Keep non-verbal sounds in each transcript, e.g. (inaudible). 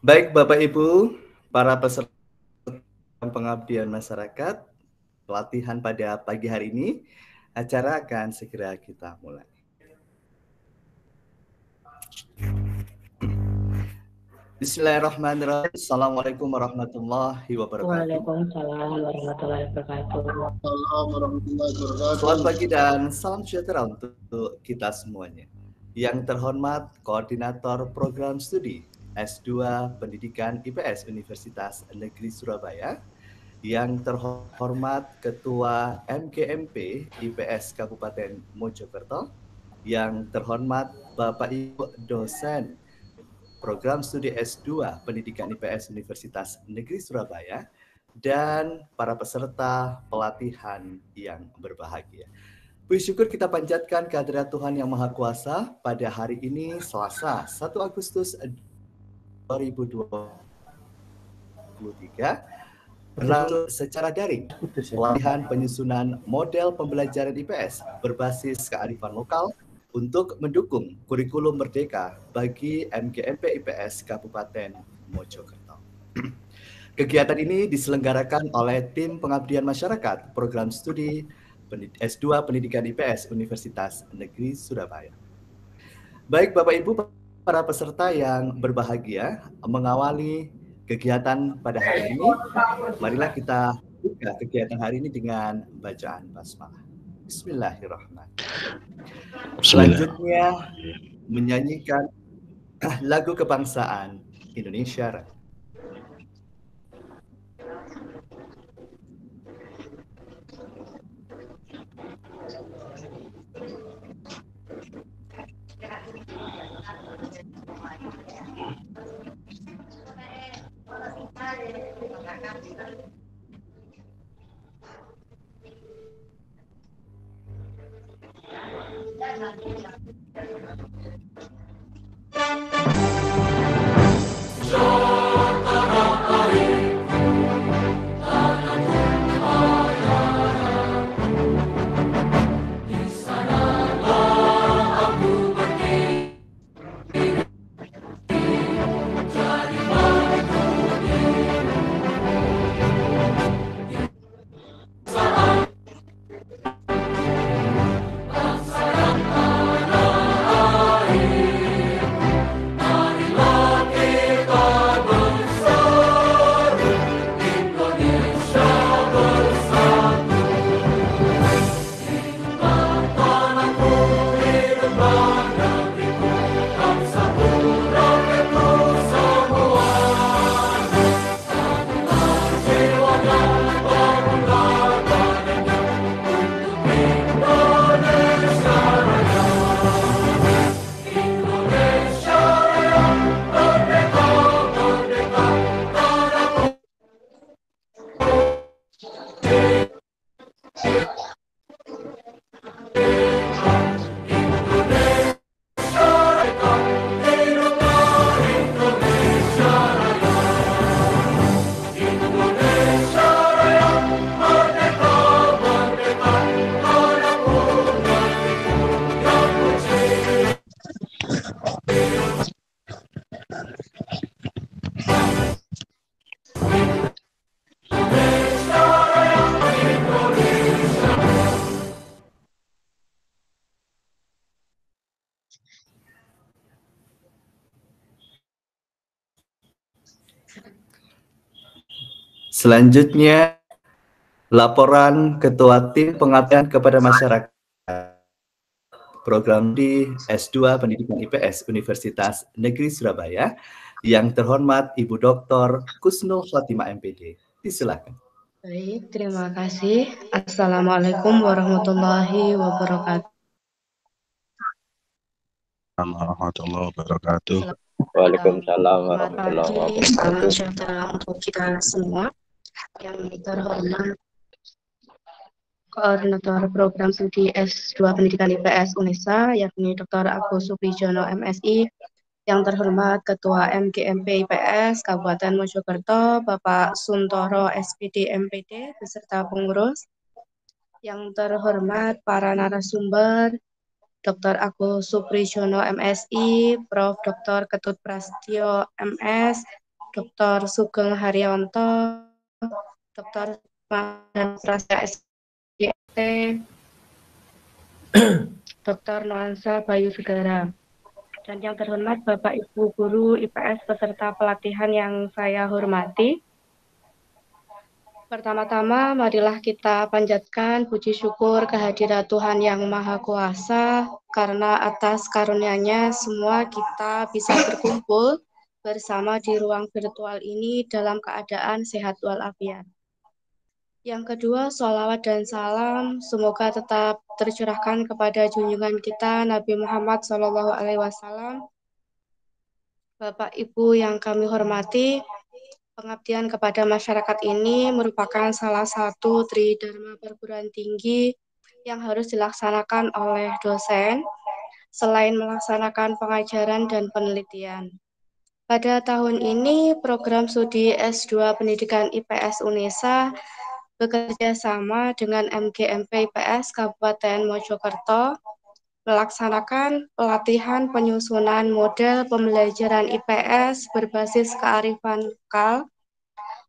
Baik Bapak Ibu, para peserta pengabdian masyarakat, pelatihan pada pagi hari ini, acara akan segera kita mulai. Bismillahirrahmanirrahim. Assalamualaikum warahmatullahi wabarakatuh. Waalaikumsalam warahmatullahi wabarakatuh. Selamat pagi dan salam sejahtera untuk kita semuanya. Yang terhormat Koordinator Program Studi S2 Pendidikan IPS Universitas Negeri Surabaya, yang terhormat Ketua MKMP IPS Kabupaten Mojokerto, yang terhormat Bapak Ibu dosen Program Studi S2 Pendidikan IPS Universitas Negeri Surabaya, dan para peserta pelatihan yang berbahagia. Puji syukur kita panjatkan kehadirat Tuhan Yang Maha Kuasa pada hari ini Selasa 1 Agustus 2023 berlangsung secara daring pelatihan penyusunan model pembelajaran IPS berbasis kearifan lokal untuk mendukung kurikulum merdeka bagi MGMP IPS Kabupaten Mojokerto. (clears throat) Kegiatan ini diselenggarakan oleh tim pengabdian masyarakat program studi S2 Pendidikan IPS Universitas Negeri Surabaya. Baik Bapak Ibu para peserta yang berbahagia mengawali kegiatan pada hari ini. Marilah kita buka kegiatan hari ini dengan bacaan basmalah. Bismillahirrahmanirrahim. Selanjutnya menyanyikan lagu kebangsaan Indonesia Raya. Gracias. Selanjutnya, laporan Ketua Tim Pengabdian kepada Masyarakat Program di S2 Pendidikan IPS Universitas Negeri Surabaya yang terhormat Ibu Dr. Kusnul Fatimah MPD. Disilakan. Baik, terima kasih. Assalamualaikum warahmatullahi wabarakatuh. warahmatullahi wabarakatuh. Waalaikumsalam warahmatullahi wabarakatuh. Salam sejahtera untuk kita semua yang terhormat Koordinator Program Studi S2 Pendidikan IPS UNESA, yakni Dr. Agus Suprijono MSI, Yang terhormat Ketua MGMP IPS Kabupaten Mojokerto, Bapak Suntoro SPD MPD beserta pengurus. Yang terhormat para narasumber, Dr. Agus Suprijono MSI, Prof. Dr. Ketut Prastio MS, Dr. Sugeng Haryanto, Dr. dan Prasya SDT, Dr. Nuansa Bayu Segara. Dan yang terhormat Bapak Ibu Guru IPS peserta pelatihan yang saya hormati, Pertama-tama, marilah kita panjatkan puji syukur kehadirat Tuhan Yang Maha Kuasa, karena atas karunia-Nya semua kita bisa berkumpul bersama di ruang virtual ini dalam keadaan sehat walafiat. Yang kedua, sholawat dan salam semoga tetap tercurahkan kepada junjungan kita Nabi Muhammad SAW. Bapak Ibu yang kami hormati, pengabdian kepada masyarakat ini merupakan salah satu tridharma perguruan tinggi yang harus dilaksanakan oleh dosen selain melaksanakan pengajaran dan penelitian. Pada tahun ini, program studi S2 Pendidikan IPS UNESA bekerja sama dengan MGMP IPS Kabupaten Mojokerto melaksanakan pelatihan penyusunan model pembelajaran IPS berbasis kearifan lokal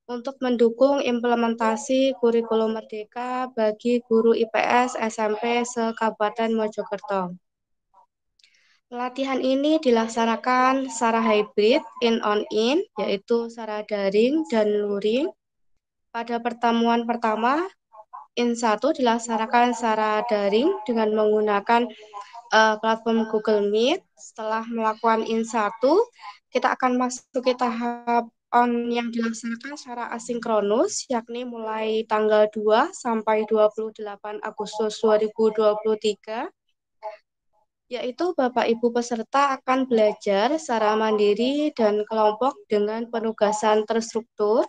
untuk mendukung implementasi kurikulum merdeka bagi guru IPS SMP se-Kabupaten Mojokerto. Pelatihan ini dilaksanakan secara hybrid in-on-in, yaitu secara daring dan luring. Pada pertemuan pertama, in-1 dilaksanakan secara daring dengan menggunakan uh, platform Google Meet. Setelah melakukan in-1, kita akan masuk ke tahap on yang dilaksanakan secara asinkronus, yakni mulai tanggal 2 sampai 28 Agustus 2023, yaitu Bapak Ibu peserta akan belajar secara mandiri dan kelompok dengan penugasan terstruktur.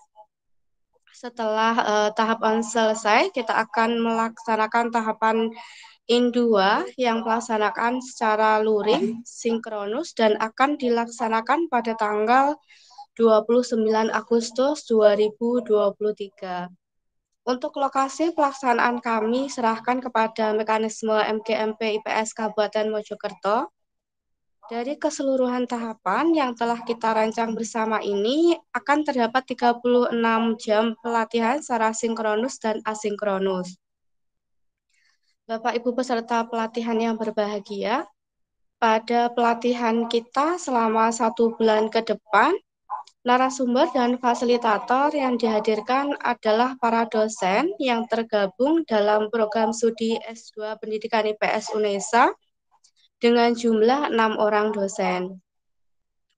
Setelah uh, tahapan selesai, kita akan melaksanakan tahapan in 2 yang melaksanakan secara luring, sinkronus, dan akan dilaksanakan pada tanggal 29 Agustus 2023. Untuk lokasi pelaksanaan kami serahkan kepada mekanisme MGMP IPS Kabupaten Mojokerto. Dari keseluruhan tahapan yang telah kita rancang bersama ini akan terdapat 36 jam pelatihan secara sinkronus dan asinkronus. Bapak Ibu peserta pelatihan yang berbahagia, pada pelatihan kita selama satu bulan ke depan, narasumber dan fasilitator yang dihadirkan adalah para dosen yang tergabung dalam program studi S2 Pendidikan IPS UNESA dengan jumlah enam orang dosen.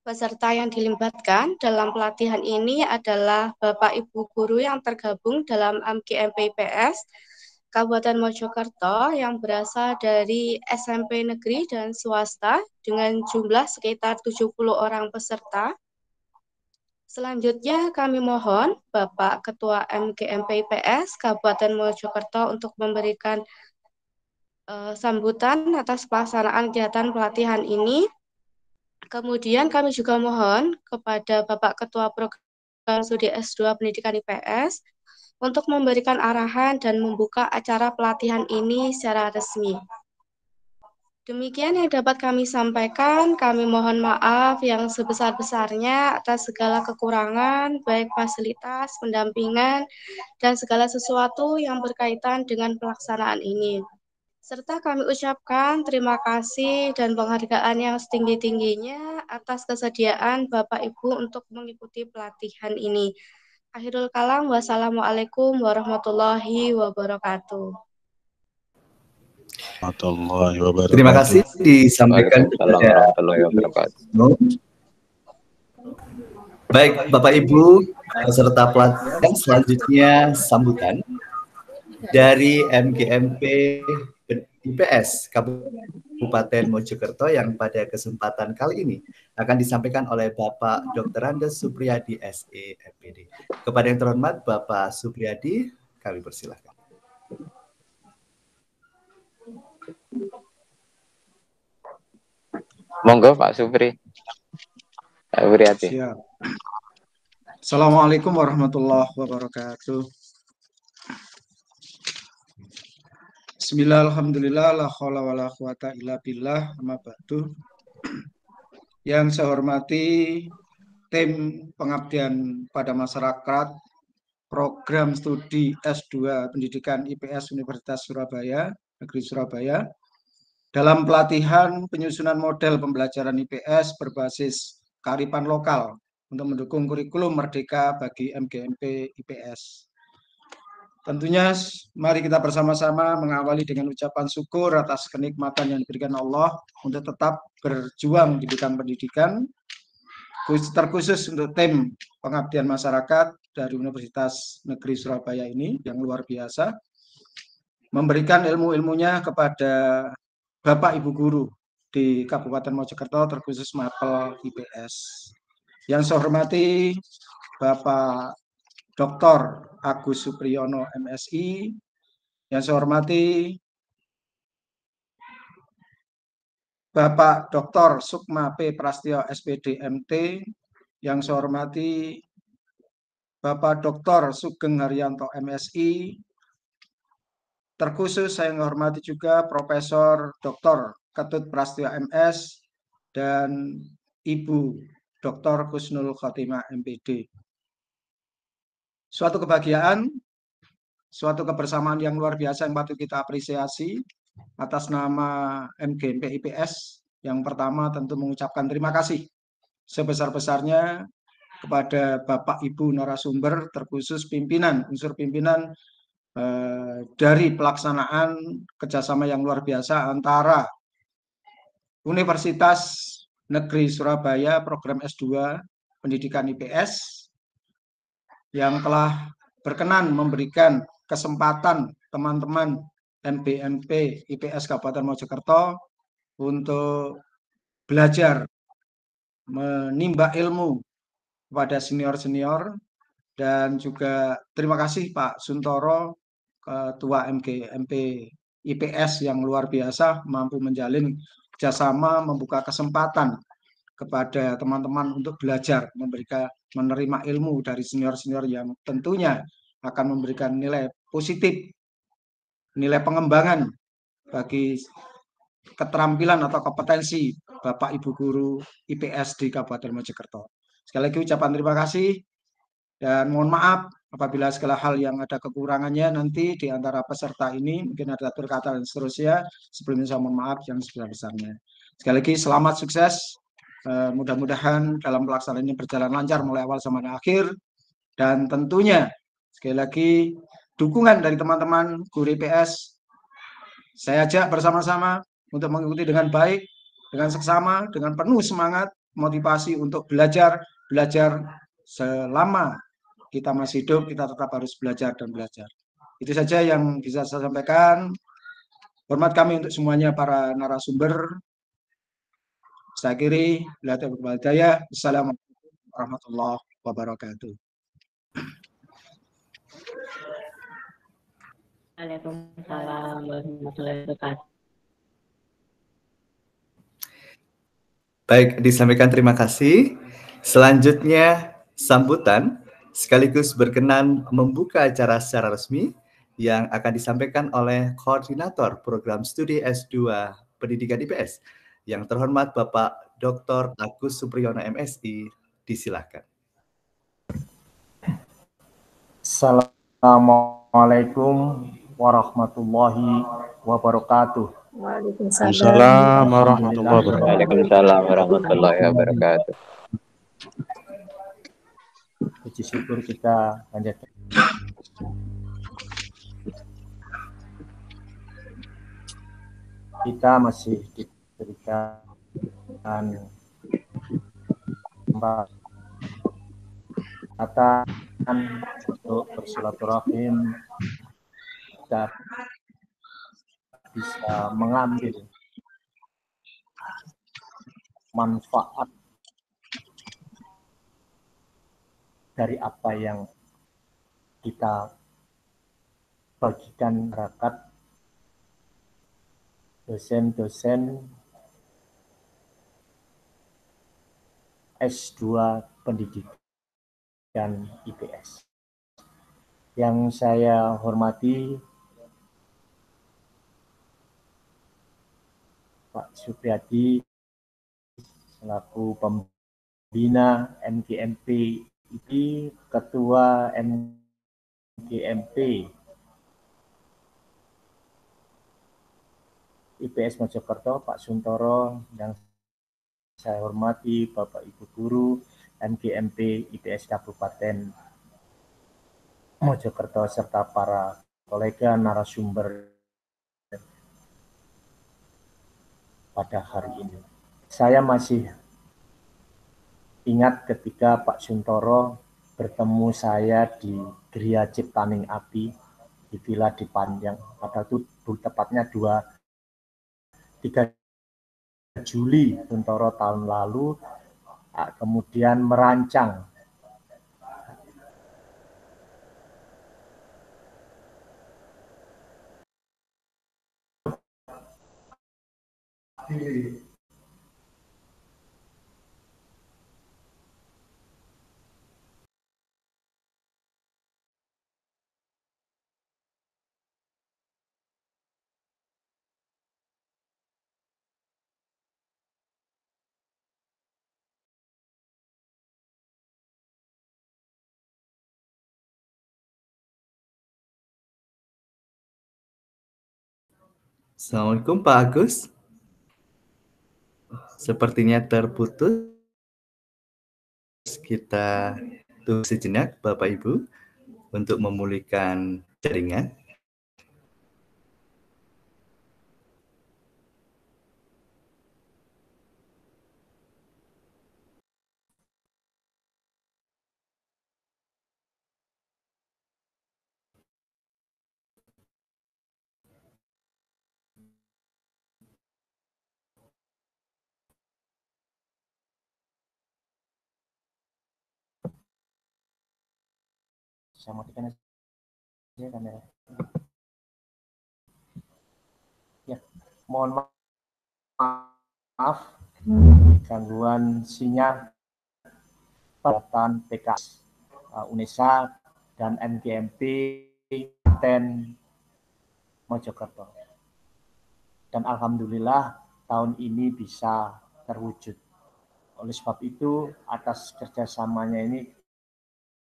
Peserta yang dilibatkan dalam pelatihan ini adalah Bapak Ibu guru yang tergabung dalam AMGMP IPS, Kabupaten Mojokerto yang berasal dari SMP negeri dan swasta dengan jumlah sekitar 70 orang peserta. Selanjutnya kami mohon Bapak Ketua MGMP IPS Kabupaten Mojokerto untuk memberikan uh, sambutan atas pelaksanaan kegiatan pelatihan ini. Kemudian kami juga mohon kepada Bapak Ketua Program Studi S2 Pendidikan IPS untuk memberikan arahan dan membuka acara pelatihan ini secara resmi. Demikian yang dapat kami sampaikan. Kami mohon maaf yang sebesar-besarnya atas segala kekurangan, baik fasilitas, pendampingan, dan segala sesuatu yang berkaitan dengan pelaksanaan ini. Serta kami ucapkan terima kasih dan penghargaan yang setinggi-tingginya atas kesediaan Bapak Ibu untuk mengikuti pelatihan ini. Akhirul kalam, wassalamualaikum warahmatullahi wabarakatuh. Warahmatullahi wabarakatuh. Terima kasih disampaikan kepada Baik, Bapak Ibu, peserta pelatihan selanjutnya sambutan dari MGMP IPS Kabupaten Mojokerto yang pada kesempatan kali ini akan disampaikan oleh Bapak Dr. Andes Supriyadi SE MPD. Kepada yang terhormat Bapak Supriyadi, kami persilahkan. Monggo Pak Supri. Wiriati. Siap. Assalamualaikum warahmatullahi wabarakatuh. Bismillah, alhamdulillah, la. Yang saya hormati tim pengabdian pada masyarakat program studi S2 Pendidikan IPS Universitas Surabaya, Negeri Surabaya, dalam pelatihan penyusunan model pembelajaran IPS berbasis kearifan lokal untuk mendukung kurikulum merdeka bagi MGMP IPS. Tentunya mari kita bersama-sama mengawali dengan ucapan syukur atas kenikmatan yang diberikan Allah untuk tetap berjuang di bidang pendidikan, terkhusus untuk tim pengabdian masyarakat dari Universitas Negeri Surabaya ini yang luar biasa, memberikan ilmu-ilmunya kepada Bapak Ibu Guru di Kabupaten Mojokerto, terkhusus Mapel IPS. Yang saya hormati Bapak Dr. Agus Supriyono MSI, yang saya hormati Bapak Dr. Sukma P. Prastio SPD MT, yang saya hormati Bapak Dr. Sugeng Haryanto MSI, terkhusus saya menghormati juga Profesor Dr. Ketut Prastio MS, dan Ibu Dr. Kusnul Khotimah MPD suatu kebahagiaan, suatu kebersamaan yang luar biasa yang patut kita apresiasi atas nama MGMP IPS. Yang pertama tentu mengucapkan terima kasih sebesar-besarnya kepada Bapak Ibu narasumber terkhusus pimpinan, unsur pimpinan dari pelaksanaan kerjasama yang luar biasa antara Universitas Negeri Surabaya program S2 Pendidikan IPS yang telah berkenan memberikan kesempatan teman-teman MBMP IPS Kabupaten Mojokerto untuk belajar menimba ilmu kepada senior-senior. Dan juga terima kasih Pak Suntoro Ketua MGMP IPS yang luar biasa mampu menjalin kerjasama membuka kesempatan kepada teman-teman untuk belajar, memberikan menerima ilmu dari senior-senior yang tentunya akan memberikan nilai positif, nilai pengembangan bagi keterampilan atau kompetensi Bapak Ibu Guru IPS di Kabupaten Mojokerto. Sekali lagi ucapan terima kasih dan mohon maaf apabila segala hal yang ada kekurangannya nanti di antara peserta ini mungkin ada berkata dan seterusnya sebelumnya saya mohon maaf yang sebesar-besarnya. Sekali lagi selamat sukses Eh, mudah-mudahan dalam pelaksanaan ini berjalan lancar mulai awal sampai akhir dan tentunya sekali lagi dukungan dari teman-teman guru IPS saya ajak bersama-sama untuk mengikuti dengan baik, dengan seksama, dengan penuh semangat, motivasi untuk belajar, belajar selama kita masih hidup, kita tetap harus belajar dan belajar. Itu saja yang bisa saya sampaikan. Hormat kami untuk semuanya para narasumber, saya kiri. Assalamualaikum warahmatullahi wabarakatuh. Waalaikumsalam warahmatullahi wabarakatuh. Baik, disampaikan terima kasih. Selanjutnya, sambutan sekaligus berkenan membuka acara secara resmi yang akan disampaikan oleh Koordinator Program Studi S2 Pendidikan IPS, yang terhormat Bapak Dr. Agus Supriyono MSI, disilakan. Assalamualaikum warahmatullahi wabarakatuh. Waalaikumsalam warahmatullahi wabarakatuh. Waalaikumsalam warahmatullahi wabarakatuh. Puji syukur kita panjatkan. Kita masih di berikan kesempatan untuk bersilaturahim kita bisa mengambil manfaat dari apa yang kita bagikan rakyat dosen-dosen S2 Pendidikan IPS. Yang saya hormati Pak Supriyadi selaku pembina MGMP ini Ketua MGMP IPS Mojokerto Pak Suntoro yang saya hormati Bapak Ibu Guru MGMP IPS Kabupaten Mojokerto serta para kolega narasumber pada hari ini. Saya masih ingat ketika Pak Suntoro bertemu saya di Gria Ciptaning Api di Villa di Panjang. Pada itu tepatnya dua 3 Juli Kuntoro tahun lalu kemudian merancang Assalamualaikum Pak Agus. Sepertinya terputus. Kita tunggu sejenak Bapak Ibu untuk memulihkan jaringan. Saya matikan aja kamera. Ya, mohon maaf gangguan sinyal peralatan PKS uh, UNESA dan MGMP Ten Mojokerto. Dan alhamdulillah tahun ini bisa terwujud. Oleh sebab itu, atas kerjasamanya ini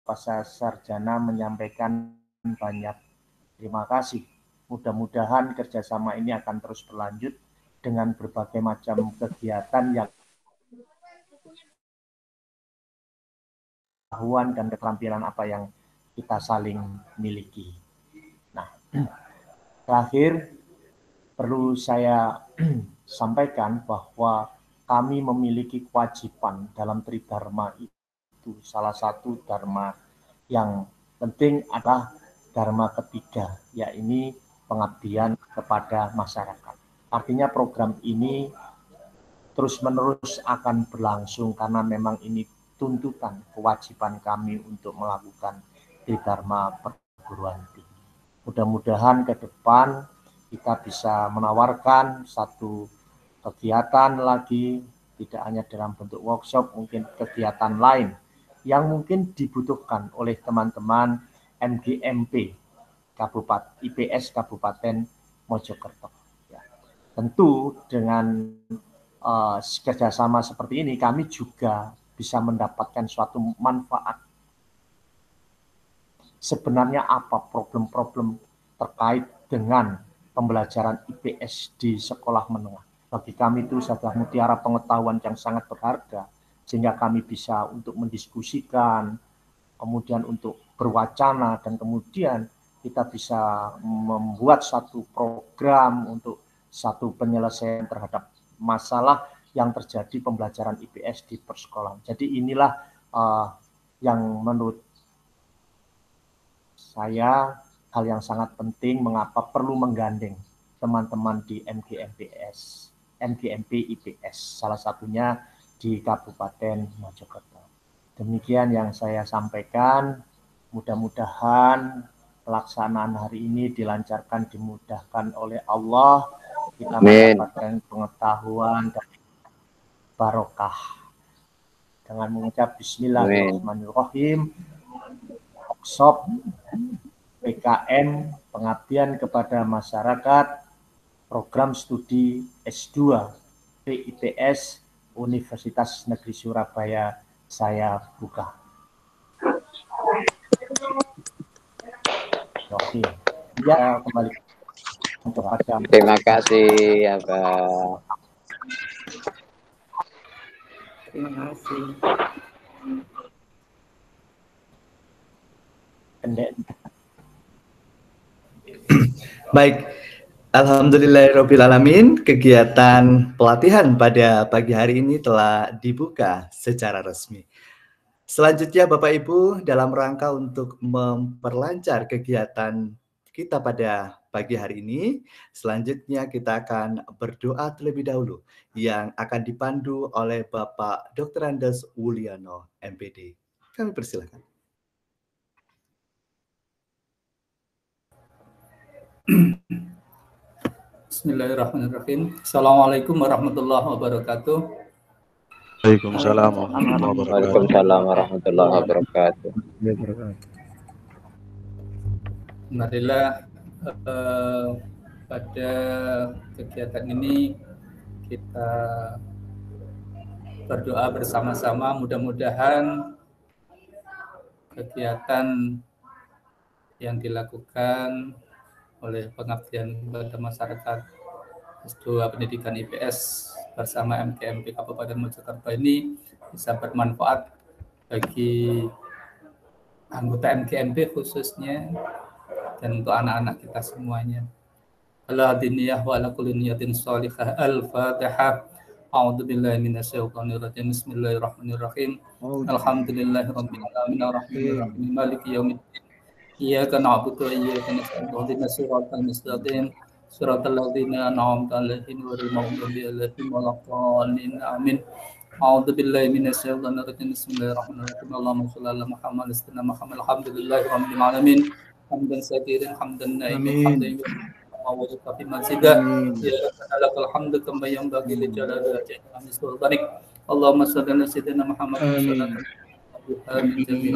Pak Sarjana menyampaikan banyak terima kasih. Mudah-mudahan kerjasama ini akan terus berlanjut dengan berbagai macam kegiatan yang pengetahuan dan keterampilan apa yang kita saling miliki. Nah, terakhir perlu saya (clears throat) sampaikan bahwa kami memiliki kewajiban dalam Tridharma itu salah satu dharma yang penting adalah dharma ketiga, yaitu pengabdian kepada masyarakat. Artinya program ini terus-menerus akan berlangsung karena memang ini tuntutan kewajiban kami untuk melakukan Dharma perguruan tinggi. Mudah-mudahan ke depan kita bisa menawarkan satu kegiatan lagi, tidak hanya dalam bentuk workshop, mungkin kegiatan lain yang mungkin dibutuhkan oleh teman-teman MGMP Kabupaten IPS Kabupaten Mojokerto. Ya. Tentu dengan uh, kerjasama seperti ini kami juga bisa mendapatkan suatu manfaat. Sebenarnya apa problem-problem terkait dengan pembelajaran IPS di sekolah menengah? Bagi kami itu sudah mutiara pengetahuan yang sangat berharga sehingga kami bisa untuk mendiskusikan, kemudian untuk berwacana, dan kemudian kita bisa membuat satu program untuk satu penyelesaian terhadap masalah yang terjadi pembelajaran IPS di persekolahan. Jadi inilah uh, yang menurut saya hal yang sangat penting mengapa perlu menggandeng teman-teman di MGMPS, MGMP IPS. Salah satunya di Kabupaten Mojokerto. Demikian yang saya sampaikan. Mudah-mudahan pelaksanaan hari ini dilancarkan, dimudahkan oleh Allah. Kita Amin. mendapatkan pengetahuan dan barokah dengan mengucap Bismillahirrahmanirrahim. Workshop PKM pengabdian kepada masyarakat program studi S2 PIPS Universitas Negeri Surabaya saya buka. Oke, ya kembali untuk. Terima kasih, Abah. Terima kasih. Pendek. Baik, Alhamdulillahirrahmanirrahim, kegiatan pelatihan pada pagi hari ini telah dibuka secara resmi. Selanjutnya Bapak Ibu dalam rangka untuk memperlancar kegiatan kita pada pagi hari ini, selanjutnya kita akan berdoa terlebih dahulu yang akan dipandu oleh Bapak Dr. Andes Wuliano, MPD. Kami persilakan. (clears throat) Bismillahirrahmanirrahim. Assalamualaikum warahmatullahi wabarakatuh. Waalaikumsalam warahmatullahi wabarakatuh. Waalaikumsalam warahmatullahi wabarakatuh. Marilah eh, pada kegiatan ini kita berdoa bersama-sama mudah-mudahan kegiatan yang dilakukan oleh pengabdian kepada masyarakat S2 Pendidikan IPS bersama MKMP Kabupaten Mojokerto ini bisa bermanfaat bagi anggota MKMP khususnya dan untuk anak-anak kita semuanya. Ala diniyah wa ala kulli niyatin. Al-Fatihah. A'udzu billahi minasyaitonir rajim. Bismillahirrahmanirrahim. Alhamdulillahirabbil alamin arrahmanir rahim maliki yaumiddin. إياك نعبد وإياك نستعين اهدنا الصراط المستقيم صراط الذين أنعمت عليهم غير المغضوب عليهم ولا الضالين آمين أعوذ بالله من الشيطان الرجيم بسم الله الرحمن الرحيم اللهم صل على محمد سيدنا محمد الحمد لله رب العالمين حمدا كثيرا حمدا نائما حمدا ووجدك في مسجدا يا ربنا لك الحمد كما ينبغي لجلال وجهك وعظيم سلطانك اللهم صل على سيدنا محمد صلاة من جميع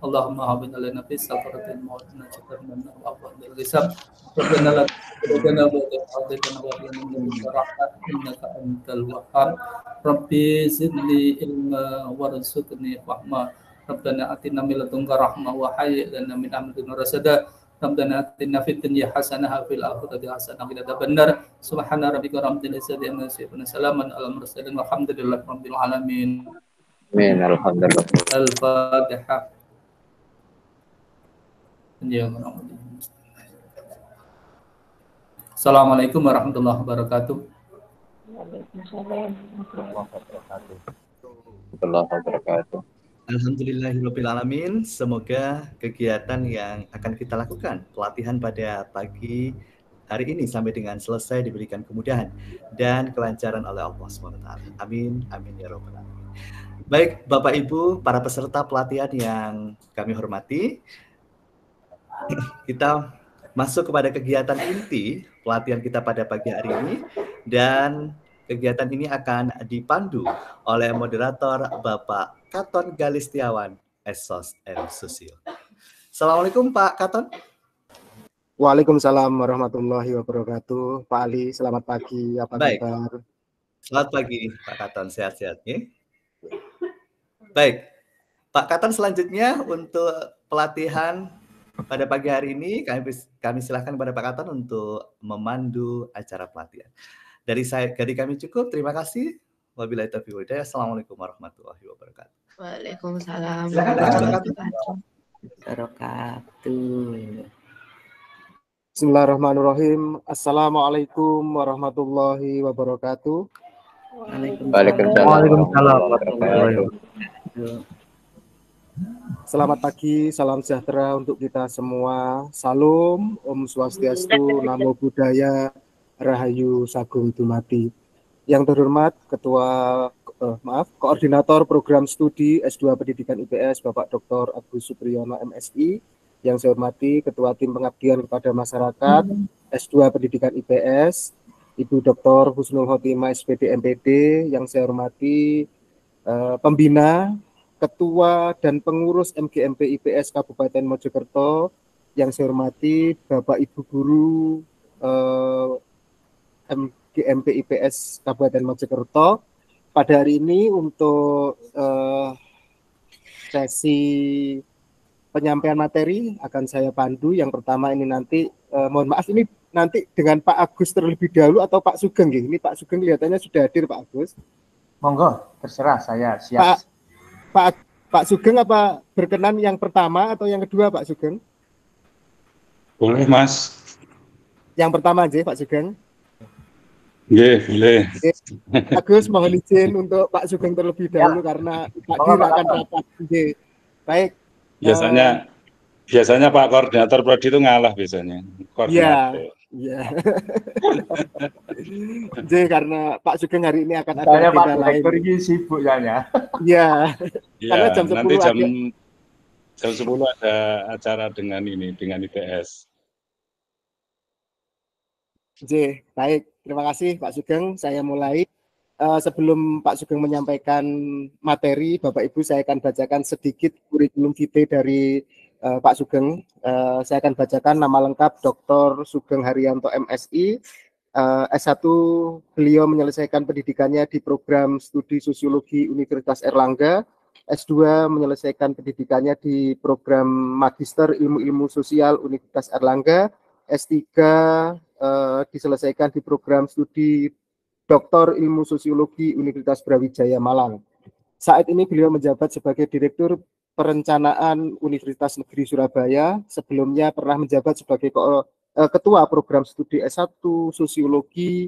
اللهم هون علينا في سكرة الموت نجد من النار وأفضل الغساب ربنا لا ربنا وتعالى وأهلنا من رحمة إنك أنت الوهاب ربي زدني علما وارزقني فهما ربنا آتنا من لدنك رحمة وهيئ لنا من أمرنا رشدا ربنا آتنا في الدنيا حسنة وفي الآخرة حسنة وقنا عذاب النار سبحان ربك رب العزة عما يصفون سلاما على المرسلين والحمد لله رب العالمين Amin. Alhamdulillah. الفاتحة Assalamualaikum warahmatullahi wabarakatuh. Waalaikumsalam. Warahmatullahi wabarakatuh. Alhamdulillahirrahmanirrahim. Semoga kegiatan yang akan kita lakukan, pelatihan pada pagi hari ini sampai dengan selesai diberikan kemudahan dan kelancaran oleh Allah SWT. Amin, amin ya robbal alamin. Baik, Bapak Ibu, para peserta pelatihan yang kami hormati, kita masuk kepada kegiatan inti pelatihan kita pada pagi hari ini dan kegiatan ini akan dipandu oleh moderator Bapak Katon Galistiawan, Esos M. Susio. Assalamualaikum Pak Katon. Waalaikumsalam warahmatullahi wabarakatuh. Pak Ali, selamat pagi. Apa Baik. kabar? Selamat pagi Pak Katon, sehat-sehat ya. Baik, Pak Katon selanjutnya untuk pelatihan pada pagi hari ini kami kami silakan kepada Pak Katon untuk memandu acara pelatihan. Dari saya dari kami cukup. Terima kasih. Wabillahi taufiq wal hidayah. Assalamualaikum warahmatullahi wabarakatuh. Waalaikumsalam warahmatullahi. Wabarakatuh. Bismillahirrahmanirrahim. Assalamualaikum warahmatullahi wabarakatuh. Waalaikumsalam warahmatullahi wabarakatuh. Selamat pagi, salam sejahtera untuk kita semua. Salam, Om Swastiastu, Namo Buddhaya, Rahayu Sagung Dumati. Yang terhormat Ketua eh, maaf, Koordinator Program Studi S2 Pendidikan IPS Bapak Dr. Agus Supriyono MSI. Yang saya hormati Ketua Tim Pengabdian kepada Masyarakat S2 Pendidikan IPS, Ibu Dr. Husnul Khotimah SPD MPD. Yang saya hormati eh, pembina Ketua dan Pengurus MGMP IPS Kabupaten Mojokerto yang saya hormati Bapak Ibu Guru eh, MGMP IPS Kabupaten Mojokerto. Pada hari ini untuk eh, sesi penyampaian materi akan saya pandu. Yang pertama ini nanti eh, mohon maaf ini nanti dengan Pak Agus terlebih dahulu atau Pak Sugeng Ini Pak Sugeng kelihatannya sudah hadir Pak Agus. Monggo, terserah saya siap. Pak Pak Pak Sugeng apa berkenan yang pertama atau yang kedua Pak Sugeng? Boleh, Mas. Yang pertama aja Pak Sugeng. Nggih, boleh. Oke. Agus mohon izin untuk Pak Sugeng terlebih dahulu karena Pak Dir Pak akan rapat. Oke. Baik. Biasanya biasanya Pak Koordinator Prodi itu ngalah biasanya. Iya, Koordinator. Iya. (laughs) Jadi karena Pak Sugeng hari ini akan ada Saya Pak agenda lain. Direktur ini sibuk ya. Iya. Iya, Karena jam 10 nanti jam ada- jam 10 ada acara dengan ini dengan IPS. J, baik. Terima kasih Pak Sugeng. Saya mulai. Eh, sebelum Pak Sugeng menyampaikan materi, Bapak Ibu saya akan bacakan sedikit kurikulum vitae dari eh, Pak Sugeng. Eh, saya akan bacakan nama lengkap Dr. Sugeng Haryanto MSI. Eh, S1 beliau menyelesaikan pendidikannya di program studi sosiologi Universitas Erlangga. S2 menyelesaikan pendidikannya di program Magister Ilmu-Ilmu Sosial Universitas Erlangga. S3 eh, diselesaikan di program studi Doktor Ilmu Sosiologi Universitas Brawijaya Malang. Saat ini beliau menjabat sebagai Direktur Perencanaan Universitas Negeri Surabaya. Sebelumnya pernah menjabat sebagai eh, Ketua Program Studi S1 Sosiologi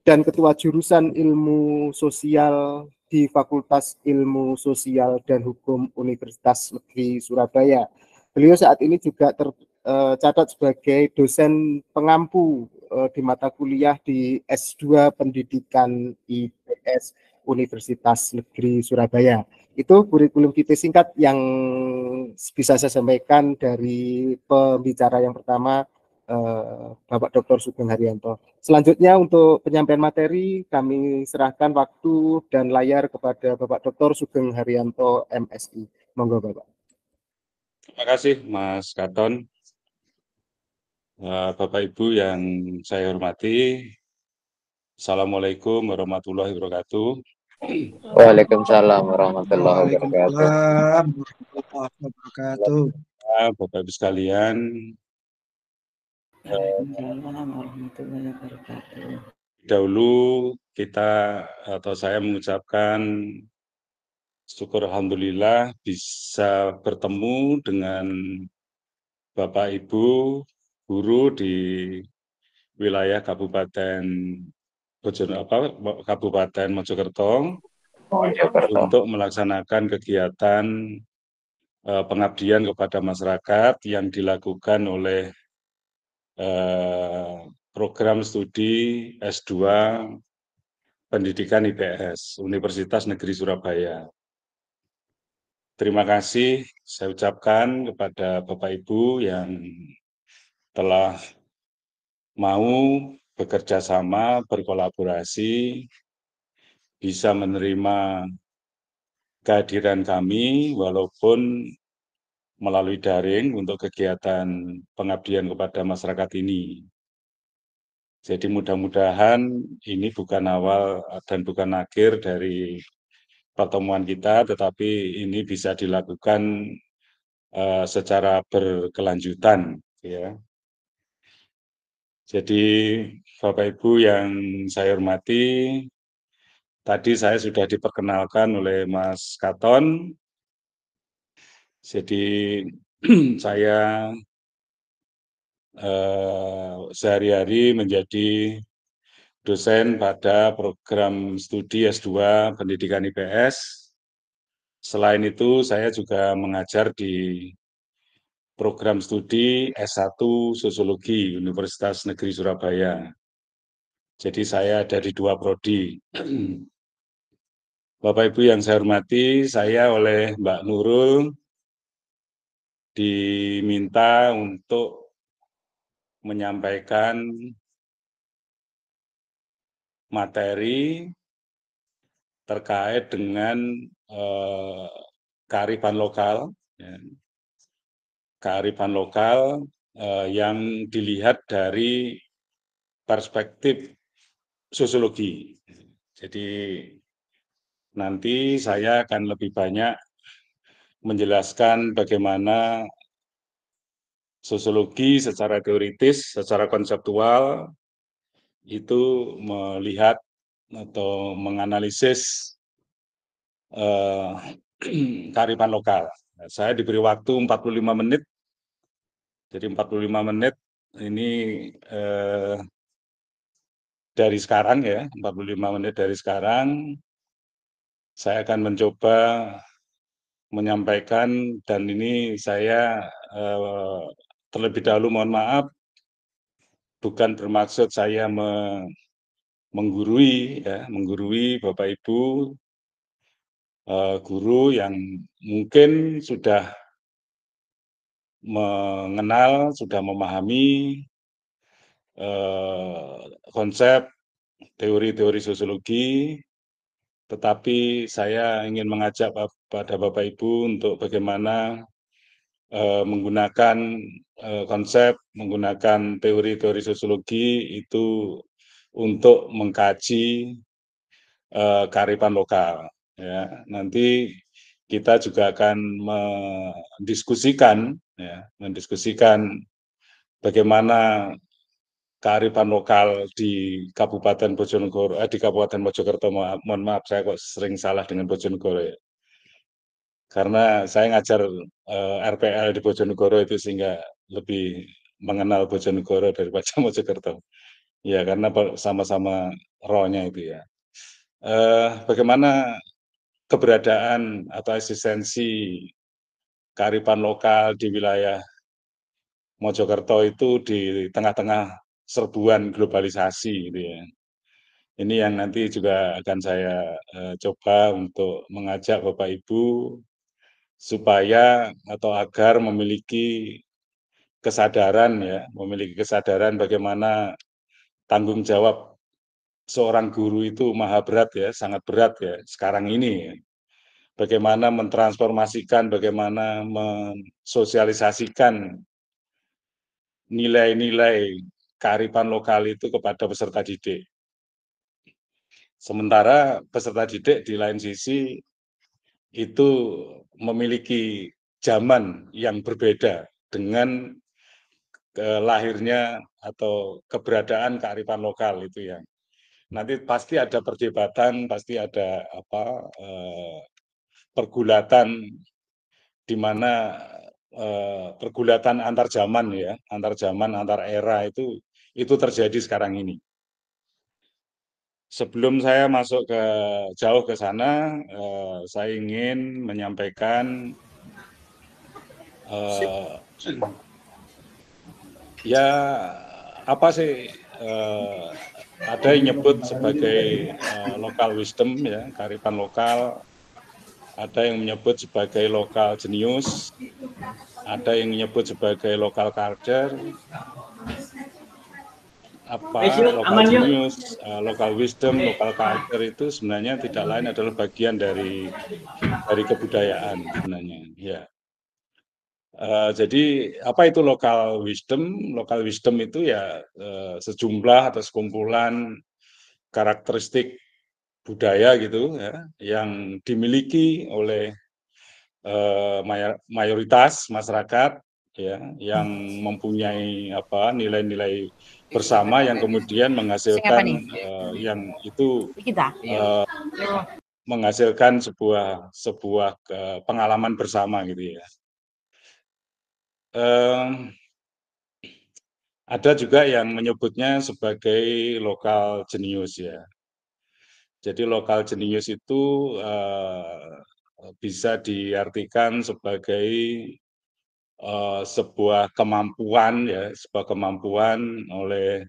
dan Ketua Jurusan Ilmu Sosial di Fakultas Ilmu Sosial dan Hukum Universitas Negeri Surabaya. Beliau saat ini juga tercatat sebagai dosen pengampu eh, di mata kuliah di S2 Pendidikan IPS Universitas Negeri Surabaya. Itu kurikulum kita singkat yang bisa saya sampaikan dari pembicara yang pertama eh, Bapak Dr. Sugeng Haryanto. Selanjutnya untuk penyampaian materi kami serahkan waktu dan layar kepada Bapak Dr. Sugeng Haryanto MSI. Monggo Bapak. Terima kasih Mas Katon. Eh, Bapak Ibu yang saya hormati, Assalamualaikum warahmatullahi wabarakatuh. Waalaikumsalam warahmatullahi wabarakatuh. Waalaikumsalam warahmatullahi wabarakatuh. Bapak Ibu sekalian, Waalaikumsalam warahmatullahi wabarakatuh. dahulu kita atau saya mengucapkan syukur Alhamdulillah bisa bertemu dengan Bapak Ibu guru di wilayah Kabupaten Bojon apa Kabupaten Mojokerto Mojokerto. untuk melaksanakan kegiatan eh, pengabdian kepada masyarakat yang dilakukan oleh eh, program studi S2 Pendidikan IPS Universitas Negeri Surabaya. Terima kasih saya ucapkan kepada Bapak Ibu yang telah mau bekerja sama, berkolaborasi, bisa menerima kehadiran kami walaupun melalui daring untuk kegiatan pengabdian kepada masyarakat ini. Jadi mudah-mudahan ini bukan awal dan bukan akhir dari pertemuan kita, tetapi ini bisa dilakukan eh, secara berkelanjutan, ya. Jadi Bapak Ibu yang saya hormati, tadi saya sudah diperkenalkan oleh Mas Katon. Jadi (clears throat) saya eh, sehari-hari menjadi dosen pada program studi S2 Pendidikan IPS. Selain itu, saya juga mengajar di program studi S1 Sosiologi Universitas Negeri Surabaya. Jadi saya dari dua prodi. (clears throat) Bapak Ibu yang saya hormati, saya oleh Mbak Nurul diminta untuk menyampaikan materi terkait dengan eh, kearifan lokal, ya. kearifan lokal eh, yang dilihat dari perspektif sosiologi. Jadi nanti saya akan lebih banyak menjelaskan bagaimana sosiologi secara teoritis, secara konseptual itu melihat atau menganalisis eh, (clears throat) kearifan lokal. Saya diberi waktu 45 menit. Jadi 45 menit ini eh, dari sekarang ya, 45 menit dari sekarang saya akan mencoba menyampaikan dan ini saya eh, terlebih dahulu mohon maaf bukan bermaksud saya me, menggurui ya, menggurui Bapak Ibu uh, guru yang mungkin sudah mengenal, sudah memahami uh, konsep teori-teori sosiologi, tetapi saya ingin mengajak pada Bapak Ibu untuk bagaimana uh, menggunakan uh, konsep, menggunakan teori-teori sosiologi itu untuk mengkaji uh, kearifan lokal. Ya, nanti kita juga akan mendiskusikan, ya, mendiskusikan bagaimana kearifan lokal di Kabupaten Bojonegoro, eh, di Kabupaten Mojokerto, mohon maaf saya kok sering salah dengan Bojonegoro ya. Karena saya ngajar eh, RPL di Bojonegoro itu sehingga lebih mengenal Bojonegoro daripada (laughs) Mojokerto. Ya, karena sama-sama rohnya itu ya. Eh, bagaimana keberadaan atau eksistensi kearifan lokal di wilayah Mojokerto itu di tengah-tengah serbuan globalisasi gitu ya. Ini yang nanti juga akan saya uh, coba untuk mengajak Bapak Ibu supaya atau agar memiliki kesadaran ya, memiliki kesadaran bagaimana tanggung jawab seorang guru itu maha berat ya, sangat berat ya sekarang ini. Ya. Bagaimana mentransformasikan, bagaimana mensosialisasikan nilai-nilai kearifan lokal itu kepada peserta didik. Sementara peserta didik di lain sisi itu memiliki zaman yang berbeda dengan lahirnya atau keberadaan kearifan lokal itu yang nanti pasti ada perdebatan, pasti ada apa eh, pergulatan di mana eh, pergulatan antar zaman ya, antar zaman, antar era itu itu terjadi sekarang ini. Sebelum saya masuk ke jauh ke sana, eh, saya ingin menyampaikan eh, ya apa sih eh, ada yang nyebut sebagai uh, local wisdom ya kearifan lokal ada yang menyebut sebagai lokal genius ada yang menyebut sebagai lokal culture apa lokal genius, uh, lokal wisdom, lokal culture itu sebenarnya tidak lain adalah bagian dari dari kebudayaan sebenarnya. Ya. Uh, jadi apa itu lokal wisdom? Lokal wisdom itu ya uh, sejumlah atau sekumpulan karakteristik budaya gitu ya yang dimiliki oleh uh, mayoritas masyarakat ya yang mempunyai apa nilai-nilai bersama yang kemudian menghasilkan uh, yang itu uh, menghasilkan sebuah sebuah uh, pengalaman bersama gitu ya. Eh, ada juga yang menyebutnya sebagai lokal jenius ya. Jadi lokal jenius itu eh, bisa diartikan sebagai uh, sebuah kemampuan ya, sebuah kemampuan oleh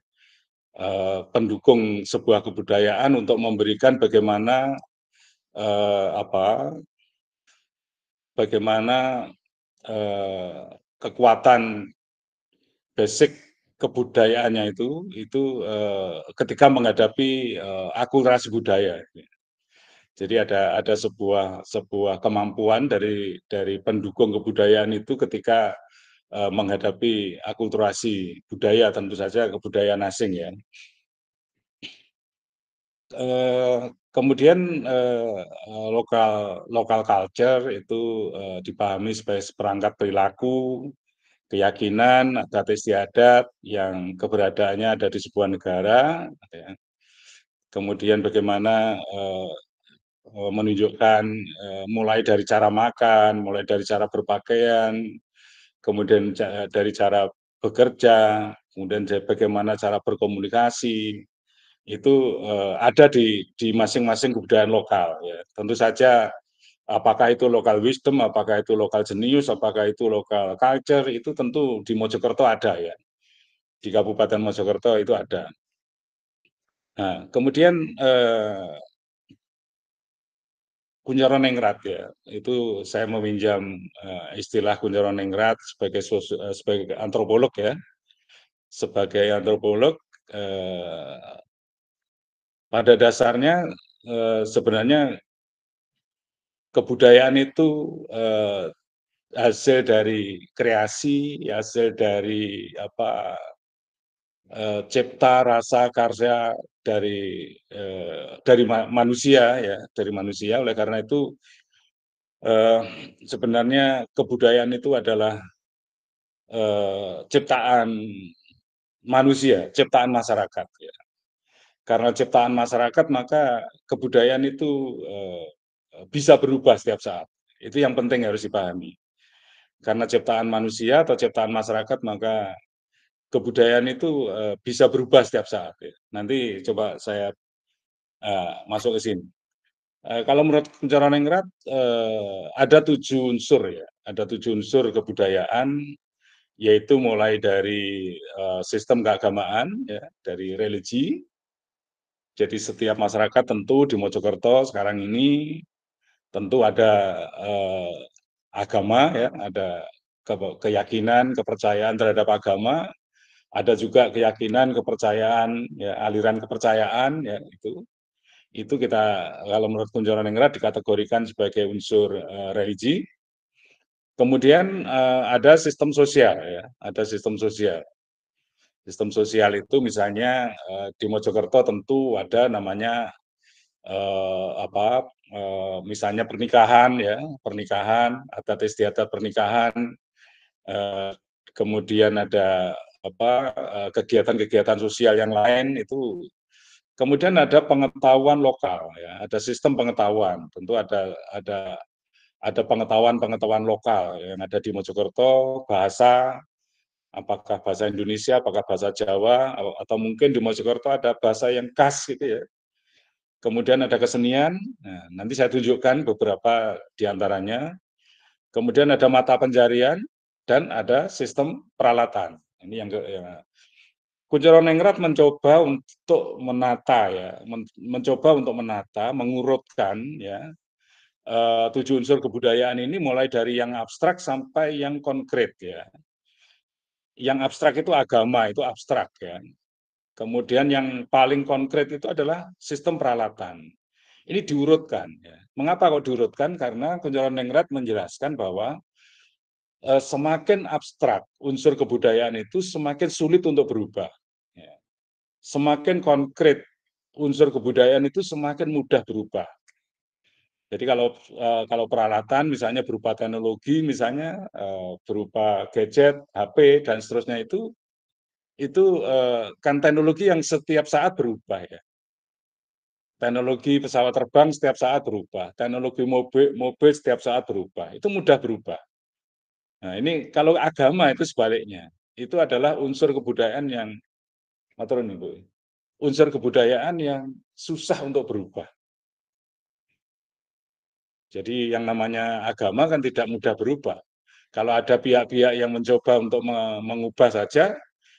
uh, pendukung sebuah kebudayaan untuk memberikan bagaimana apa bagaimana kekuatan basic kebudayaannya itu itu uh, ketika menghadapi uh, akulturasi budaya. Jadi ada ada sebuah sebuah kemampuan dari dari pendukung kebudayaan itu ketika uh, menghadapi akulturasi budaya tentu saja kebudayaan asing ya. Uh, kemudian uh, lokal lokal culture itu uh, dipahami sebagai seperangkat perilaku keyakinan, adat istiadat yang keberadaannya ada di sebuah negara, ya. kemudian bagaimana uh, menunjukkan uh, mulai dari cara makan, mulai dari cara berpakaian, kemudian dari cara bekerja, kemudian bagaimana cara berkomunikasi, itu uh, ada di di masing-masing kebudayaan lokal. Ya. Tentu saja apakah itu lokal wisdom, apakah itu lokal jenius, apakah itu lokal culture, itu tentu di Mojokerto ada ya. Di Kabupaten Mojokerto itu ada. Nah, kemudian eh, Kunjaronengrat ya, itu saya meminjam eh, istilah Kunjaronengrat sebagai eh, sebagai antropolog ya, sebagai antropolog eh, pada dasarnya eh, sebenarnya kebudayaan itu eh, hasil dari kreasi, hasil dari apa eh, cipta rasa karya dari eh, dari ma manusia ya, dari manusia. Oleh karena itu eh, sebenarnya kebudayaan itu adalah eh, ciptaan manusia, ciptaan masyarakat ya. Karena ciptaan masyarakat maka kebudayaan itu eh, bisa berubah setiap saat. Itu yang penting harus dipahami. Karena ciptaan manusia atau ciptaan masyarakat, maka kebudayaan itu uh, bisa berubah setiap saat. Nanti coba saya uh, masuk ke sini. Kalau menurut pencarian Ningrat uh, ada tujuh unsur ya, ada tujuh unsur kebudayaan, yaitu mulai dari sistem keagamaan, ya, dari religi. Jadi setiap masyarakat tentu di Mojokerto sekarang ini tentu ada eh, agama ya, ada ke keyakinan, kepercayaan terhadap agama, ada juga keyakinan, kepercayaan, ya, aliran kepercayaan, ya itu, itu kita kalau menurut Kunjungan Ningrat dikategorikan sebagai unsur uh, religi. Kemudian uh, ada sistem sosial, ya, ada sistem sosial. Sistem sosial itu misalnya uh, di Mojokerto tentu ada namanya uh, apa Eh, misalnya pernikahan ya, pernikahan, adat istiadat pernikahan, eh, kemudian ada apa eh, kegiatan-kegiatan sosial yang lain itu kemudian ada pengetahuan lokal ya, ada sistem pengetahuan, tentu ada ada ada pengetahuan-pengetahuan lokal yang ada di Mojokerto, bahasa, apakah bahasa Indonesia, apakah bahasa Jawa, atau mungkin di Mojokerto ada bahasa yang khas gitu ya, Kemudian ada kesenian, nah, nanti saya tunjukkan beberapa di antaranya. Kemudian ada mata pencarian dan ada sistem peralatan. Ini yang, ke, ya. Kunjoro Nengrat mencoba untuk menata ya, men, mencoba untuk menata, mengurutkan ya uh, tujuh unsur kebudayaan ini mulai dari yang abstrak sampai yang konkret ya. Yang abstrak itu agama, itu abstrak ya. Kemudian yang paling konkret itu adalah sistem peralatan. Ini diurutkan. Ya. Mengapa kok diurutkan? Karena Kunjungan Nengrat menjelaskan bahwa eh, semakin abstrak unsur kebudayaan itu semakin sulit untuk berubah. Ya. Semakin konkret unsur kebudayaan itu semakin mudah berubah. Jadi kalau eh, kalau peralatan misalnya berupa teknologi, misalnya eh, berupa gadget, HP dan seterusnya itu itu uh, kan teknologi yang setiap saat berubah ya. Teknologi pesawat terbang setiap saat berubah, teknologi mobil mobil setiap saat berubah. Itu mudah berubah. Nah, ini kalau agama itu sebaliknya. Itu adalah unsur kebudayaan yang maturun Ibu. Unsur kebudayaan yang susah untuk berubah. Jadi yang namanya agama kan tidak mudah berubah. Kalau ada pihak-pihak yang mencoba untuk mengubah saja,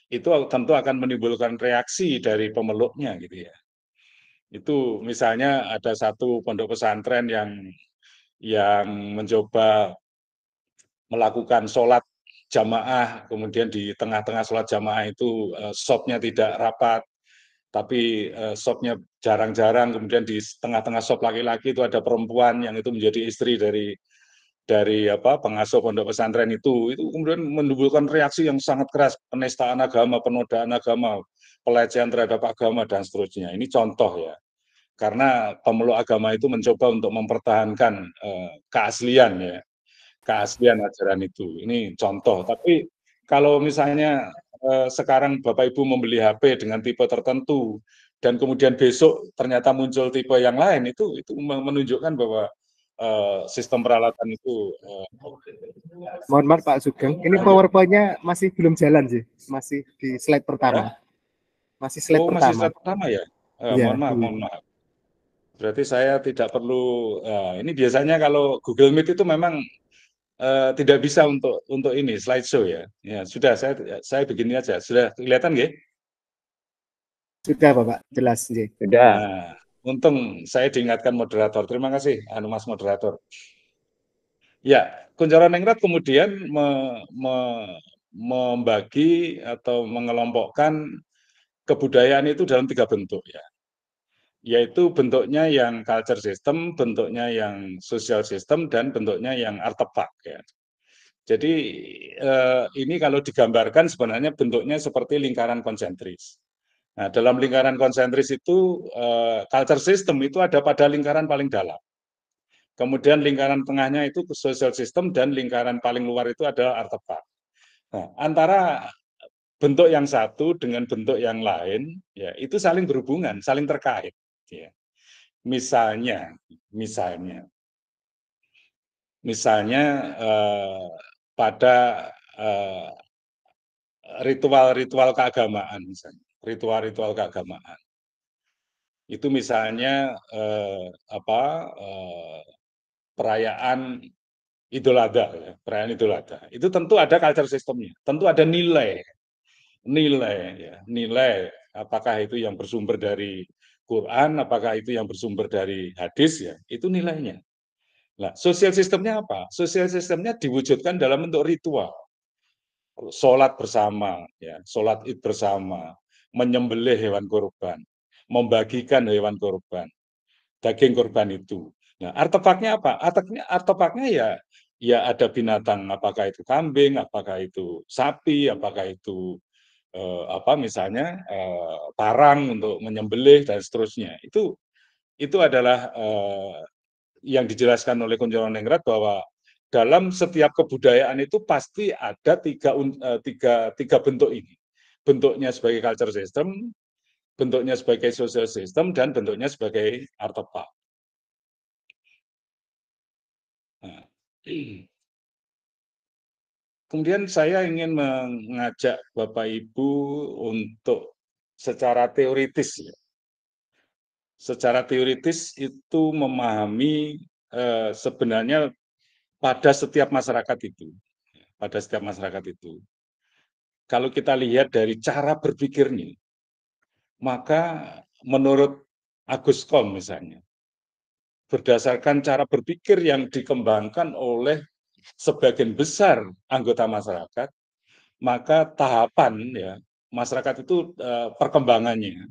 itu tentu akan menimbulkan reaksi dari pemeluknya gitu ya. Itu misalnya ada satu pondok pesantren yang yang mencoba melakukan sholat jamaah, kemudian di tengah-tengah sholat jamaah itu uh, sopnya tidak rapat, tapi uh, sopnya jarang-jarang, kemudian di tengah-tengah sop laki-laki itu ada perempuan yang itu menjadi istri dari dari apa pengasuh pondok pesantren itu itu kemudian menimbulkan reaksi yang sangat keras penistaan agama penodaan agama pelecehan terhadap agama dan seterusnya. Ini contoh ya. Karena pemeluk agama itu mencoba untuk mempertahankan uh, keaslian ya. Keaslian ajaran itu. Ini contoh. Tapi kalau misalnya uh, sekarang bapak ibu membeli HP dengan tipe tertentu dan kemudian besok ternyata muncul tipe yang lain itu itu menunjukkan bahwa uh, sistem peralatan itu. Uh, Mohon maaf Pak Sugeng, ini PowerPoint-nya masih belum jalan sih, masih di slide pertama. Masih slide oh, pertama. Masih slide pertama ya? Uh, ya mohon maaf, mohon maaf. Berarti saya tidak perlu. Uh, ini biasanya kalau Google Meet itu memang uh, tidak bisa untuk untuk ini slideshow ya. Ya sudah saya saya begini aja. Sudah kelihatan nggih? Sudah Bapak, jelas nggih. Sudah. Nah, Untung saya diingatkan moderator. Terima kasih, anu Mas moderator. Ya, Kunjara Ningrat kemudian me, me, membagi atau mengelompokkan kebudayaan itu dalam tiga bentuk ya, yaitu bentuknya yang culture system, bentuknya yang social system, dan bentuknya yang artefak ya. Jadi eh, ini kalau digambarkan sebenarnya bentuknya seperti lingkaran konsentris. Nah, dalam lingkaran konsentris itu uh, culture system itu ada pada lingkaran paling dalam. Kemudian lingkaran tengahnya itu social system dan lingkaran paling luar itu adalah artefak. Nah, antara bentuk yang satu dengan bentuk yang lain ya itu saling berhubungan, saling terkait ya. Misalnya, misalnya misalnya eh, pada eh, ritual-ritual keagamaan misalnya ritual-ritual keagamaan. Itu misalnya eh, apa eh, perayaan Idul Adha, ya, perayaan Idul Adha. Itu tentu ada culture systemnya, tentu ada nilai, nilai, ya, nilai. Apakah itu yang bersumber dari Quran, apakah itu yang bersumber dari hadis, ya, itu nilainya. Nah, sosial sistemnya apa? Sosial sistemnya diwujudkan dalam bentuk ritual, sholat bersama, ya, sholat id bersama, menyembelih hewan korban, membagikan hewan korban, daging korban itu. Nah, artefaknya apa? Artefaknya, artefaknya ya ya ada binatang, apakah itu kambing, apakah itu sapi, apakah itu eh, apa misalnya eh, parang untuk menyembelih dan seterusnya. Itu itu adalah eh, yang dijelaskan oleh Kunjoro Nengrat bahwa dalam setiap kebudayaan itu pasti ada tiga, uh, tiga, tiga bentuk ini bentuknya sebagai culture system, bentuknya sebagai social system, dan bentuknya sebagai artefak. Nah. Kemudian saya ingin mengajak Bapak Ibu untuk secara teoritis ya. Secara teoritis itu memahami eh, sebenarnya pada setiap masyarakat itu. Pada setiap masyarakat itu kalau kita lihat dari cara berpikirnya, maka menurut Agus Kom misalnya, berdasarkan cara berpikir yang dikembangkan oleh sebagian besar anggota masyarakat, maka tahapan ya masyarakat itu eh, perkembangannya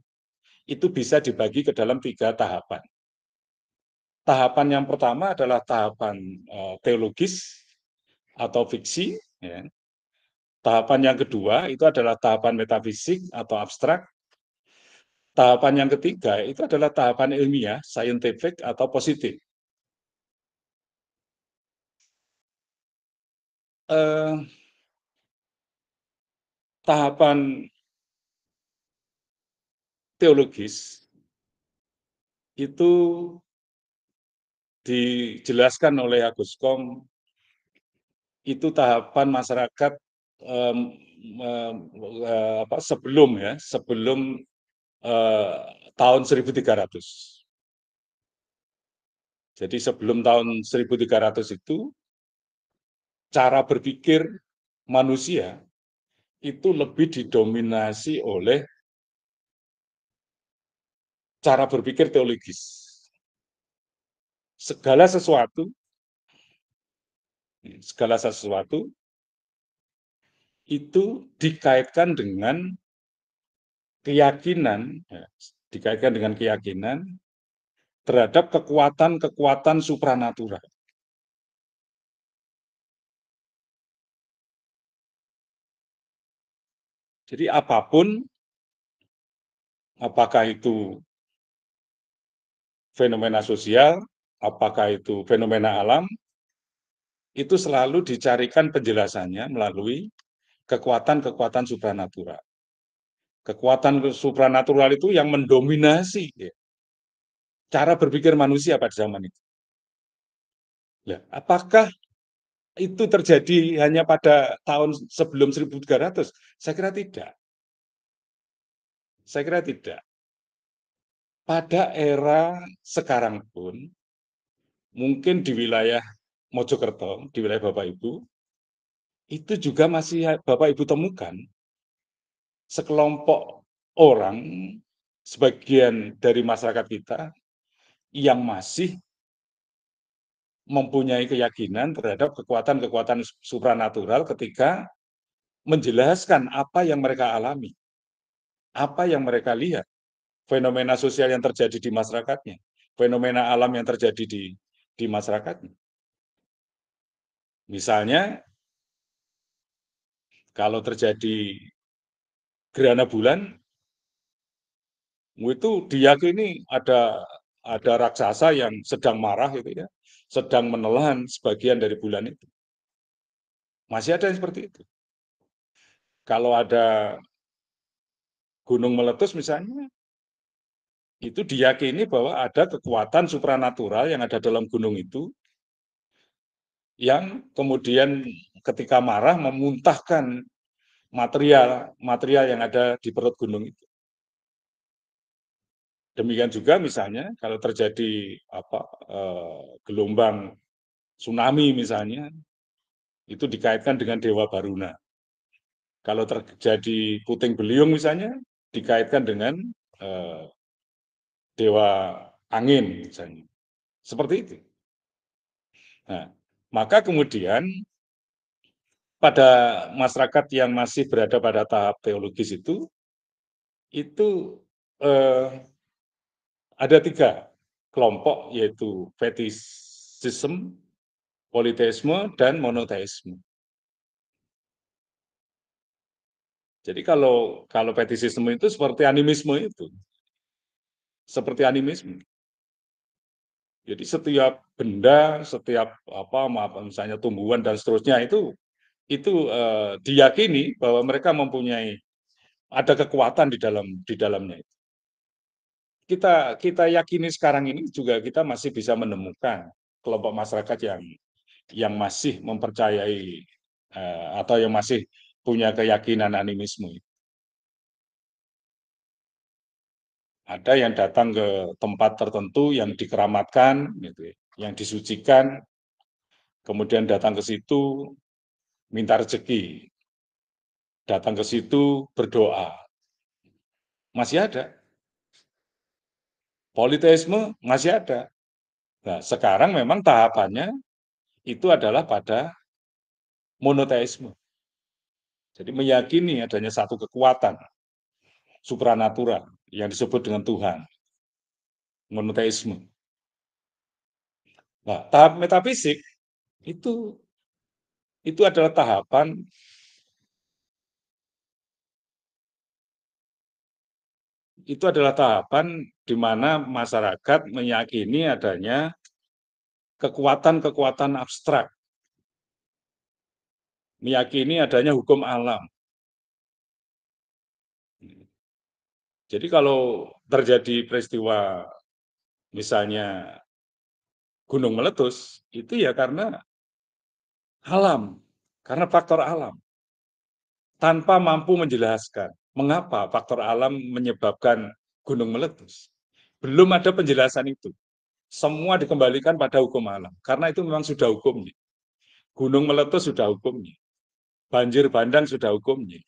itu bisa dibagi ke dalam tiga tahapan. Tahapan yang pertama adalah tahapan eh, teologis atau fiksi, ya. Tahapan yang kedua itu adalah tahapan metafisik atau abstrak. Tahapan yang ketiga itu adalah tahapan ilmiah, scientific atau positif. Eh, tahapan teologis itu dijelaskan oleh Agus Kom itu tahapan masyarakat apa sebelum ya sebelum uh, tahun 1300 Jadi sebelum tahun 1300 itu cara berpikir manusia itu lebih didominasi oleh cara berpikir teologis. Segala sesuatu segala sesuatu itu dikaitkan dengan keyakinan, ya, dikaitkan dengan keyakinan terhadap kekuatan-kekuatan supranatural. Jadi apa pun, apakah itu fenomena sosial, apakah itu fenomena alam, itu selalu dicarikan penjelasannya melalui kekuatan-kekuatan supranatural. Kekuatan supranatural itu yang mendominasi ya, cara berpikir manusia pada zaman itu. Ya, apakah itu terjadi hanya pada tahun sebelum 1300? Saya kira tidak. Saya kira tidak. Pada era sekarang pun, mungkin di wilayah Mojokerto, di wilayah Bapak Ibu, itu juga masih Bapak Ibu temukan sekelompok orang, sebagian dari masyarakat kita, yang masih mempunyai keyakinan terhadap kekuatan-kekuatan supranatural ketika menjelaskan apa yang mereka alami, apa yang mereka lihat, fenomena sosial yang terjadi di masyarakatnya, fenomena alam yang terjadi di di masyarakatnya. Misalnya, kalau terjadi gerhana bulan, itu diyakini ada ada raksasa yang sedang marah itu ya, sedang menelan sebagian dari bulan itu. Masih ada yang seperti itu. Kalau ada gunung meletus misalnya, itu diyakini bahwa ada kekuatan supranatural yang ada dalam gunung itu, yang kemudian ketika marah memuntahkan material material yang ada di perut gunung itu. Demikian juga misalnya kalau terjadi apa eh, gelombang tsunami misalnya itu dikaitkan dengan dewa Baruna. Kalau terjadi puting beliung misalnya dikaitkan dengan eh, dewa angin misalnya. Seperti itu. Nah, maka kemudian pada masyarakat yang masih berada pada tahap teologis itu itu eh, ada tiga kelompok yaitu fetisisme, politeisme, dan monoteisme. Jadi kalau kalau fetisisme itu seperti animisme itu, seperti animisme. Jadi setiap benda, setiap apa, maaf, misalnya tumbuhan dan seterusnya itu itu eh, diyakini bahwa mereka mempunyai ada kekuatan di dalam di dalamnya itu kita kita yakini sekarang ini juga kita masih bisa menemukan kelompok masyarakat yang yang masih mempercayai uh, atau yang masih punya keyakinan animisme. Ada yang datang ke tempat tertentu yang dikeramatkan, gitu, ya, yang disucikan, kemudian datang ke situ minta rezeki, datang ke situ berdoa. Masih ada Politeisme masih ada. Nah, sekarang memang tahapannya itu adalah pada monoteisme. Jadi meyakini adanya satu kekuatan supranatural yang disebut dengan Tuhan. Monoteisme. Nah, tahap metafisik itu itu adalah tahapan itu adalah tahapan di mana masyarakat meyakini adanya kekuatan-kekuatan abstrak, meyakini adanya hukum alam. Jadi kalau terjadi peristiwa misalnya gunung meletus, itu ya karena alam, karena faktor alam. Tanpa mampu menjelaskan mengapa faktor alam menyebabkan gunung meletus. Belum ada penjelasan itu. semua dikembalikan pada hukum alam karena itu memang sudah hukumnya. Gunung meletus sudah hukumnya. Banjir bandang sudah hukumnya.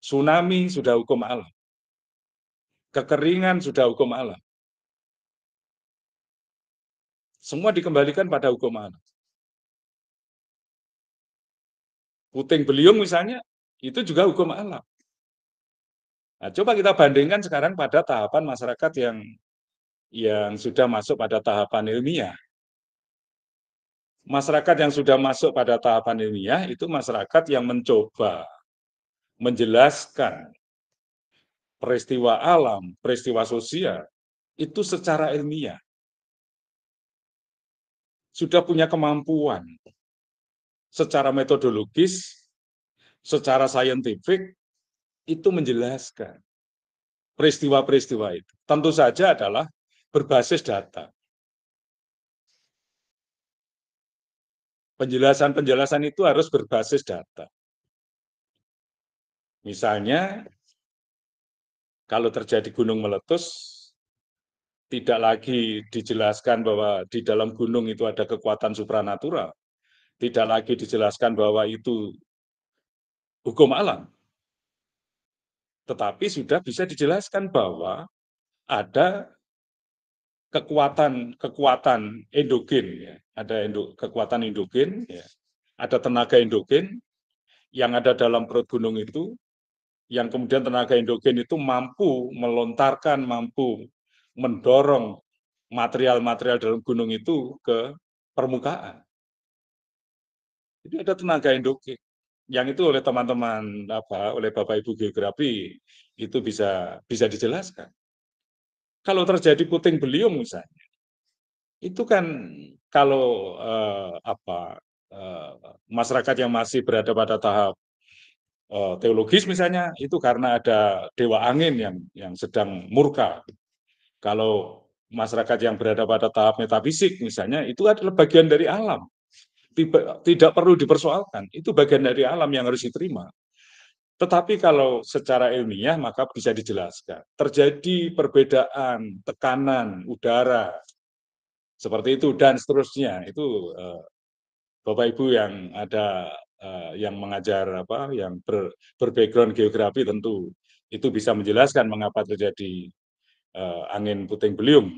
Tsunami sudah hukum alam. Kekeringan sudah hukum alam. Semua dikembalikan pada hukum alam. Puting beliung misalnya, itu juga hukum alam. Nah, coba kita bandingkan sekarang pada tahapan masyarakat yang yang sudah masuk pada tahapan ilmiah. Masyarakat yang sudah masuk pada tahapan ilmiah itu masyarakat yang mencoba menjelaskan peristiwa alam, peristiwa sosial itu secara ilmiah. Sudah punya kemampuan secara metodologis, secara saintifik itu menjelaskan peristiwa-peristiwa itu. Tentu saja adalah berbasis data. Penjelasan-penjelasan itu harus berbasis data. Misalnya, kalau terjadi gunung meletus, tidak lagi dijelaskan bahwa di dalam gunung itu ada kekuatan supranatural, tidak lagi dijelaskan bahwa itu hukum alam, tetapi sudah bisa dijelaskan bahwa ada kekuatan kekuatan endogen ya. Ada endo, kekuatan endogen ya. Ada tenaga endogen yang ada dalam perut gunung itu yang kemudian tenaga endogen itu mampu melontarkan mampu mendorong material-material dalam gunung itu ke permukaan. Itu ada tenaga endogen yang itu oleh teman-teman apa oleh Bapak Ibu geografi itu bisa bisa dijelaskan. Kalau terjadi puting beliung misalnya, itu kan kalau eh, apa eh, masyarakat yang masih berada pada tahap teologis misalnya, itu karena ada dewa angin yang yang sedang murka. Kalau masyarakat yang berada pada tahap metafisik misalnya, itu adalah bagian dari alam. Tidak, tidak perlu dipersoalkan, itu bagian dari alam yang harus diterima. Tetapi kalau secara ilmiah maka bisa dijelaskan. Terjadi perbedaan tekanan udara seperti itu dan seterusnya. Itu uh, Bapak Ibu yang ada uh, yang mengajar apa yang ber, berbackground geografi tentu itu bisa menjelaskan mengapa terjadi uh, angin puting beliung.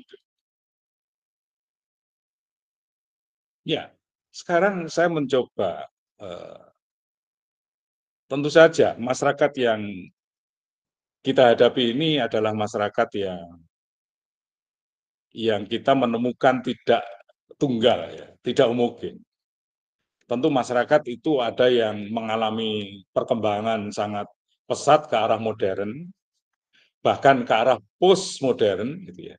Ya, sekarang saya mencoba uh, tentu saja masyarakat yang kita hadapi ini adalah masyarakat yang yang kita menemukan tidak tunggal ya, tidak homogen. Tentu masyarakat itu ada yang mengalami perkembangan sangat pesat ke arah modern, bahkan ke arah postmodern gitu ya.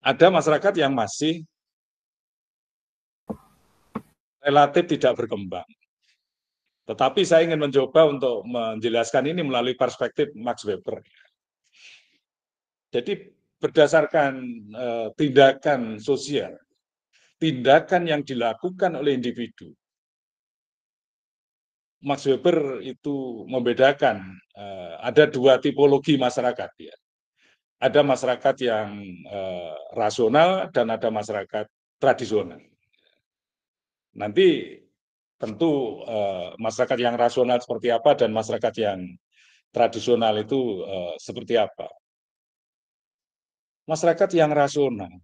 Ada masyarakat yang masih relatif tidak berkembang. Tetapi saya ingin mencoba untuk menjelaskan ini melalui perspektif Max Weber. Jadi berdasarkan uh, tindakan sosial, tindakan yang dilakukan oleh individu, Max Weber itu membedakan uh, ada dua tipologi masyarakat ya. Ada masyarakat yang uh, rasional dan ada masyarakat tradisional. Nanti tentu uh, masyarakat yang rasional seperti apa dan masyarakat yang tradisional itu seperti apa. Masyarakat yang rasional,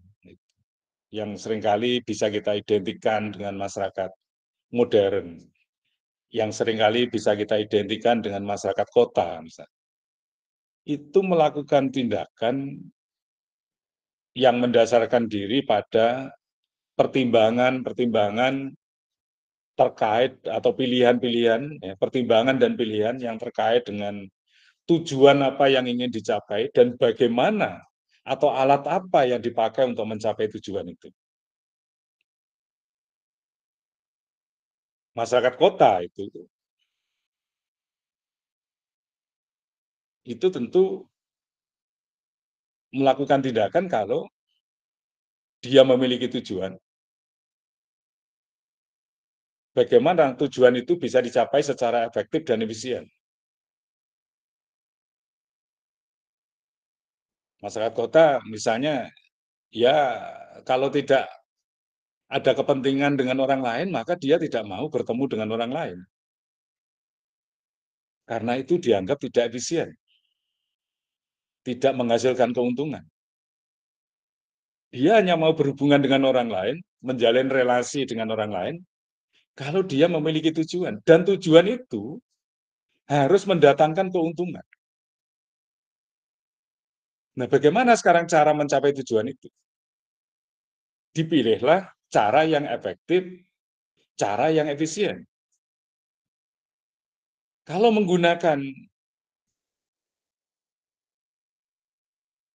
yang sering kali bisa kita identikan dengan masyarakat modern, yang sering kali bisa kita identikan dengan masyarakat kota, misalnya. itu melakukan tindakan yang mendasarkan diri pada pertimbangan-pertimbangan terkait atau pilihan-pilihan, ya, pertimbangan dan pilihan yang terkait dengan tujuan apa yang ingin dicapai dan bagaimana atau alat apa yang dipakai untuk mencapai tujuan itu. Masyarakat kota itu itu tentu melakukan tindakan kalau dia memiliki tujuan bagaimana tujuan itu bisa dicapai secara efektif dan efisien. Masyarakat kota misalnya ya kalau tidak ada kepentingan dengan orang lain, maka dia tidak mau bertemu dengan orang lain. Karena itu dianggap tidak efisien. Tidak menghasilkan keuntungan. Dia hanya mau berhubungan dengan orang lain, menjalin relasi dengan orang lain, kalau dia memiliki tujuan. Dan tujuan itu harus mendatangkan keuntungan. Nah, bagaimana sekarang cara mencapai tujuan itu? Dipilihlah cara yang efektif, cara yang efisien. Kalau menggunakan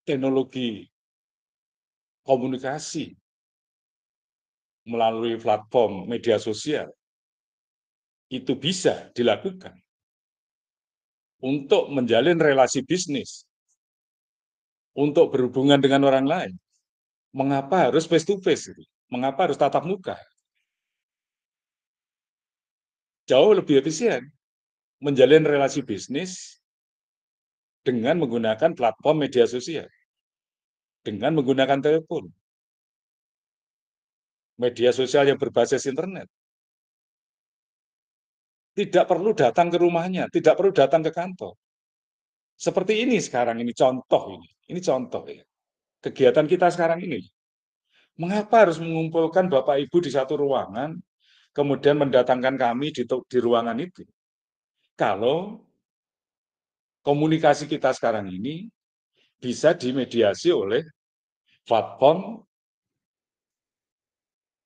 teknologi komunikasi melalui platform media sosial, itu bisa dilakukan untuk menjalin relasi bisnis, untuk berhubungan dengan orang lain. Mengapa harus face to face? Mengapa harus tatap muka? Jauh lebih efisien menjalin relasi bisnis dengan menggunakan platform media sosial, dengan menggunakan telepon, media sosial yang berbasis internet. Tidak perlu datang ke rumahnya, tidak perlu datang ke kantor. Seperti ini sekarang ini contoh ini, ini contoh ya. Kegiatan kita sekarang ini. Mengapa harus mengumpulkan Bapak Ibu di satu ruangan, kemudian mendatangkan kami di, di ruangan itu? Kalau komunikasi kita sekarang ini bisa dimediasi oleh platform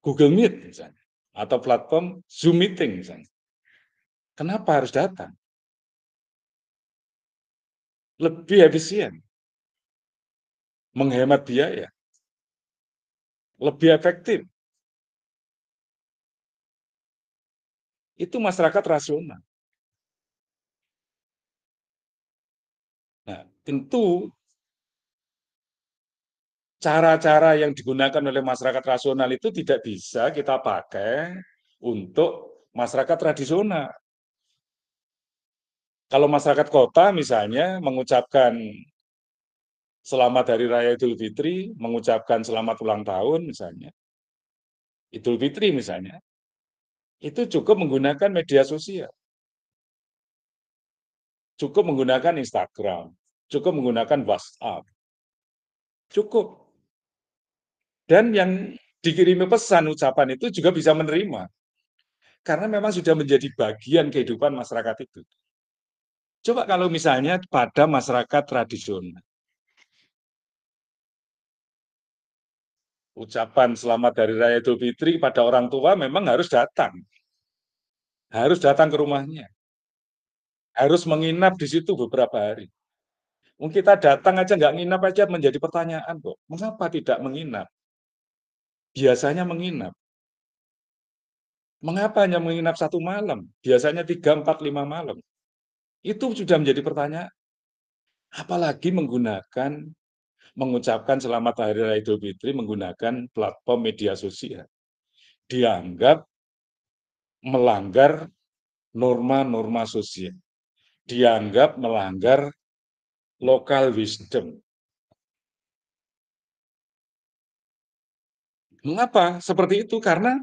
Google Meet misalnya, atau platform Zoom Meeting misalnya. Kenapa harus datang? Lebih efisien, menghemat biaya, lebih efektif. Itu masyarakat rasional. Nah, tentu cara-cara yang digunakan oleh masyarakat rasional itu tidak bisa kita pakai untuk masyarakat tradisional. Kalau masyarakat kota misalnya mengucapkan selamat Hari Raya Idul Fitri, mengucapkan selamat ulang tahun misalnya, Idul Fitri misalnya, itu cukup menggunakan media sosial. Cukup menggunakan Instagram, cukup menggunakan WhatsApp. Cukup. Dan yang dikirimi pesan ucapan itu juga bisa menerima. Karena memang sudah menjadi bagian kehidupan masyarakat itu. Coba kalau misalnya pada masyarakat tradisional. Ucapan selamat dari Raya Idul Fitri pada orang tua memang harus datang. Harus datang ke rumahnya. Harus menginap di situ beberapa hari. Mungkin kita datang aja nggak nginap aja menjadi pertanyaan kok. Mengapa tidak menginap? Biasanya menginap. Mengapa hanya menginap satu malam? Biasanya tiga, empat, lima malam. Itu sudah menjadi pertanyaan. Apalagi menggunakan, mengucapkan selamat Hari Raya Idul Fitri menggunakan platform media sosial. Dianggap melanggar norma-norma sosial. Dianggap melanggar local wisdom. Mengapa seperti itu? Karena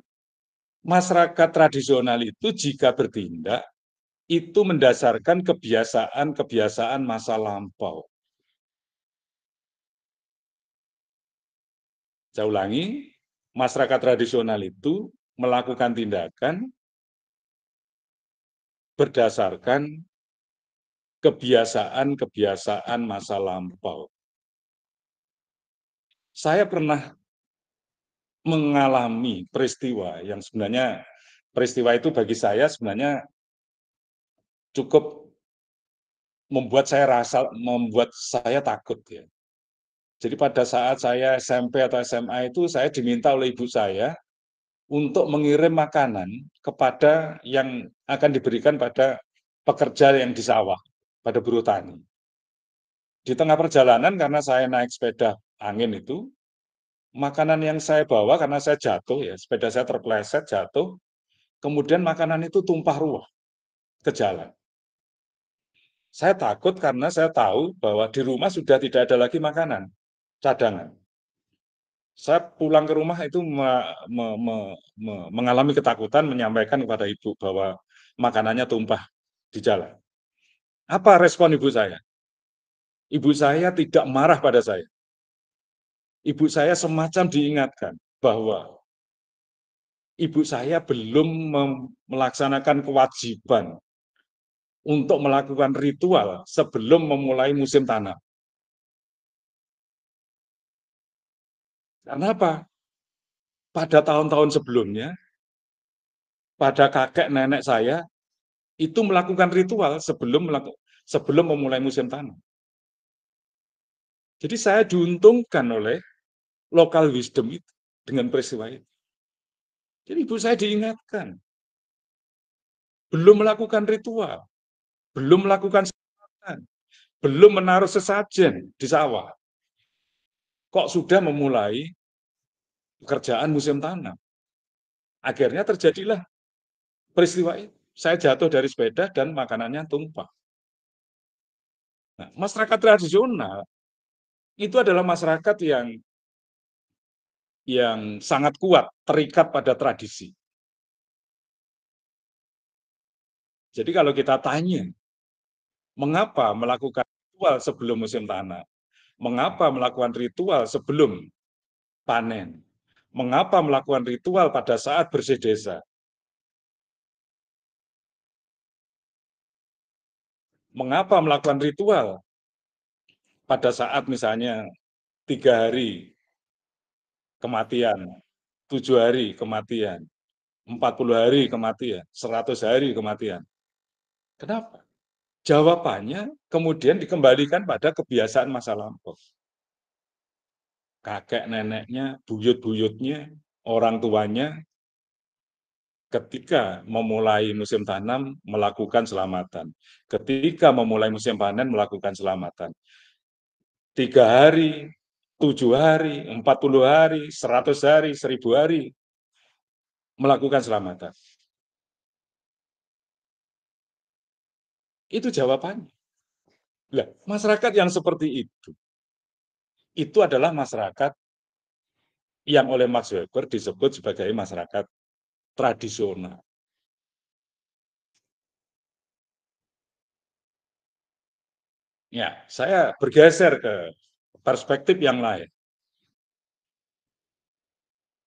masyarakat tradisional itu jika bertindak itu mendasarkan kebiasaan-kebiasaan masa lampau. Saya ulangi, masyarakat tradisional itu melakukan tindakan berdasarkan kebiasaan-kebiasaan masa lampau. Saya pernah mengalami peristiwa yang sebenarnya peristiwa itu bagi saya sebenarnya cukup membuat saya rasa membuat saya takut ya. Jadi pada saat saya SMP atau SMA itu saya diminta oleh ibu saya untuk mengirim makanan kepada yang akan diberikan pada pekerja yang di sawah, pada buruh tani. Di tengah perjalanan karena saya naik sepeda angin itu, makanan yang saya bawa karena saya jatuh ya, sepeda saya terpleset jatuh, kemudian makanan itu tumpah ruah ke jalan. Saya takut karena saya tahu bahwa di rumah sudah tidak ada lagi makanan cadangan. Saya pulang ke rumah itu me, me, me, me, mengalami ketakutan menyampaikan kepada ibu bahwa makanannya tumpah di jalan. Apa respon ibu saya? Ibu saya tidak marah pada saya. Ibu saya semacam diingatkan bahwa ibu saya belum melaksanakan kewajiban untuk melakukan ritual sebelum memulai musim tanam. Karena apa? Pada tahun-tahun sebelumnya, pada kakek nenek saya itu melakukan ritual sebelum melakukan, sebelum memulai musim tanam. Jadi saya diuntungkan oleh local wisdom itu dengan peristiwa itu. Jadi ibu saya diingatkan, belum melakukan ritual, belum melakukan sesuatu, belum menaruh sesajen di sawah. Kok sudah memulai pekerjaan musim tanam? Akhirnya terjadilah peristiwa itu. Saya jatuh dari sepeda dan makanannya tumpah. Nah, masyarakat tradisional itu adalah masyarakat yang yang sangat kuat terikat pada tradisi. Jadi kalau kita tanya, mengapa melakukan ritual sebelum musim tanam? Mengapa melakukan ritual sebelum panen? Mengapa melakukan ritual pada saat bersih desa? Mengapa melakukan ritual pada saat misalnya tiga hari kematian, tujuh hari kematian, empat puluh hari kematian, seratus hari kematian. Kenapa? Jawabannya kemudian dikembalikan pada kebiasaan masa lampau. Kakek neneknya, buyut-buyutnya, orang tuanya, ketika memulai musim tanam melakukan selamatan. Ketika memulai musim panen melakukan selamatan tiga hari, tujuh hari, empat puluh hari, seratus hari, seribu hari, melakukan selamatan. Itu jawabannya. Nah, masyarakat yang seperti itu, itu adalah masyarakat yang oleh Max Weber disebut sebagai masyarakat tradisional. Ya, saya bergeser ke perspektif yang lain.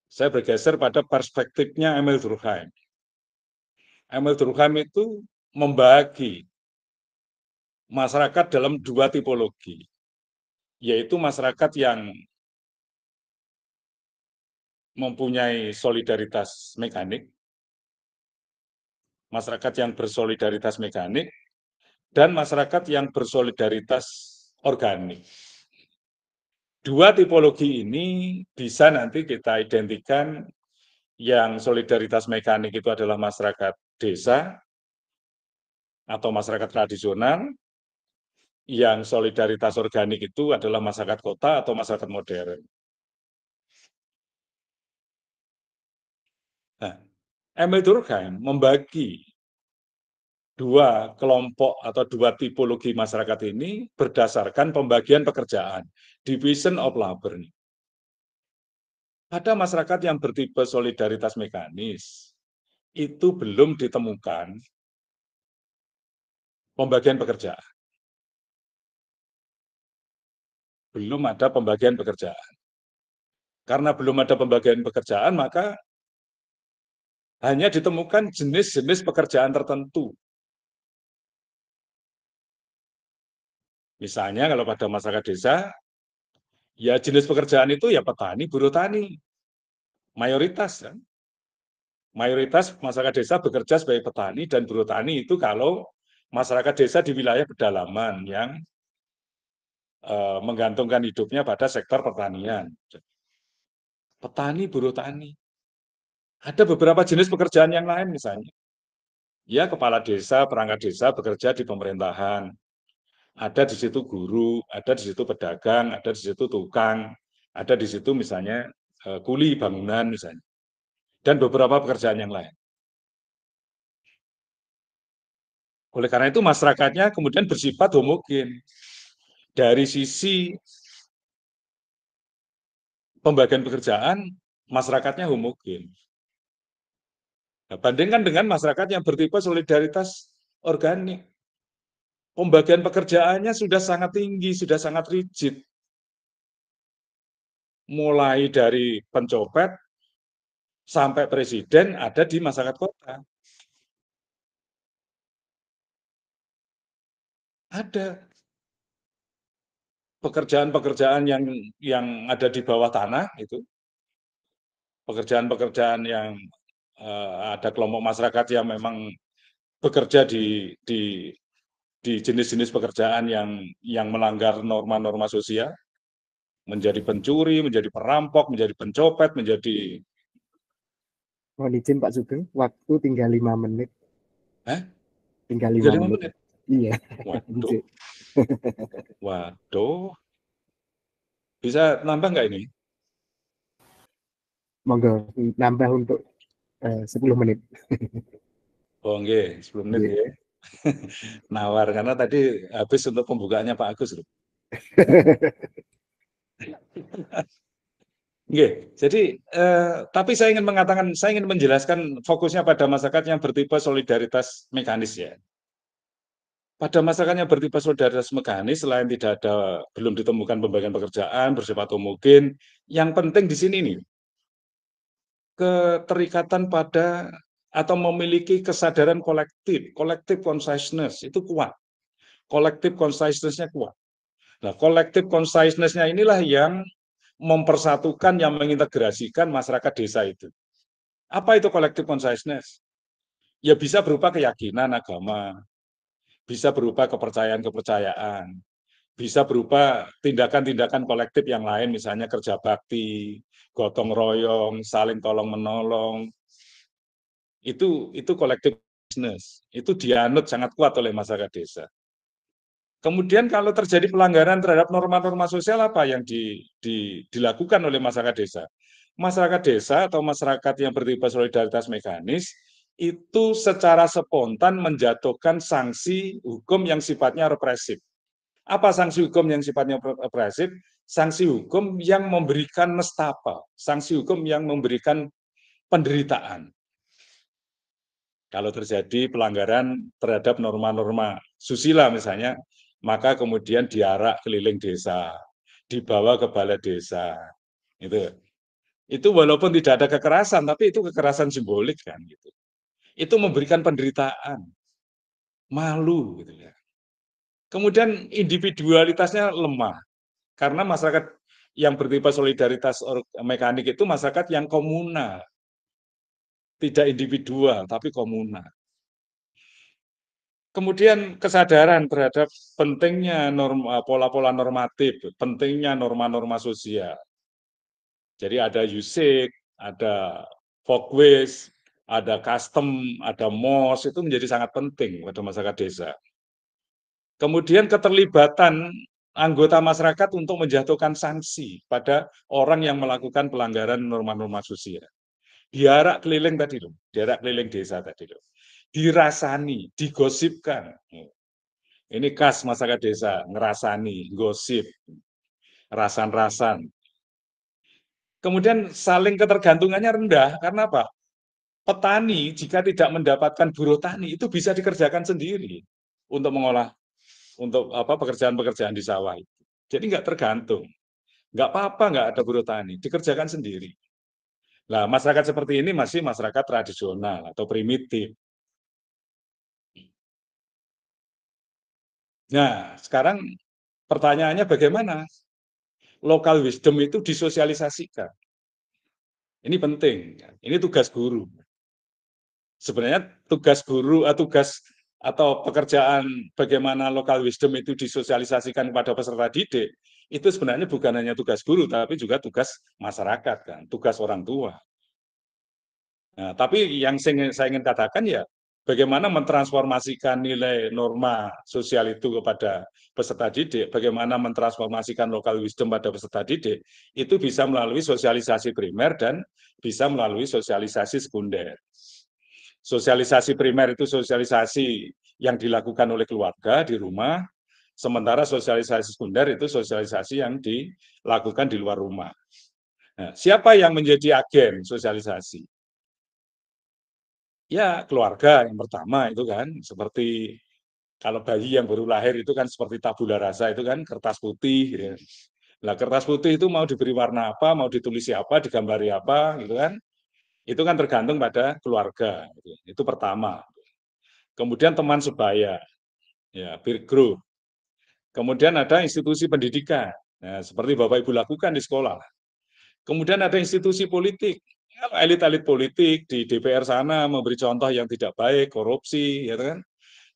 Saya bergeser pada perspektifnya Emil Durkheim. Emil Durkheim itu membagi masyarakat dalam dua tipologi, yaitu masyarakat yang mempunyai solidaritas mekanik, masyarakat yang bersolidaritas mekanik, dan masyarakat yang bersolidaritas organik. Dua tipologi ini bisa nanti kita identikan yang solidaritas mekanik itu adalah masyarakat desa atau masyarakat tradisional, yang solidaritas organik itu adalah masyarakat kota atau masyarakat modern. Nah, Emil Durkheim membagi dua kelompok atau dua tipologi masyarakat ini berdasarkan pembagian pekerjaan, division of labor. Pada masyarakat yang bertipe solidaritas mekanis, itu belum ditemukan pembagian pekerjaan. Belum ada pembagian pekerjaan. Karena belum ada pembagian pekerjaan, maka hanya ditemukan jenis-jenis pekerjaan tertentu Misalnya kalau pada masyarakat desa, ya jenis pekerjaan itu ya petani, buruh tani. Mayoritas kan. Mayoritas masyarakat desa bekerja sebagai petani dan buruh tani itu kalau masyarakat desa di wilayah pedalaman yang menggantungkan hidupnya pada sektor pertanian. Petani, buruh tani. Ada beberapa jenis pekerjaan yang lain misalnya. Ya, kepala desa, perangkat desa bekerja di pemerintahan, ada di situ guru, ada di situ pedagang, ada di situ tukang, ada di situ misalnya eh, kuli bangunan misalnya, dan beberapa pekerjaan yang lain. Oleh karena itu masyarakatnya kemudian bersifat homogen. Dari sisi pembagian pekerjaan, masyarakatnya homogen. Nah, bandingkan dengan masyarakat yang bertipe solidaritas organik. Pembagian pekerjaannya sudah sangat tinggi, sudah sangat rigid. Mulai dari pencopet sampai presiden ada di masyarakat kota. Ada pekerjaan-pekerjaan yang yang ada di bawah tanah itu pekerjaan-pekerjaan yang uh, ada kelompok masyarakat yang memang bekerja di di di jenis-jenis pekerjaan yang yang melanggar norma-norma sosial menjadi pencuri, menjadi perampok, menjadi pencopet, menjadi Mohon izin Pak Sugeng, waktu tinggal lima menit. Hah? Tinggal lima menit. menit. Iya. Waduh. (laughs) Waduh. Bisa nambah nggak ini? Monggo nambah untuk eh, 10 menit. Oh, enggak, 10 menit ya. (laughs) Nawar karena tadi habis untuk pembukaannya Pak Agus loh. (laughs) Oke, jadi eh, tapi saya ingin mengatakan, saya ingin menjelaskan fokusnya pada masyarakat yang bertipe solidaritas mekanis ya. Pada masyarakat yang bertipe solidaritas mekanis, selain tidak ada belum ditemukan pembagian pekerjaan bersifat homogen, yang penting di sini nih keterikatan pada atau memiliki kesadaran kolektif, kolektif consciousness itu kuat. Kolektif consciousness-nya kuat. Nah, kolektif consciousness-nya inilah yang mempersatukan yang mengintegrasikan masyarakat desa itu. Apa itu collective consciousness? Ya bisa berupa keyakinan agama, bisa berupa kepercayaan-kepercayaan, bisa berupa tindakan-tindakan kolektif yang lain, misalnya kerja bakti, gotong royong, saling tolong menolong. Itu itu collective business. Itu dianut sangat kuat oleh masyarakat desa. Kemudian kalau terjadi pelanggaran terhadap norma-norma sosial apa yang di, di, dilakukan oleh masyarakat desa? Masyarakat desa atau masyarakat yang bertipe solidaritas mekanis itu secara spontan menjatuhkan sanksi hukum yang sifatnya represif. Apa sanksi hukum yang sifatnya represif? Sanksi hukum yang memberikan nestapa, sanksi hukum yang memberikan penderitaan. Kalau terjadi pelanggaran terhadap norma-norma susila misalnya, maka kemudian diarak keliling desa, dibawa ke balai desa. Itu itu walaupun tidak ada kekerasan, tapi itu kekerasan simbolik kan gitu. Itu memberikan penderitaan, malu gitu ya. Kemudian individualitasnya lemah karena masyarakat yang bertipe solidaritas mekanik itu masyarakat yang komunal, tidak individual tapi komunal. Kemudian kesadaran terhadap pentingnya norma pola-pola normatif, pentingnya norma-norma sosial. Jadi ada USIK, ada Folkways, ada custom, ada MOS, itu menjadi sangat penting pada masyarakat desa. Kemudian keterlibatan anggota masyarakat untuk menjatuhkan sanksi pada orang yang melakukan pelanggaran norma-norma sosial. Diarak keliling tadi loh, diarak keliling desa tadi loh dirasani, digosipkan. Ini khas masyarakat desa, ngerasani, gosip, rasan-rasan. Kemudian saling ketergantungannya rendah, karena apa? Petani jika tidak mendapatkan buruh tani itu bisa dikerjakan sendiri untuk mengolah untuk apa pekerjaan-pekerjaan di sawah itu. Jadi nggak tergantung, nggak apa-apa nggak ada buruh tani, dikerjakan sendiri. Nah, masyarakat seperti ini masih masyarakat tradisional atau primitif. Nah, sekarang pertanyaannya bagaimana local wisdom itu disosialisasikan. Ini penting, ini tugas guru. Sebenarnya tugas guru atau tugas atau pekerjaan bagaimana local wisdom itu disosialisasikan kepada peserta didik itu sebenarnya bukan hanya tugas guru tapi juga tugas masyarakat kan, tugas orang tua. Nah, tapi yang saya ingin katakan ya bagaimana mentransformasikan nilai norma sosial itu kepada peserta didik, bagaimana mentransformasikan lokal wisdom pada peserta didik, itu bisa melalui sosialisasi primer dan bisa melalui sosialisasi sekunder. Sosialisasi primer itu sosialisasi yang dilakukan oleh keluarga di rumah, sementara sosialisasi sekunder itu sosialisasi yang dilakukan di luar rumah. Nah, siapa yang menjadi agen sosialisasi? Ya, keluarga yang pertama itu kan, seperti kalau bayi yang baru lahir itu kan seperti tabula rasa itu kan kertas putih. Ya. Nah, kertas putih itu mau diberi warna apa, mau ditulisi apa, digambari apa, gitu kan? Itu kan tergantung pada keluarga. Gitu. Itu pertama. Kemudian teman sebaya, ya peer group. Kemudian ada institusi pendidikan, ya, seperti Bapak Ibu lakukan di sekolah. Kemudian ada institusi politik, elit-elit politik di DPR sana memberi contoh yang tidak baik, korupsi, ya kan?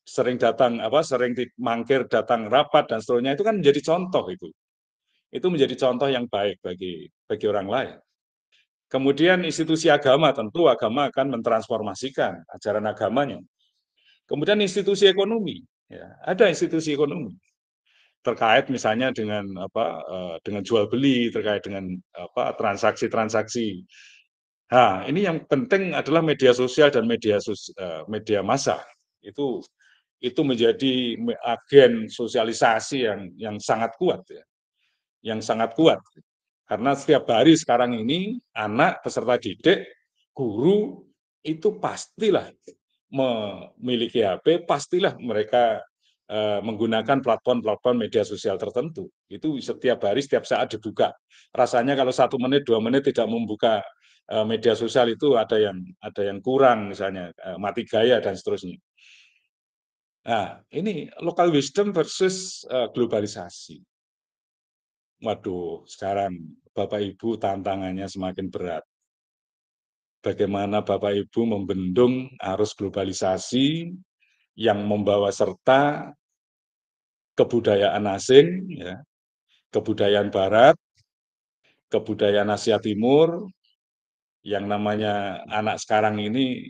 Sering datang apa, sering mangkir datang rapat dan seterusnya itu kan menjadi contoh itu. Itu menjadi contoh yang baik bagi bagi orang lain. Kemudian institusi agama tentu agama akan mentransformasikan ajaran agamanya. Kemudian institusi ekonomi, ya, ada institusi ekonomi terkait misalnya dengan apa uh, dengan jual beli terkait dengan apa transaksi-transaksi. Nah, ini yang penting adalah media sosial dan media sos, uh, media massa. Itu itu menjadi agen sosialisasi yang yang sangat kuat ya. Yang sangat kuat. Karena setiap hari sekarang ini anak peserta didik, guru itu pastilah memiliki HP, pastilah mereka Eh, menggunakan platform-platform media sosial tertentu. Itu setiap hari, setiap saat dibuka. Rasanya kalau satu menit, dua menit tidak membuka uh, media sosial itu ada yang ada yang kurang, misalnya uh, mati gaya dan seterusnya. Nah, ini local wisdom versus globalisasi. Waduh, sekarang Bapak Ibu tantangannya semakin berat. Bagaimana Bapak Ibu membendung arus globalisasi yang membawa serta kebudayaan asing, ya, kebudayaan Barat, kebudayaan Asia Timur, yang namanya anak sekarang ini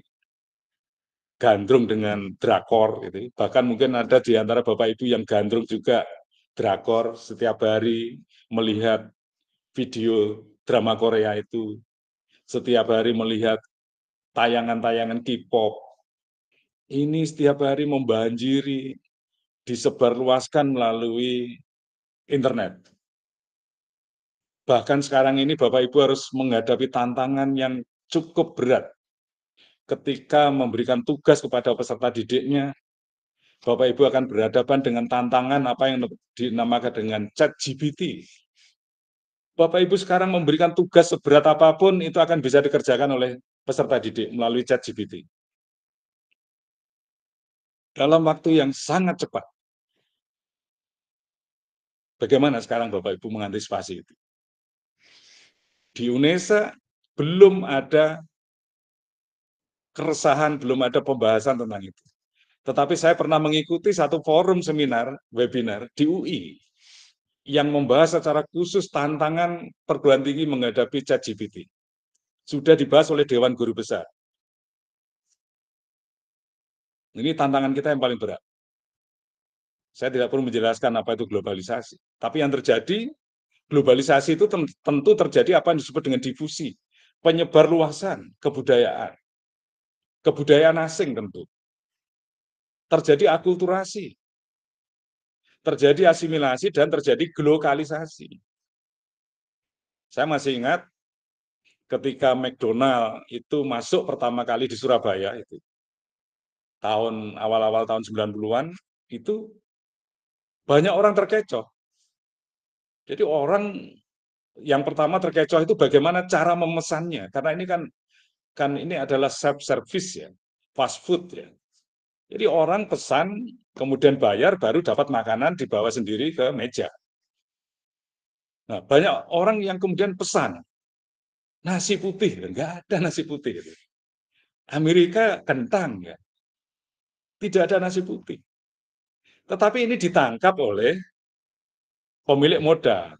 gandrung dengan drakor, gitu. bahkan mungkin ada di antara bapak ibu yang gandrung juga drakor setiap hari melihat video drama Korea itu, setiap hari melihat tayangan-tayangan K-pop, ini setiap hari membanjiri disebarluaskan melalui internet. Bahkan sekarang ini Bapak Ibu harus menghadapi tantangan yang cukup berat ketika memberikan tugas kepada peserta didiknya. Bapak Ibu akan berhadapan dengan tantangan apa yang dinamakan dengan chat GPT. Bapak Ibu sekarang memberikan tugas seberat apa pun itu akan bisa dikerjakan oleh peserta didik melalui chat GPT dalam waktu yang sangat cepat. Bagaimana sekarang Bapak Ibu mengantisipasi itu? Di UNESA belum ada keresahan, belum ada pembahasan tentang itu. Tetapi saya pernah mengikuti satu forum seminar, webinar di UI yang membahas secara khusus tantangan perguruan tinggi menghadapi ChatGPT. Sudah dibahas oleh Dewan Guru Besar. Ini tantangan kita yang paling berat. Saya tidak perlu menjelaskan apa itu globalisasi. Tapi yang terjadi, globalisasi itu tentu terjadi apa yang disebut dengan difusi. Penyebar luasan kebudayaan. Kebudayaan asing tentu. Terjadi akulturasi. Terjadi asimilasi dan terjadi globalisasi. Saya masih ingat ketika McDonald itu masuk pertama kali di Surabaya itu tahun awal-awal tahun 90-an itu banyak orang terkecoh. Jadi orang yang pertama terkecoh itu bagaimana cara memesannya karena ini kan kan ini adalah self service ya, fast food ya. Jadi orang pesan kemudian bayar baru dapat makanan dibawa sendiri ke meja. Nah, banyak orang yang kemudian pesan nasi putih, enggak ada nasi putih. Amerika kentang ya, tidak ada nasi putih. Tetapi ini ditangkap oleh pemilik modal.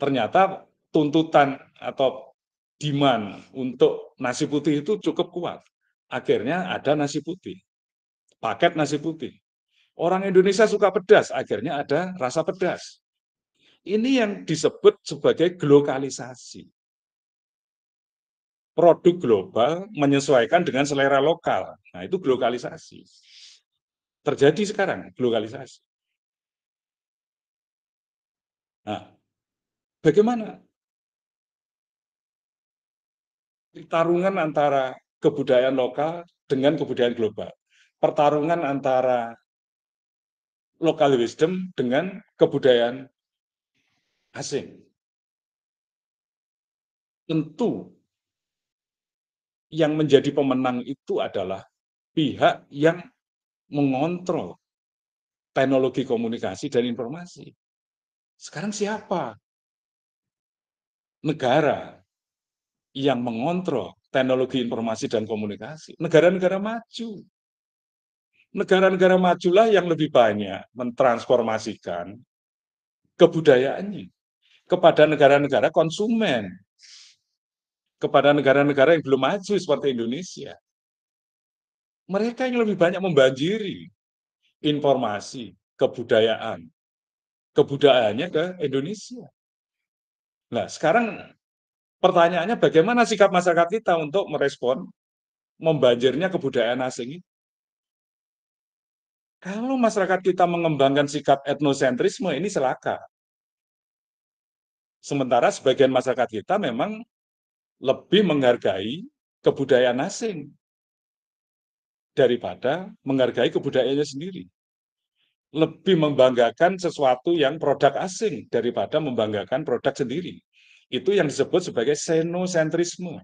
Ternyata tuntutan atau demand untuk nasi putih itu cukup kuat. Akhirnya ada nasi putih. Paket nasi putih. Orang Indonesia suka pedas, akhirnya ada rasa pedas. Ini yang disebut sebagai globalisasi produk global menyesuaikan dengan selera lokal. Nah, itu globalisasi. terjadi sekarang globalisasi. Nah, bagaimana pertarungan antara kebudayaan lokal dengan kebudayaan global? Pertarungan antara local wisdom dengan kebudayaan asing. Tentu yang menjadi pemenang itu adalah pihak yang mengontrol teknologi komunikasi dan informasi. Sekarang siapa? Negara yang mengontrol teknologi informasi dan komunikasi. Negara-negara maju. Negara-negara majulah yang lebih banyak mentransformasikan kebudayaannya kepada negara-negara konsumen, kepada negara-negara yang belum maju seperti Indonesia. Mereka yang lebih banyak membanjiri informasi, kebudayaan, kebudayaannya ke Indonesia. Nah, sekarang pertanyaannya bagaimana sikap masyarakat kita untuk merespon membanjirnya kebudayaan asing? Kalau masyarakat kita mengembangkan sikap etnosentrisme ini selaka. Sementara sebagian masyarakat kita memang lebih menghargai kebudayaan asing daripada menghargai kebudayaannya sendiri lebih membanggakan sesuatu yang produk asing daripada membanggakan produk sendiri. Itu yang disebut sebagai xenocentrisme.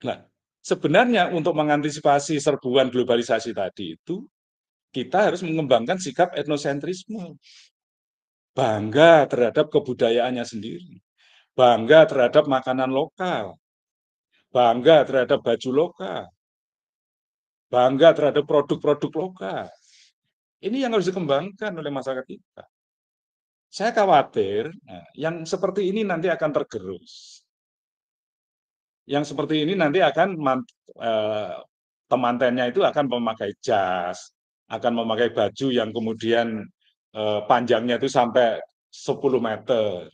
Nah, sebenarnya untuk mengantisipasi serbuan globalisasi tadi itu, kita harus mengembangkan sikap etnosentrisme. Bangga terhadap kebudayaannya sendiri. Bangga terhadap makanan lokal. Bangga terhadap baju lokal bangga terhadap produk-produk lokal. Ini yang harus dikembangkan oleh masyarakat kita. Saya khawatir nah, yang seperti ini nanti akan tergerus. Yang seperti ini nanti akan eh, temantennya itu akan memakai jas, akan memakai baju yang kemudian eh, panjangnya itu sampai 10 meter.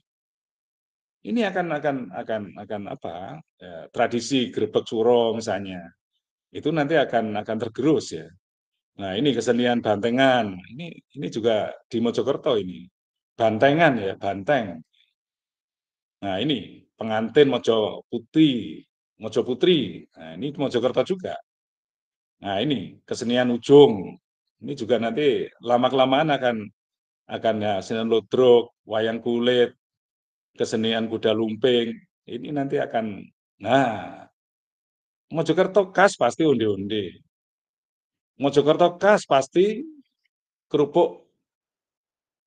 Ini akan akan akan akan apa? Ya, tradisi grebek suro misalnya itu nanti akan akan tergerus ya. Nah ini kesenian bantengan, ini ini juga di Mojokerto ini bantengan ya banteng. Nah ini pengantin Mojo Putri, Mojo Putri. Nah ini Mojokerto juga. Nah ini kesenian ujung, ini juga nanti lama kelamaan akan akan ya kesenian lodrok, wayang kulit, kesenian kuda lumping. Ini nanti akan, nah Mojokerto khas pasti onde-onde. Mojokerto khas pasti kerupuk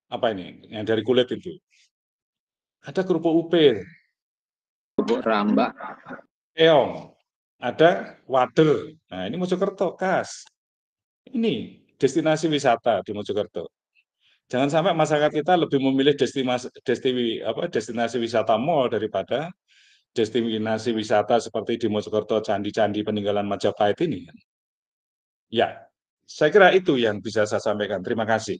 apa ini yang dari kulit itu. Ada kerupuk upir. Kerupuk rambak. Keong. Ada wader. Nah, ini Mojokerto khas. Ini destinasi wisata di Mojokerto. Jangan sampai masyarakat kita lebih memilih destinasi, destinasi, apa, destinasi wisata mall daripada destinasi wisata seperti di Mojokerto, candi-candi peninggalan Majapahit ini. Ya, saya kira itu yang bisa saya sampaikan. Terima kasih.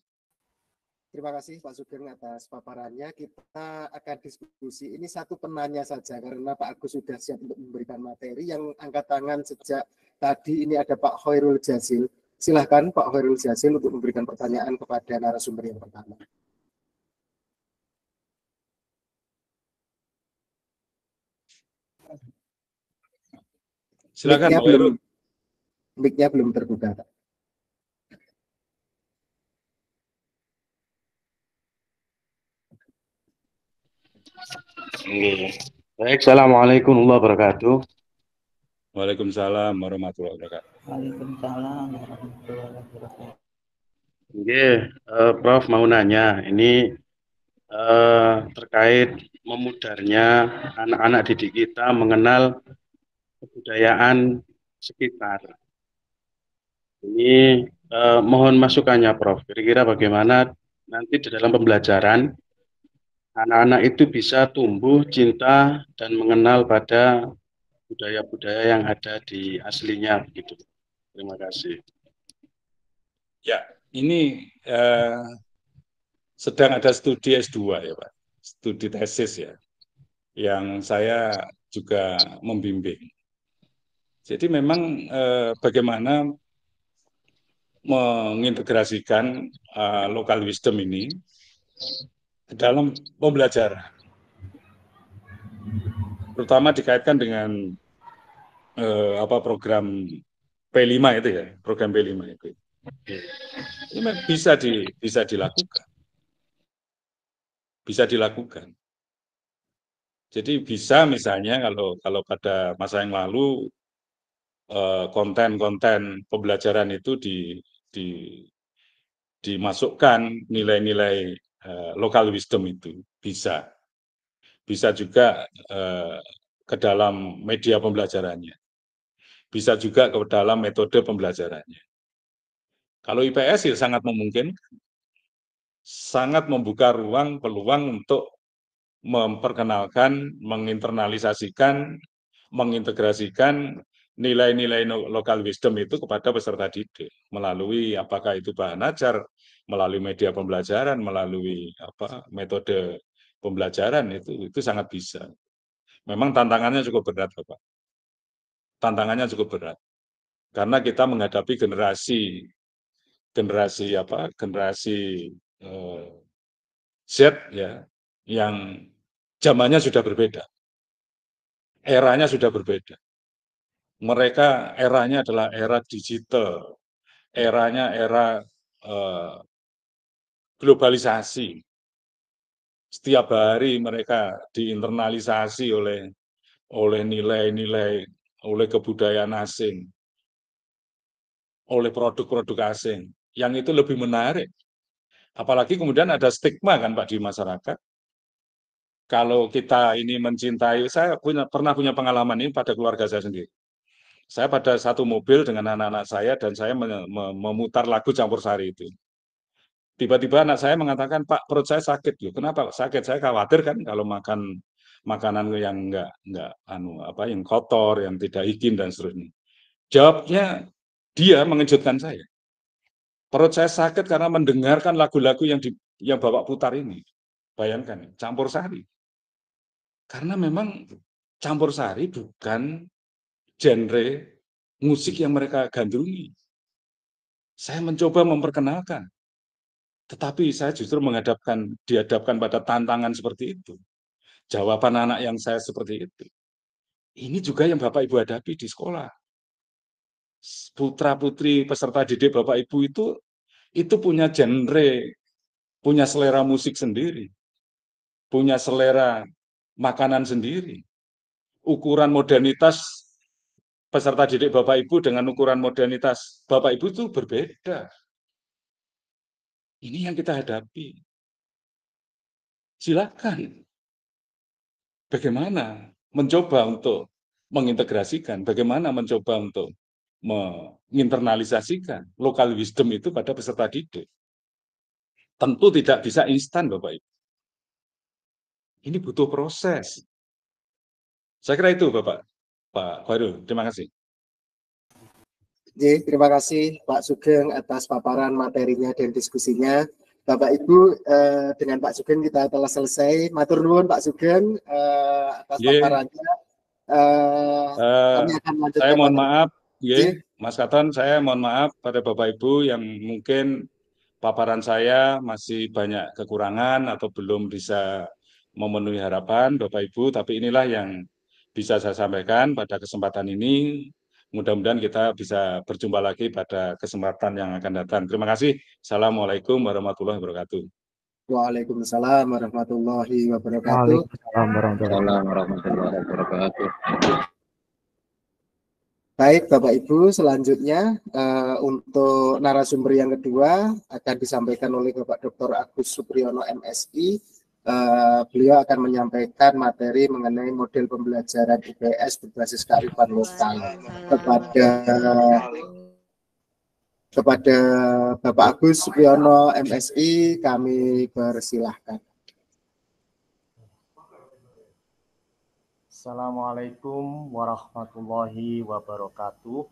Terima kasih Pak Sugeng atas paparannya. Kita akan diskusi. Ini satu penanya saja karena Pak Agus sudah siap untuk memberikan materi. Yang angkat tangan sejak tadi ini ada Pak Hoirul Jazil. Silahkan Pak Hoirul Jazil untuk memberikan pertanyaan kepada narasumber yang pertama. Silakan mic belum mic-nya belum terbuka. Baik, Assalamualaikum warahmatullahi wabarakatuh. Waalaikumsalam warahmatullahi wabarakatuh. Waalaikumsalam warahmatullahi wabarakatuh. Oke, uh, Prof mau nanya, ini uh, terkait memudarnya anak-anak didik kita mengenal kebudayaan sekitar. Ini eh, mohon masukannya Prof. Kira-kira bagaimana nanti di dalam pembelajaran anak-anak itu bisa tumbuh cinta dan mengenal pada budaya-budaya yang ada di aslinya begitu. Terima kasih. Ya, ini eh, sedang ada studi S2 ya Pak, studi tesis ya, yang saya juga membimbing. Jadi memang eh, bagaimana mengintegrasikan uh, local wisdom ini dalam pembelajaran, terutama dikaitkan dengan uh, apa program P5 itu ya, program P5 itu. Ini bisa di bisa dilakukan. Bisa dilakukan. Jadi bisa misalnya kalau kalau pada masa yang lalu eh, konten-konten pembelajaran itu di, di dimasukkan nilai-nilai uh, local wisdom itu bisa. Bisa juga uh, ke dalam media pembelajarannya. Bisa juga ke dalam metode pembelajarannya. Kalau IPS ya sangat memungkinkan sangat membuka ruang peluang untuk memperkenalkan, menginternalisasikan, mengintegrasikan nilai-nilai lokal wisdom itu kepada peserta didik melalui apakah itu bahan ajar, melalui media pembelajaran, melalui apa metode pembelajaran itu itu sangat bisa. Memang tantangannya cukup berat, Bapak. Tantangannya cukup berat. Karena kita menghadapi generasi generasi apa? generasi eh, Z ya yang zamannya sudah berbeda. Eranya sudah berbeda mereka eranya adalah era digital, eranya era uh, globalisasi. Setiap hari mereka diinternalisasi oleh oleh nilai-nilai, oleh kebudayaan asing, oleh produk-produk asing, yang itu lebih menarik. Apalagi kemudian ada stigma kan Pak di masyarakat. Kalau kita ini mencintai, saya punya pernah punya pengalaman ini pada keluarga saya sendiri saya pada satu mobil dengan anak-anak saya dan saya memutar lagu campur sari itu. Tiba-tiba anak saya mengatakan, Pak perut saya sakit. Loh, kenapa sakit? Saya khawatir kan kalau makan makanan yang enggak enggak anu apa yang kotor, yang tidak higien dan seterusnya. Jawabnya dia mengejutkan saya. Perut saya sakit karena mendengarkan lagu-lagu yang di, yang Bapak putar ini. Bayangkan, campur sari. Karena memang campur sari bukan genre musik yang mereka gandrungi. Saya mencoba memperkenalkan, tetapi saya justru menghadapkan, dihadapkan pada tantangan seperti itu. Jawaban anak yang saya seperti itu. Ini juga yang Bapak Ibu hadapi di sekolah. Putra-putri peserta didik Bapak Ibu itu itu punya genre, punya selera musik sendiri, punya selera makanan sendiri. Ukuran modernitas peserta didik Bapak Ibu dengan ukuran modernitas Bapak Ibu itu berbeda. Ini yang kita hadapi. Silakan. Bagaimana mencoba untuk mengintegrasikan, bagaimana mencoba untuk menginternalisasikan lokal wisdom itu pada peserta didik. Tentu tidak bisa instan Bapak Ibu. Ini butuh proses. Saya kira itu Bapak. Pak Khairul. Terima kasih. Jadi, terima kasih Pak Sugeng atas paparan materinya dan diskusinya. Bapak Ibu, eh, dengan Pak Sugeng kita telah selesai. Matur nuwun Pak Sugeng eh, atas yeah. paparannya. Eh, uh, kami akan lanjutkan. Saya mohon maaf, yeah. Mas Katon, saya mohon maaf pada Bapak Ibu yang mungkin paparan saya masih banyak kekurangan atau belum bisa memenuhi harapan Bapak Ibu, tapi inilah yang bisa saya sampaikan pada kesempatan ini. Mudah-mudahan kita bisa berjumpa lagi pada kesempatan yang akan datang. Terima kasih. Assalamualaikum warahmatullahi wabarakatuh. Waalaikumsalam warahmatullahi wabarakatuh. Waalaikumsalam warahmatullahi wabarakatuh. Baik, Bapak Ibu, selanjutnya uh, untuk narasumber yang kedua akan disampaikan oleh Bapak Dr. Agus Supriyono MSI uh, beliau akan menyampaikan materi mengenai model pembelajaran IPS berbasis kearifan lokal kepada kepada Bapak Agus Supriyono MSI kami persilahkan. Assalamualaikum warahmatullahi wabarakatuh.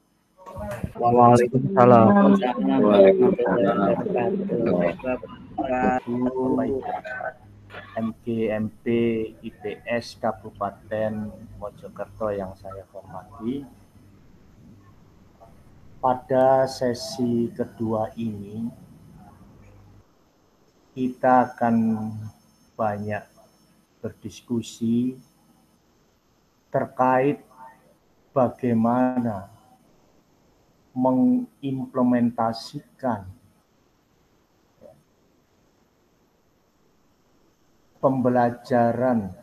Waalaikumsalam. Waalaikumsalam. Waalaikumsalam. MGMP IPS Kabupaten Mojokerto yang saya hormati. pada sesi kedua ini kita akan banyak berdiskusi terkait bagaimana mengimplementasikan pembelajaran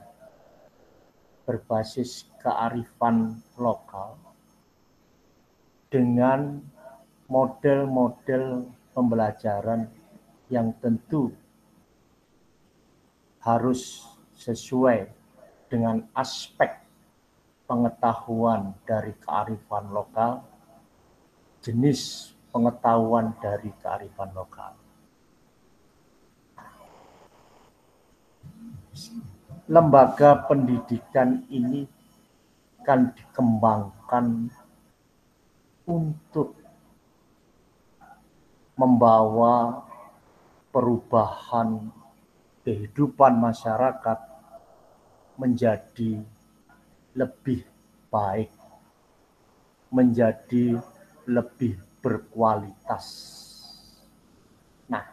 berbasis kearifan lokal dengan model-model pembelajaran yang tentu harus sesuai dengan aspek pengetahuan dari kearifan lokal, jenis pengetahuan dari kearifan lokal. Lembaga pendidikan ini kan dikembangkan untuk membawa perubahan kehidupan masyarakat menjadi lebih baik, menjadi lebih berkualitas. Nah,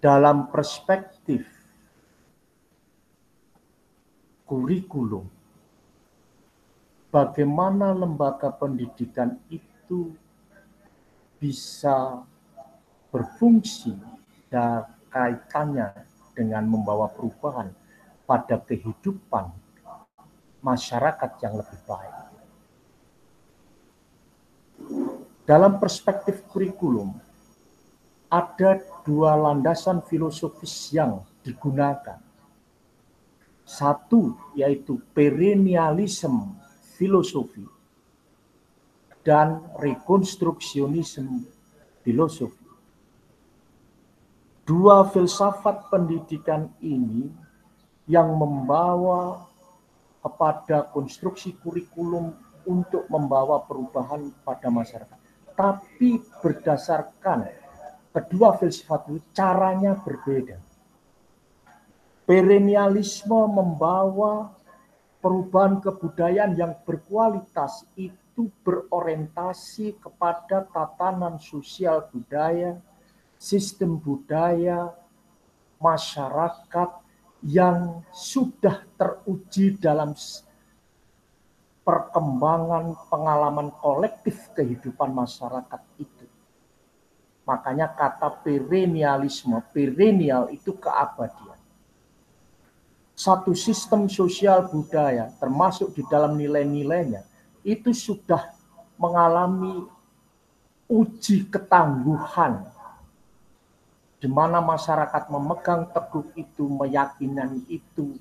dalam perspektif kurikulum, bagaimana lembaga pendidikan itu bisa berfungsi dan kaitannya dengan membawa perubahan pada kehidupan masyarakat yang lebih baik. Dalam perspektif kurikulum, ada dua landasan filosofis yang digunakan. Satu yaitu perennialisme filosofi dan rekonstruksionisme filosofi. Dua filsafat pendidikan ini yang membawa kepada konstruksi kurikulum untuk membawa perubahan pada masyarakat. Tapi berdasarkan kedua filsafat itu caranya berbeda. Perennialisme membawa perubahan kebudayaan yang berkualitas itu berorientasi kepada tatanan sosial budaya, sistem budaya, masyarakat yang sudah teruji dalam perkembangan pengalaman kolektif kehidupan masyarakat itu. Makanya kata perennialisme, perennial itu keabadian. Satu sistem sosial budaya, termasuk di dalam nilai-nilainya, itu sudah mengalami uji ketangguhan di mana masyarakat memegang teguh itu, meyakinan itu,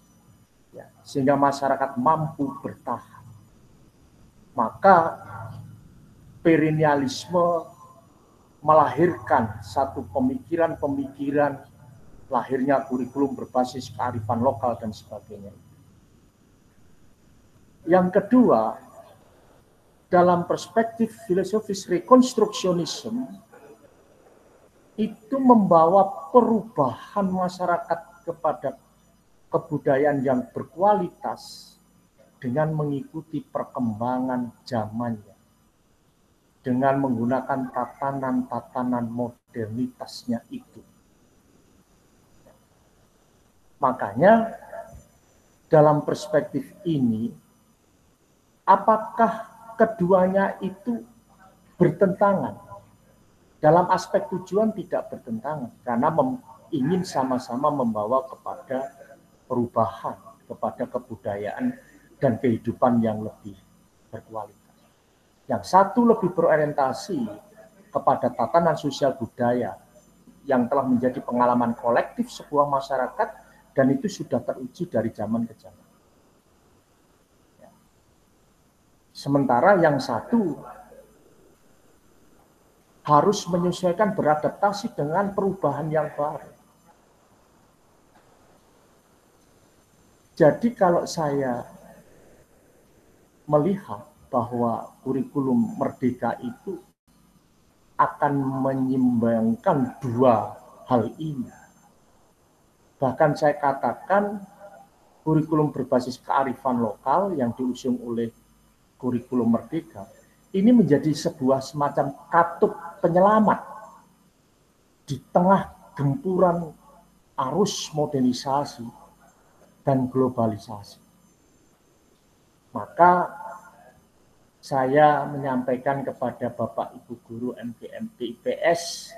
ya, sehingga masyarakat mampu bertahan. Maka perennialisme melahirkan satu pemikiran-pemikiran lahirnya kurikulum berbasis kearifan lokal dan sebagainya. Yang kedua, dalam perspektif filosofis rekonstruksionisme, itu membawa perubahan masyarakat kepada kebudayaan yang berkualitas dengan mengikuti perkembangan zamannya dengan menggunakan tatanan-tatanan modernitasnya itu. Makanya dalam perspektif ini apakah keduanya itu bertentangan? dalam aspek tujuan tidak bertentangan karena ingin sama-sama membawa kepada perubahan, kepada kebudayaan dan kehidupan yang lebih berkualitas. Yang satu lebih berorientasi kepada tatanan sosial budaya yang telah menjadi pengalaman kolektif sebuah masyarakat dan itu sudah teruji dari zaman ke zaman. Ya. Sementara yang satu harus menyesuaikan beradaptasi dengan perubahan yang baru. Jadi kalau saya melihat bahwa kurikulum merdeka itu akan menyimbangkan dua hal ini. Bahkan saya katakan kurikulum berbasis kearifan lokal yang diusung oleh kurikulum merdeka ini menjadi sebuah semacam katup penyelamat di tengah gempuran arus modernisasi dan globalisasi. Maka saya menyampaikan kepada Bapak Ibu Guru MPMP IPS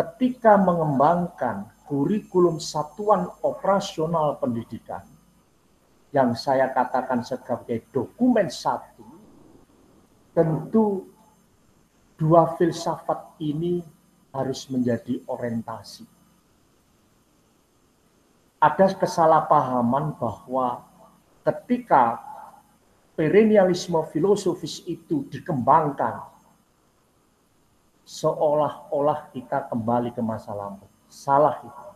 ketika mengembangkan kurikulum satuan operasional pendidikan yang saya katakan sebagai dokumen satu, tentu dua filsafat ini harus menjadi orientasi. Ada kesalahpahaman bahwa ketika perennialisme filosofis itu dikembangkan, seolah-olah kita kembali ke masa lampau. Salah itu.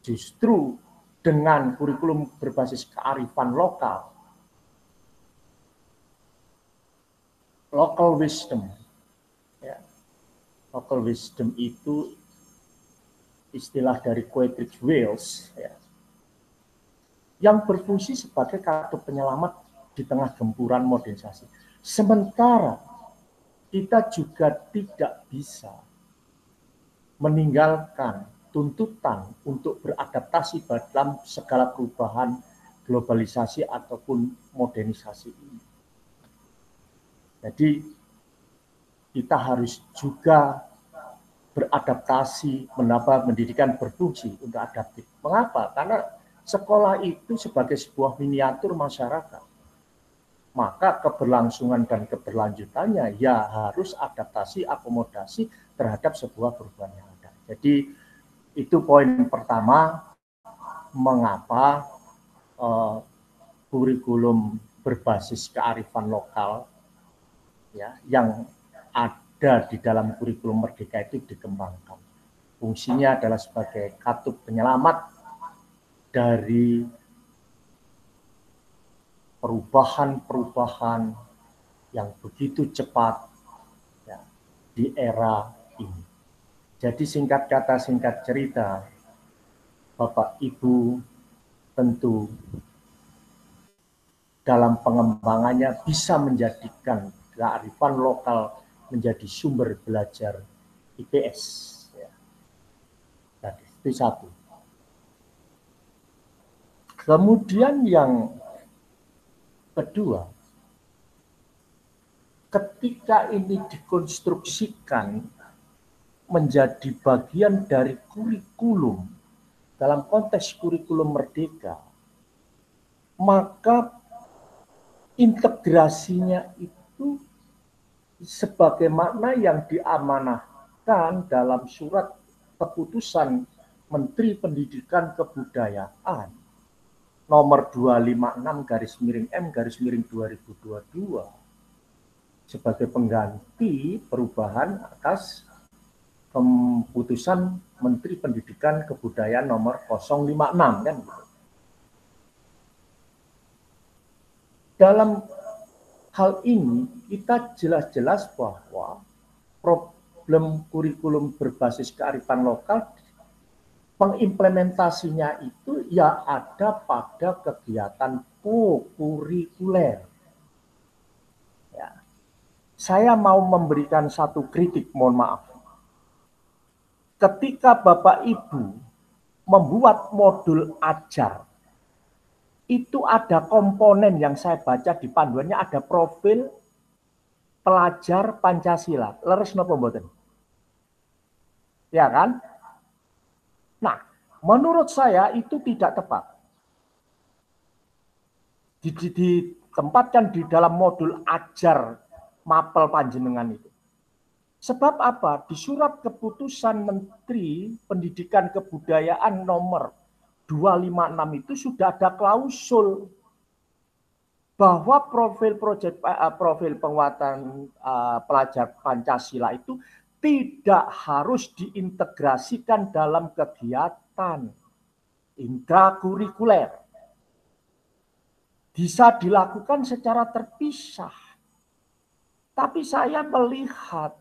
Justru dengan kurikulum berbasis kearifan lokal, local wisdom, ya, local wisdom itu istilah dari Quaitridge Wales, ya, yang berfungsi sebagai kartu penyelamat di tengah gempuran modernisasi. Sementara kita juga tidak bisa meninggalkan tuntutan untuk beradaptasi dalam segala perubahan globalisasi ataupun modernisasi ini. Jadi kita harus juga beradaptasi, menambah pendidikan berfungsi untuk adaptif. Mengapa? Karena sekolah itu sebagai sebuah miniatur masyarakat. Maka keberlangsungan dan keberlanjutannya ya harus adaptasi, akomodasi terhadap sebuah perubahan yang ada. Jadi itu poin pertama mengapa uh, kurikulum berbasis kearifan lokal ya yang ada di dalam kurikulum merdeka itu dikembangkan. Fungsinya adalah sebagai katup penyelamat dari perubahan-perubahan yang begitu cepat ya, di era ini. Jadi singkat kata, singkat cerita, Bapak Ibu tentu dalam pengembangannya bisa menjadikan kearifan lokal menjadi sumber belajar IPS. Ya. Nah, itu satu. Kemudian yang kedua, ketika ini dikonstruksikan menjadi bagian dari kurikulum dalam konteks kurikulum merdeka, maka integrasinya itu sebagai makna yang diamanahkan dalam surat keputusan Menteri Pendidikan Kebudayaan nomor 256 garis miring M garis miring 2022 sebagai pengganti perubahan atas keputusan Menteri Pendidikan Kebudayaan nomor 056 kan. Dalam hal ini kita jelas-jelas bahwa problem kurikulum berbasis kearifan lokal pengimplementasinya itu ya ada pada kegiatan kurikuler. Ya. Saya mau memberikan satu kritik, mohon maaf ketika Bapak Ibu membuat modul ajar, itu ada komponen yang saya baca di panduannya ada profil pelajar Pancasila. Leres nopo mboten? Ya kan? Menurut saya itu tidak tepat. Ditempatkan di dalam modul ajar mapel panjenengan itu. Sebab apa? Di surat keputusan Menteri Pendidikan Kebudayaan nomor 256 itu sudah ada klausul bahwa profil proyek uh, profil penguatan uh, pelajar Pancasila itu tidak harus diintegrasikan dalam kegiatan intrakurikuler. Bisa dilakukan secara terpisah. Tapi saya melihat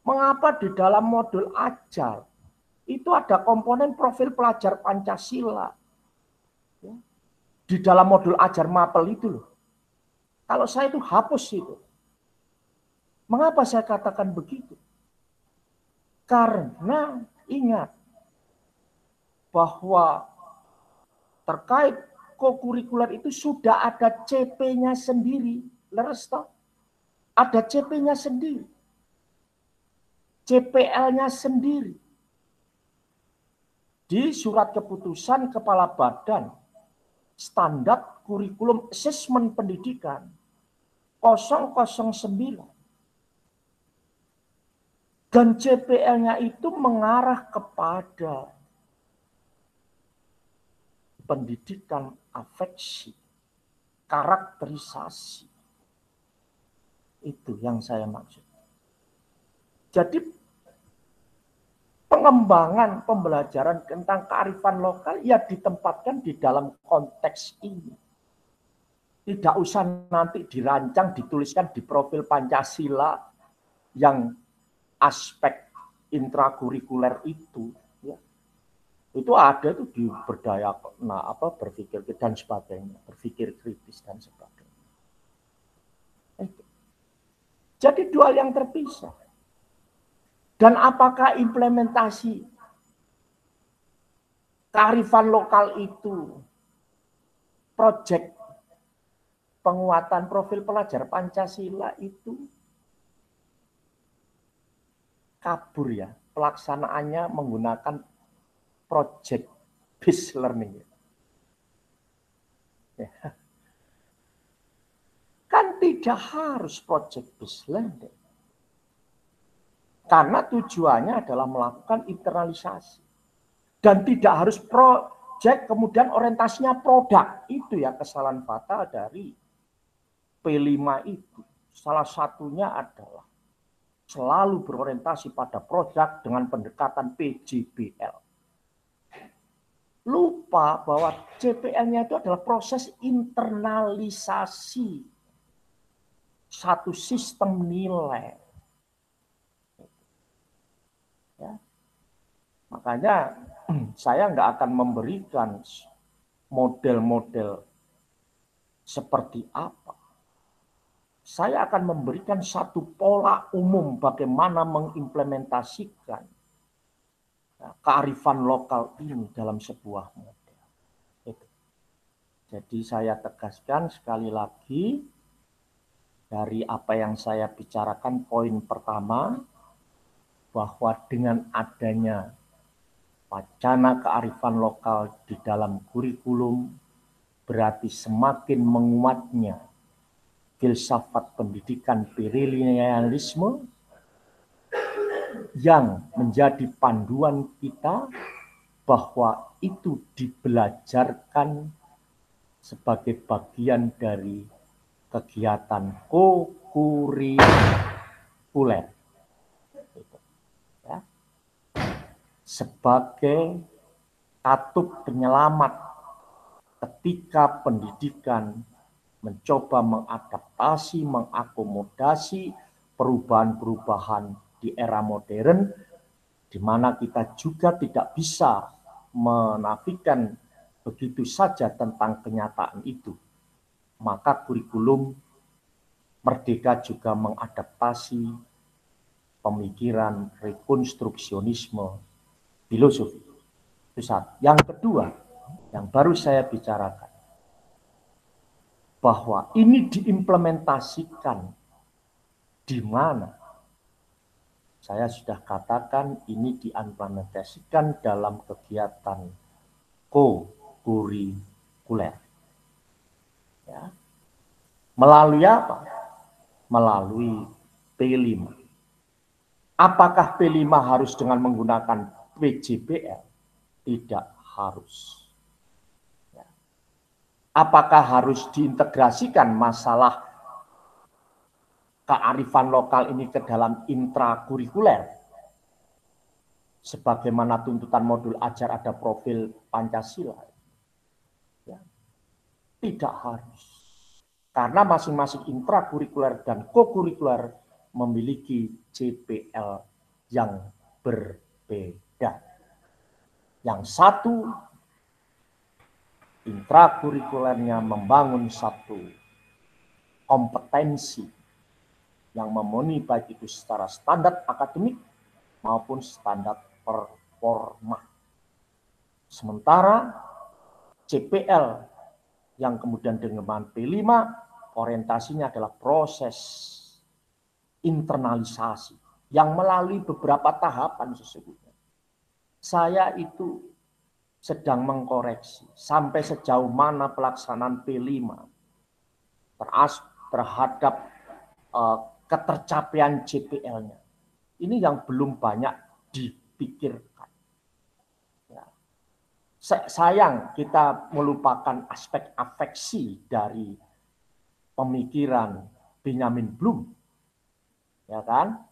Mengapa di dalam modul ajar itu ada komponen profil pelajar Pancasila? Ya. Di dalam modul ajar mapel itu loh. Kalau saya itu hapus itu. Mengapa saya katakan begitu? Karena ingat bahwa terkait kokurikuler itu sudah ada CP-nya sendiri. Leres Ada CP-nya sendiri. CPL-nya sendiri. Di surat keputusan Kepala Badan Standar Kurikulum Asesmen Pendidikan 009 dan CPL-nya itu mengarah kepada pendidikan afeksi, karakterisasi. Itu yang saya maksud. Jadi pengembangan pembelajaran tentang kearifan lokal ya ditempatkan di dalam konteks ini. Tidak usah nanti dirancang, dituliskan di profil Pancasila yang aspek intrakurikuler itu. Itu ada tuh di berdaya nah apa berpikir dan sebagainya berpikir kritis dan sebagainya itu. jadi dua yang terpisah dan apakah implementasi kearifan lokal itu proyek penguatan profil pelajar Pancasila itu kabur ya pelaksanaannya menggunakan project based learning. Ya. Kan tidak harus project based learning. Karena tujuannya adalah melakukan internalisasi. Dan tidak harus project kemudian orientasinya produk. Itu ya kesalahan fatal dari P5 itu. Salah satunya adalah selalu berorientasi pada produk dengan pendekatan PJBL. Lupa bahwa CPL-nya itu adalah proses internalisasi satu sistem nilai. Ya. Makanya saya nggak akan memberikan model-model seperti apa saya akan memberikan satu pola umum bagaimana mengimplementasikan kearifan lokal ini dalam sebuah model. Jadi saya tegaskan sekali lagi dari apa yang saya bicarakan poin pertama bahwa dengan adanya wacana kearifan lokal di dalam kurikulum berarti semakin menguatnya filsafat pendidikan perilinialisme yang menjadi panduan kita bahwa itu dibelajarkan sebagai bagian dari kegiatan kokurikuler. Ya. Sebagai katup penyelamat ketika pendidikan mencoba mengadaptasi, mengakomodasi perubahan-perubahan di era modern, di mana kita juga tidak bisa menafikan begitu saja tentang kenyataan itu. Maka kurikulum Merdeka juga mengadaptasi pemikiran rekonstruksionisme filosofi. Itu. Yang kedua, yang baru saya bicarakan, bahwa ini diimplementasikan di mana? Saya sudah katakan ini diimplementasikan dalam kegiatan ko-kurikuler. Ya. Melalui apa? Melalui P5. Apakah P5 harus dengan menggunakan PJBL? Tidak harus apakah harus diintegrasikan masalah kearifan lokal ini ke dalam intrakurikuler? Sebagaimana tuntutan modul ajar ada profil Pancasila. Ya. Tidak harus. Karena masing-masing intrakurikuler dan kokurikuler memiliki CPL yang berbeda. Yang satu intrakurikulernya membangun satu kompetensi yang memenuhi baik itu secara standar akademik maupun standar performa. Sementara CPL yang kemudian dengan P5 orientasinya adalah proses internalisasi yang melalui beberapa tahapan sesungguhnya. Saya itu sedang mengkoreksi sampai sejauh mana pelaksanaan P5 terhadap uh, ketercapaian JPL-nya. Ini yang belum banyak dipikirkan. Ya. Sayang kita melupakan aspek afeksi dari pemikiran Benjamin Bloom. Ya kan?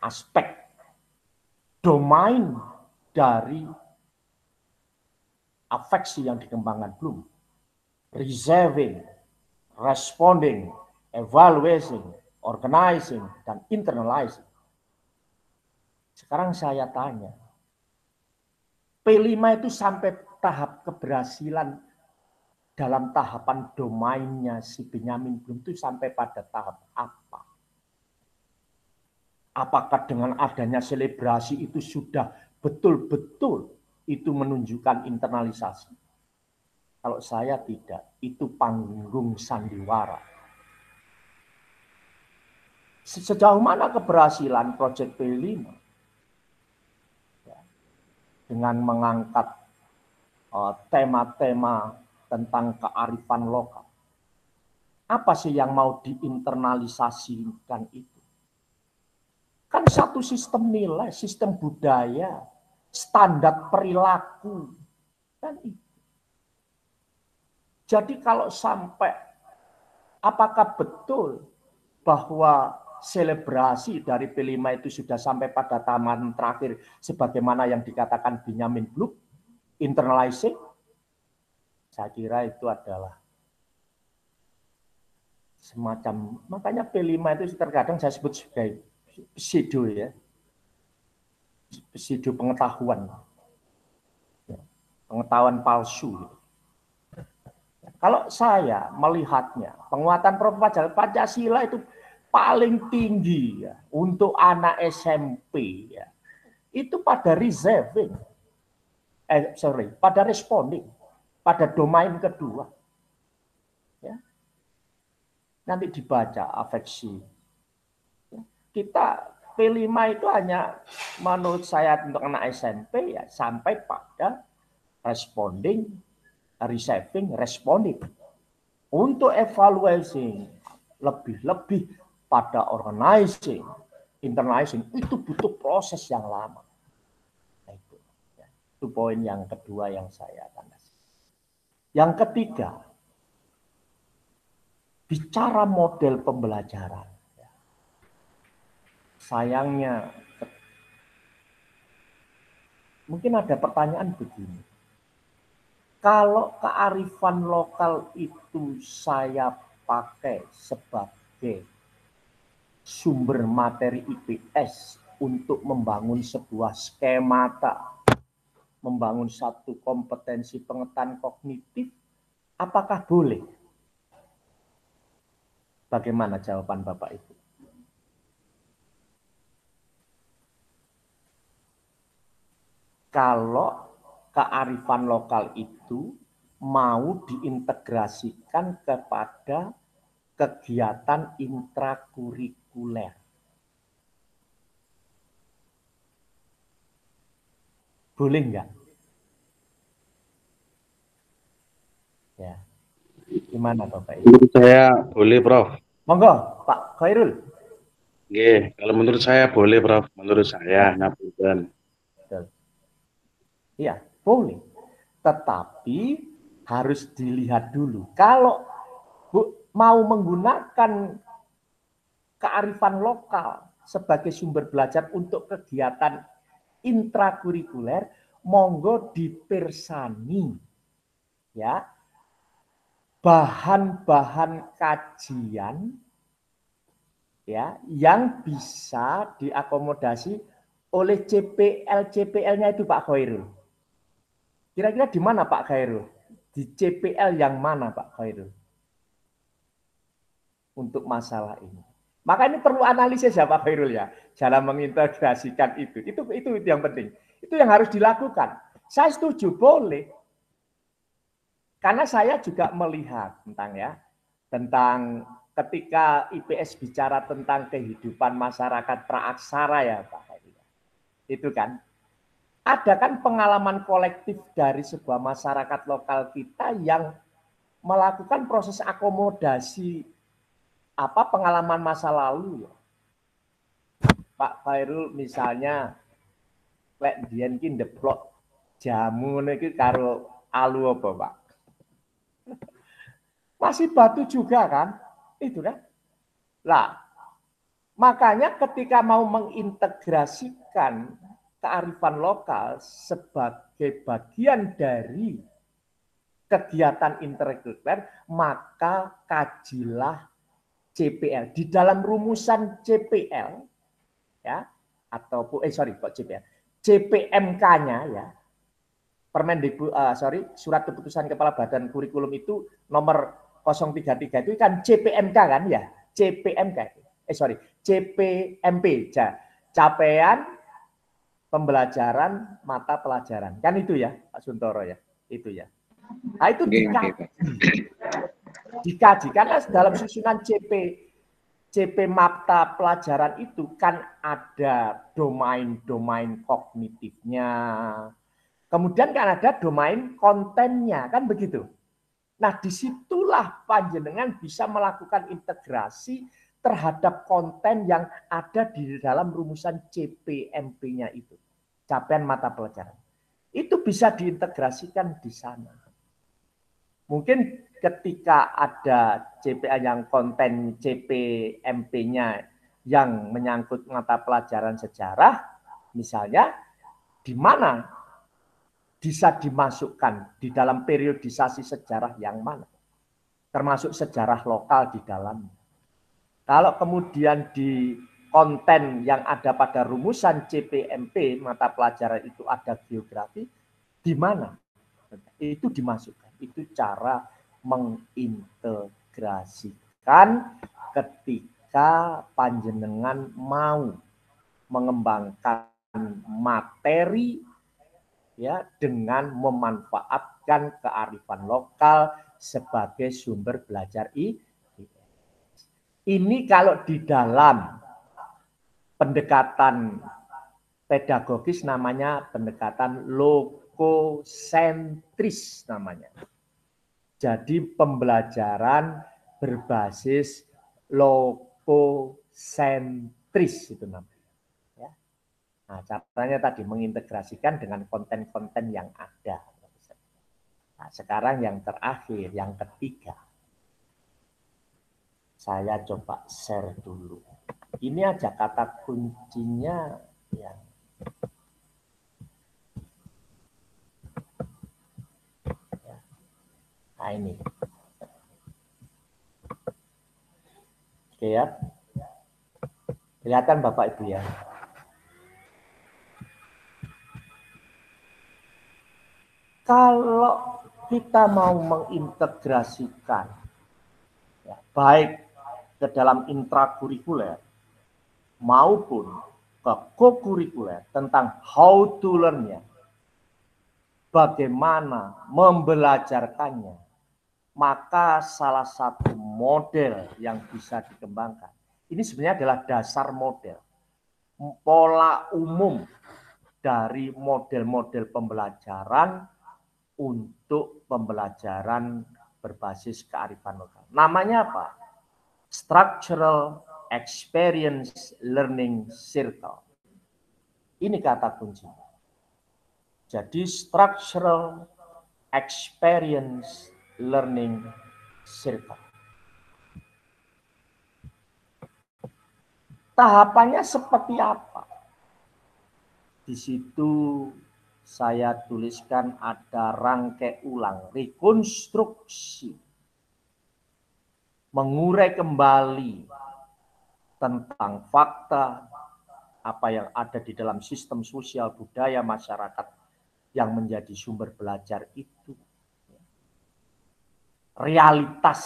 Aspek domain dari afeksi yang dikembangkan Bloom. Reserving, responding, evaluating, organizing, dan internalizing. Sekarang saya tanya, P5 itu sampai tahap keberhasilan dalam tahapan domainnya si Benyamin belum itu sampai pada tahap apa? Apakah dengan adanya selebrasi itu sudah betul-betul itu menunjukkan internalisasi? Kalau saya tidak, itu panggung sandiwara. Sejauh mana keberhasilan proyek P5? dengan mengangkat uh, tema-tema tentang kearifan lokal. Apa sih yang mau diinternalisasikan itu? Kan satu sistem nilai, sistem budaya, standar perilaku. Kan itu. Jadi kalau sampai apakah betul bahwa selebrasi dari P5 itu sudah sampai pada taman terakhir sebagaimana yang dikatakan Benjamin Bloom, internalizing, saya kira itu adalah semacam, makanya P5 itu terkadang saya sebut sebagai pseudo ya, pseudo pengetahuan, pengetahuan palsu. Kalau saya melihatnya, penguatan Pancasila, Pancasila itu paling tinggi ya untuk anak SMP ya itu pada reserving. Eh sorry pada responding pada domain kedua. Ya. Nanti dibaca afeksi. Ya. kita P5 itu hanya menurut saya untuk anak SMP ya sampai pada responding receiving responding. Untuk evaluasi lebih-lebih pada organizing, internalizing itu butuh proses yang lama. Nah, itu, ya. itu poin yang kedua yang saya tanda. Yang ketiga, bicara model pembelajaran. Ya. Sayangnya, mungkin ada pertanyaan begini. Kalau kearifan lokal itu saya pakai sebagai sumber materi IPS untuk membangun sebuah skemata, membangun satu kompetensi pengetahuan kognitif, apakah boleh? Bagaimana jawaban Bapak Ibu? Kalau kearifan lokal itu mau diintegrasikan kepada kegiatan intrakurikuler sekuler. Boleh enggak? Ya. Gimana Bapak Ibu? Menurut saya boleh, Prof. Monggo, Pak Khairul. Oke, kalau menurut saya boleh, Prof. Menurut saya, ngapunten. Iya, boleh. Tetapi harus dilihat dulu. Kalau Bu, mau menggunakan kearifan lokal sebagai sumber belajar untuk kegiatan intrakurikuler, monggo dipersani ya bahan-bahan kajian ya yang bisa diakomodasi oleh CPL CPL-nya itu Pak Khairul. Kira-kira di mana Pak Khairul? Di CPL yang mana Pak Khairul? Untuk masalah ini. Maka ini perlu analisis ya Pak Khairul ya, dalam mengintegrasikan itu. Itu itu itu yang penting. Itu yang harus dilakukan. Saya setuju boleh. Karena saya juga melihat tentang ya tentang ketika IPS bicara tentang kehidupan masyarakat praaksara ya Pak Khairul. Itu kan ada kan pengalaman kolektif dari sebuah masyarakat lokal kita yang melakukan proses akomodasi apa pengalaman masa lalu ya. Pak Khairul misalnya lek biyen ki ndeplok jamu niki karo alu apa, Pak? (laughs) Masih batu juga kan? Itu kan? Lah, makanya ketika mau mengintegrasikan kearifan lokal sebagai bagian dari kegiatan interkulturer, maka kajilah CPL. Di dalam rumusan CPL, ya, atau eh sorry kok CPL, CPMK-nya ya, Permendikbud, uh, sorry, surat keputusan kepala badan kurikulum itu nomor 033 itu kan CPMK kan ya, CPMK. Eh sorry, CPMP, capaian pembelajaran mata pelajaran. Kan itu ya, Pak Suntoro ya. Itu ya. Nah, itu. Dikaji karena dalam susunan CP CP mata pelajaran itu kan ada domain-domain kognitifnya. Kemudian kan ada domain kontennya, kan begitu. Nah, di situlah panjenengan bisa melakukan integrasi terhadap konten yang ada di dalam rumusan CPMP-nya itu capaian mata pelajaran. Itu bisa diintegrasikan di sana. Mungkin ketika ada CPA yang konten CPMP-nya yang menyangkut mata pelajaran sejarah, misalnya di mana bisa dimasukkan di dalam periodisasi sejarah yang mana, termasuk sejarah lokal di dalamnya. Kalau kemudian di konten yang ada pada rumusan CPMP mata pelajaran itu ada geografi, di mana? Itu dimasukkan. Itu cara mengintegrasikan ketika panjenengan mau mengembangkan materi ya dengan memanfaatkan kearifan lokal sebagai sumber belajar I. Ini kalau di dalam pendekatan pedagogis namanya pendekatan logosentris namanya. Jadi pembelajaran berbasis logosentris itu namanya. Ya. Nah, caranya tadi mengintegrasikan dengan konten-konten yang ada. Nah, sekarang yang terakhir, yang ketiga. Saya coba share dulu. Ini aja kata kuncinya ya. Nah ini. Oke ya. Kelihatan Bapak Ibu ya. Kalau kita mau mengintegrasikan ya, baik ke dalam intrakurikuler maupun ke co-kurikuler tentang how to learn-nya. Bagaimana membelajarkannya. Maka salah satu model yang bisa dikembangkan. Ini sebenarnya adalah dasar model. Pola umum dari model-model pembelajaran untuk pembelajaran berbasis kearifan lokal. Namanya apa? Structural experience learning circle. Ini kata kunci. Jadi structural experience learning circle. Tahapannya seperti apa? Di situ saya tuliskan ada rangkai ulang, rekonstruksi. Mengurai kembali tentang fakta apa yang ada di dalam sistem sosial budaya masyarakat yang menjadi sumber belajar itu realitas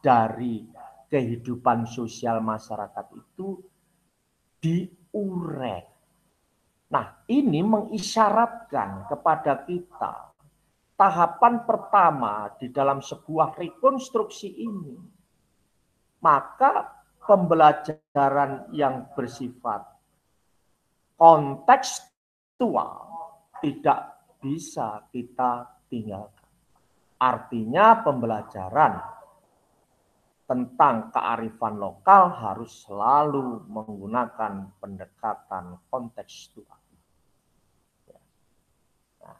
dari kehidupan sosial masyarakat itu diurek. Nah, ini mengisyaratkan kepada kita tahapan pertama di dalam sebuah rekonstruksi ini. Maka pembelajaran yang bersifat kontekstual tidak bisa kita tinggalkan. Artinya pembelajaran tentang kearifan lokal harus selalu menggunakan pendekatan kontekstual. Nah,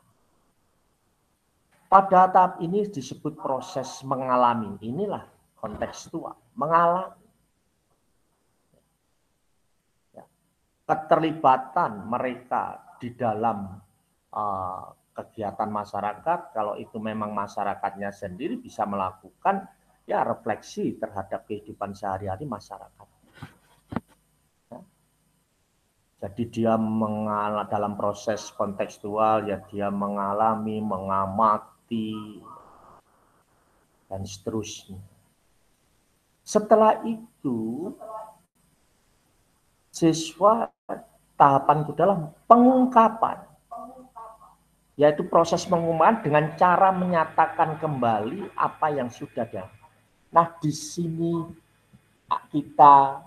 pada tahap ini disebut proses mengalami. Inilah kontekstual, mengalami. Ya. Keterlibatan mereka di dalam uh, kegiatan masyarakat, kalau itu memang masyarakatnya sendiri bisa melakukan ya refleksi terhadap kehidupan sehari-hari masyarakat. Ya. Jadi dia mengal dalam proses kontekstual ya dia mengalami, mengamati dan seterusnya. Setelah itu siswa tahapan itu adalah pengungkapan yaitu proses pengumuman dengan cara menyatakan kembali apa yang sudah ada. Nah, di sini kita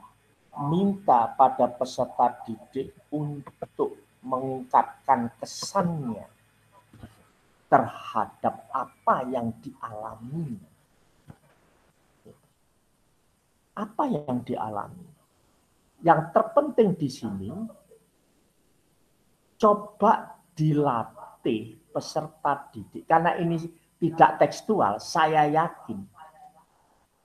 minta pada peserta didik untuk mengungkapkan kesannya terhadap apa yang dialami. Apa yang dialami? Yang terpenting di sini, coba dilatih peserta didik. Karena ini tidak tekstual, saya yakin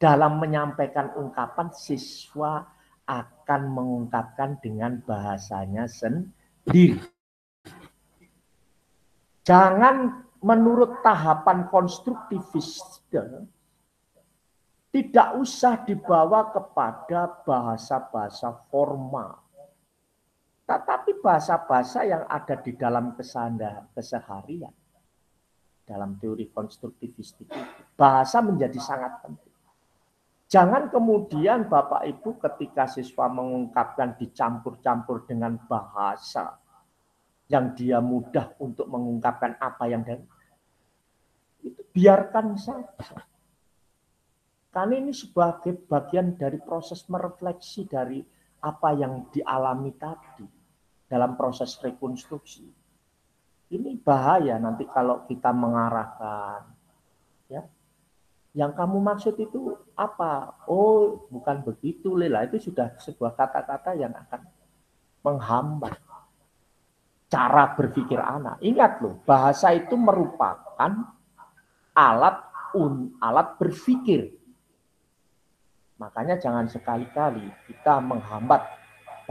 dalam menyampaikan ungkapan siswa akan mengungkapkan dengan bahasanya sendiri. Jangan menurut tahapan konstruktivisme tidak usah dibawa kepada bahasa-bahasa formal. Tetapi bahasa-bahasa yang ada di dalam keseharian, dalam teori konstruktivistik bahasa menjadi sangat penting. Jangan kemudian Bapak Ibu ketika siswa mengungkapkan dicampur-campur dengan bahasa yang dia mudah untuk mengungkapkan apa yang dia itu biarkan saja. Karena ini sebagai bagian dari proses merefleksi dari apa yang dialami tadi dalam proses rekonstruksi. Ini bahaya nanti kalau kita mengarahkan ya yang kamu maksud itu apa? Oh, bukan begitu, Lela. Itu sudah sebuah kata-kata yang akan menghambat cara berpikir anak. Ingat loh, bahasa itu merupakan alat un, alat berpikir. Makanya jangan sekali-kali kita menghambat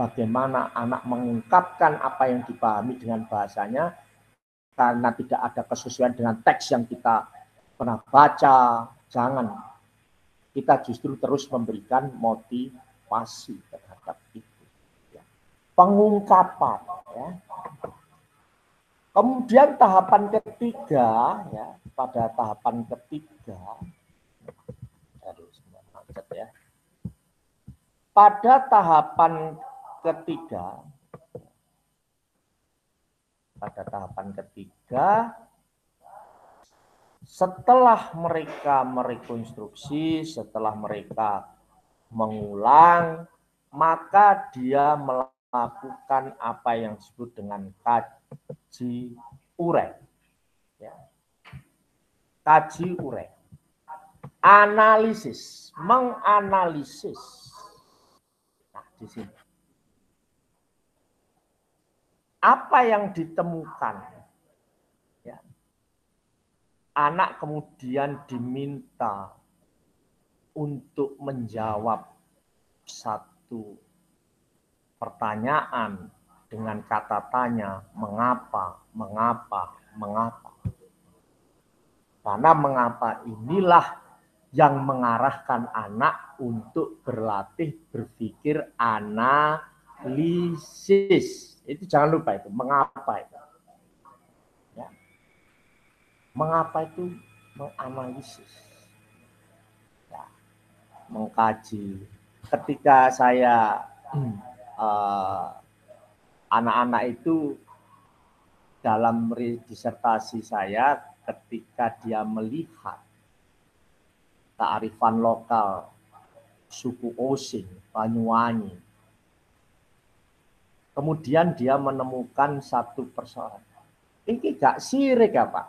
bagaimana anak mengungkapkan apa yang dipahami dengan bahasanya karena tidak ada kesesuaian dengan teks yang kita pernah baca, Jangan. Kita justru terus memberikan motivasi terhadap itu. Ya. Pengungkapan. Ya. Kemudian tahapan ketiga, ya, pada tahapan ketiga, macet ya. Pada tahapan ketiga, pada tahapan ketiga, setelah mereka merekonstruksi, setelah mereka mengulang, maka dia melakukan apa yang disebut dengan kaji urek. Ya. Kaji urek. Analisis, menganalisis. Nah, di sini. Apa yang ditemukan anak kemudian diminta untuk menjawab satu pertanyaan dengan kata tanya mengapa, mengapa, mengapa. Karena mengapa inilah yang mengarahkan anak untuk berlatih berpikir analisis. Itu jangan lupa itu, mengapa itu. Mengapa itu menganalisis? Ya. mengkaji. Ketika saya eh, anak-anak uh, itu dalam disertasi saya ketika dia melihat kearifan lokal suku Osing, Banyuwangi. Kemudian dia menemukan satu persoalan. Ini gak sirik ya Pak?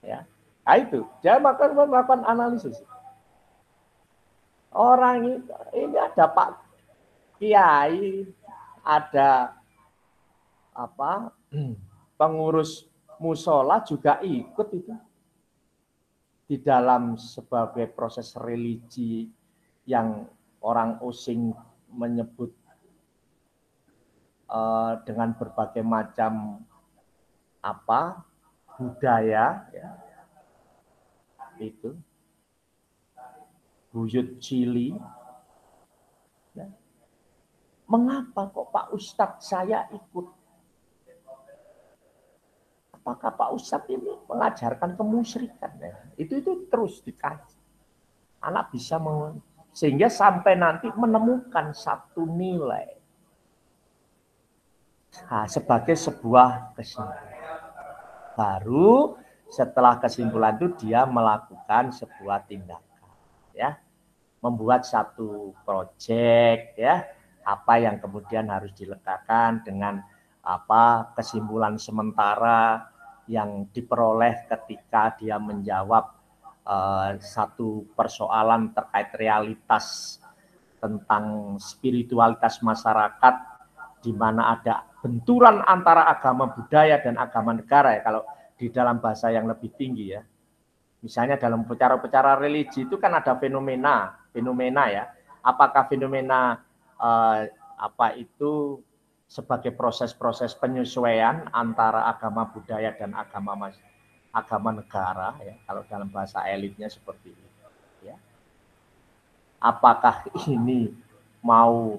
Ya, nah itu dia melakukan melakukan analisis. Orang ini, ini ada Pak Kiai, ada apa (clears throat) pengurus musola juga ikut itu di dalam sebagai proses religi yang orang Osing menyebut uh, dengan berbagai macam apa budaya ya, itu buyut cili ya. mengapa kok Pak Ustadz saya ikut apakah Pak Ustadz ini mengajarkan kemusyrikan ya? itu itu terus dikaji anak bisa mau sehingga sampai nanti menemukan satu nilai. Nah, sebagai sebuah kesimpulan. Baru setelah kesimpulan itu dia melakukan sebuah tindakan ya. Membuat satu proyek ya. Apa yang kemudian harus diletakkan dengan apa kesimpulan sementara yang diperoleh ketika dia menjawab uh, satu persoalan terkait realitas tentang spiritualitas masyarakat di mana ada benturan antara agama budaya dan agama negara ya kalau di dalam bahasa yang lebih tinggi ya. Misalnya dalam upacara-upacara religi itu kan ada fenomena, fenomena ya. Apakah fenomena uh, apa itu sebagai proses-proses penyesuaian antara agama budaya dan agama mas agama negara ya kalau dalam bahasa elitnya seperti ini ya. Apakah ini mau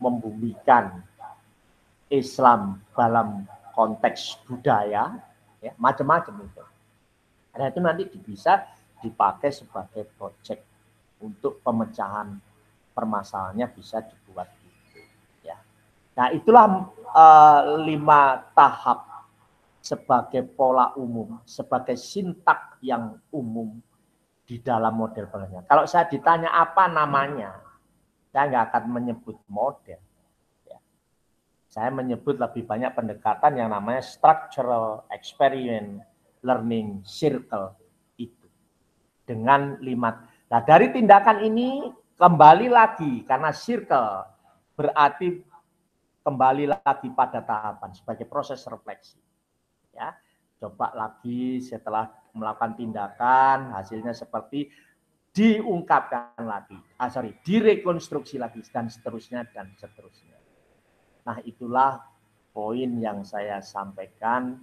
membumikan Islam dalam konteks budaya ya macam-macam itu. Nah itu nanti bisa dipakai sebagai proyek untuk pemecahan permasalahannya bisa dibuat Nah, itulah uh, lima tahap sebagai pola umum, sebagai sintak yang umum di dalam model penelitian. Kalau saya ditanya apa namanya, saya nggak akan menyebut model. Ya. Saya menyebut lebih banyak pendekatan yang namanya structural experience learning circle itu dengan lima. Nah dari tindakan ini kembali lagi karena circle berarti kembali lagi pada tahapan sebagai proses refleksi. Ya, coba lagi setelah melakukan tindakan hasilnya seperti diungkapkan lagi, ah, sorry, direkonstruksi lagi dan seterusnya dan seterusnya. Nah itulah poin yang saya sampaikan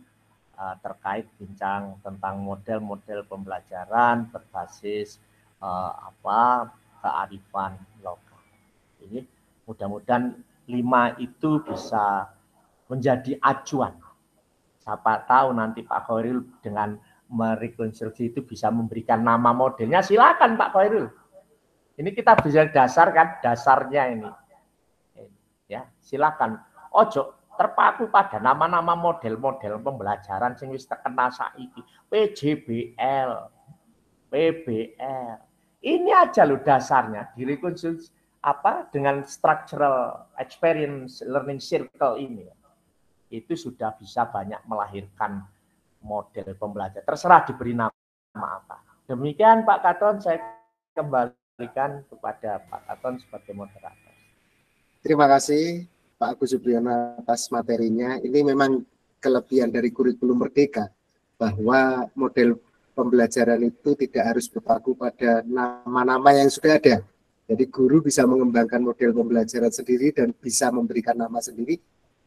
uh, terkait bincang tentang model-model pembelajaran berbasis uh, apa kearifan lokal. Ini mudah-mudahan lima itu bisa menjadi acuan. Siapa tahu nanti Pak Khairul dengan merekonstruksi itu bisa memberikan nama modelnya. Silakan Pak Khairul. Ini kita bisa dasar kan dasarnya ini. Ya, silakan. Ojo terpaku pada nama-nama model-model pembelajaran sing wis terkenal saiki. PJBL, PBL. Ini aja loh dasarnya direkonstruksi apa dengan structural experience learning circle ini itu sudah bisa banyak melahirkan model pembelajaran. Terserah diberi nama apa. Demikian Pak Katon, saya kembalikan kepada Pak Katon sebagai moderator. Terima kasih Pak Agus Supriyono atas materinya. Ini memang kelebihan dari kurikulum Merdeka bahwa model pembelajaran itu tidak harus berpaku pada nama-nama yang sudah ada, jadi guru bisa mengembangkan model pembelajaran sendiri dan bisa memberikan nama sendiri,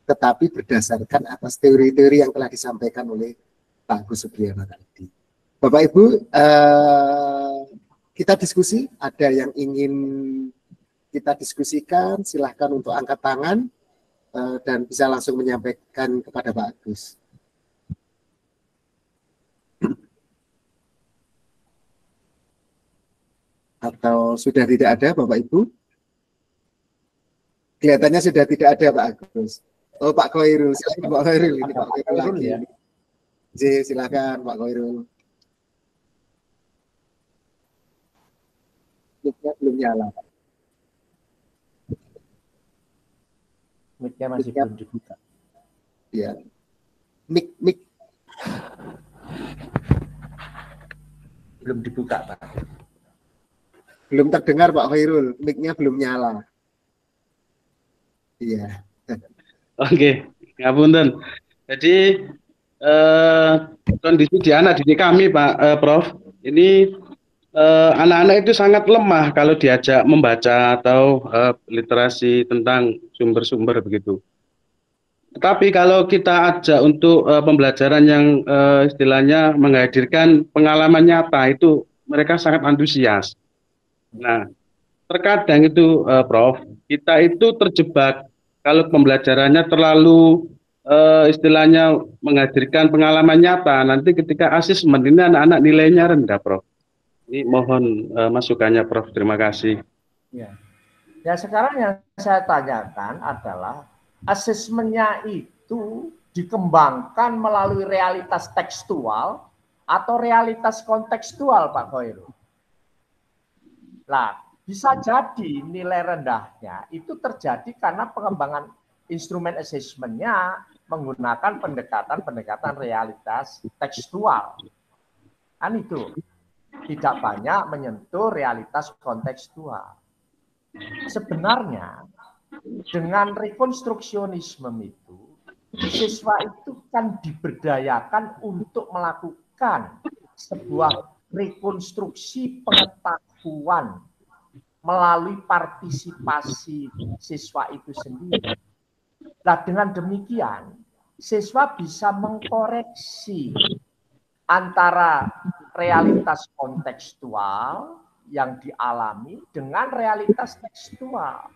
tetapi berdasarkan atas teori-teori yang telah disampaikan oleh Pak Agus Supriyono tadi. Bapak Ibu, eh, kita diskusi. Ada yang ingin kita diskusikan, silahkan untuk angkat tangan eh, dan bisa langsung menyampaikan kepada Pak Agus. sudah tidak ada Bapak Ibu? Kelihatannya sudah tidak ada Pak Agus. Oh Pak Koirul, silakan Pak Koirul ini Pak Koirul lagi. Ya. J, silakan Pak Koirul. Mic-nya belum nyala. Mic-nya masih belum dibuka. Iya. Mic, mic. Belum dibuka, Pak. Belum terdengar Pak Khairul, mic-nya belum nyala. Iya. Oke, ngapunten. Jadi eh, kondisi di anak didik kami, Pak eh, Prof, ini eh, anak-anak itu sangat lemah kalau diajak membaca atau eh, literasi tentang sumber-sumber begitu. Tetapi kalau kita ajak untuk uh, pembelajaran yang uh, istilahnya menghadirkan pengalaman nyata itu mereka sangat antusias. Nah, terkadang itu uh, Prof, kita itu terjebak kalau pembelajarannya terlalu uh, istilahnya menghadirkan pengalaman nyata, nanti ketika asesmen ini anak-anak nilainya rendah, Prof. Ini mohon uh, masukannya, Prof. Terima kasih. Ya. ya, sekarang yang saya tanyakan adalah asesmennya itu dikembangkan melalui realitas tekstual atau realitas kontekstual, Pak Khoirul. Nah, bisa jadi nilai rendahnya itu terjadi karena pengembangan instrumen asesmennya menggunakan pendekatan-pendekatan realitas tekstual. Kan itu. Tidak banyak menyentuh realitas kontekstual. Sebenarnya dengan rekonstruksionisme itu, siswa itu kan diberdayakan untuk melakukan sebuah rekonstruksi pengetahuan melalui partisipasi siswa itu sendiri. Nah, dengan demikian, siswa bisa mengkoreksi antara realitas kontekstual yang dialami dengan realitas tekstual.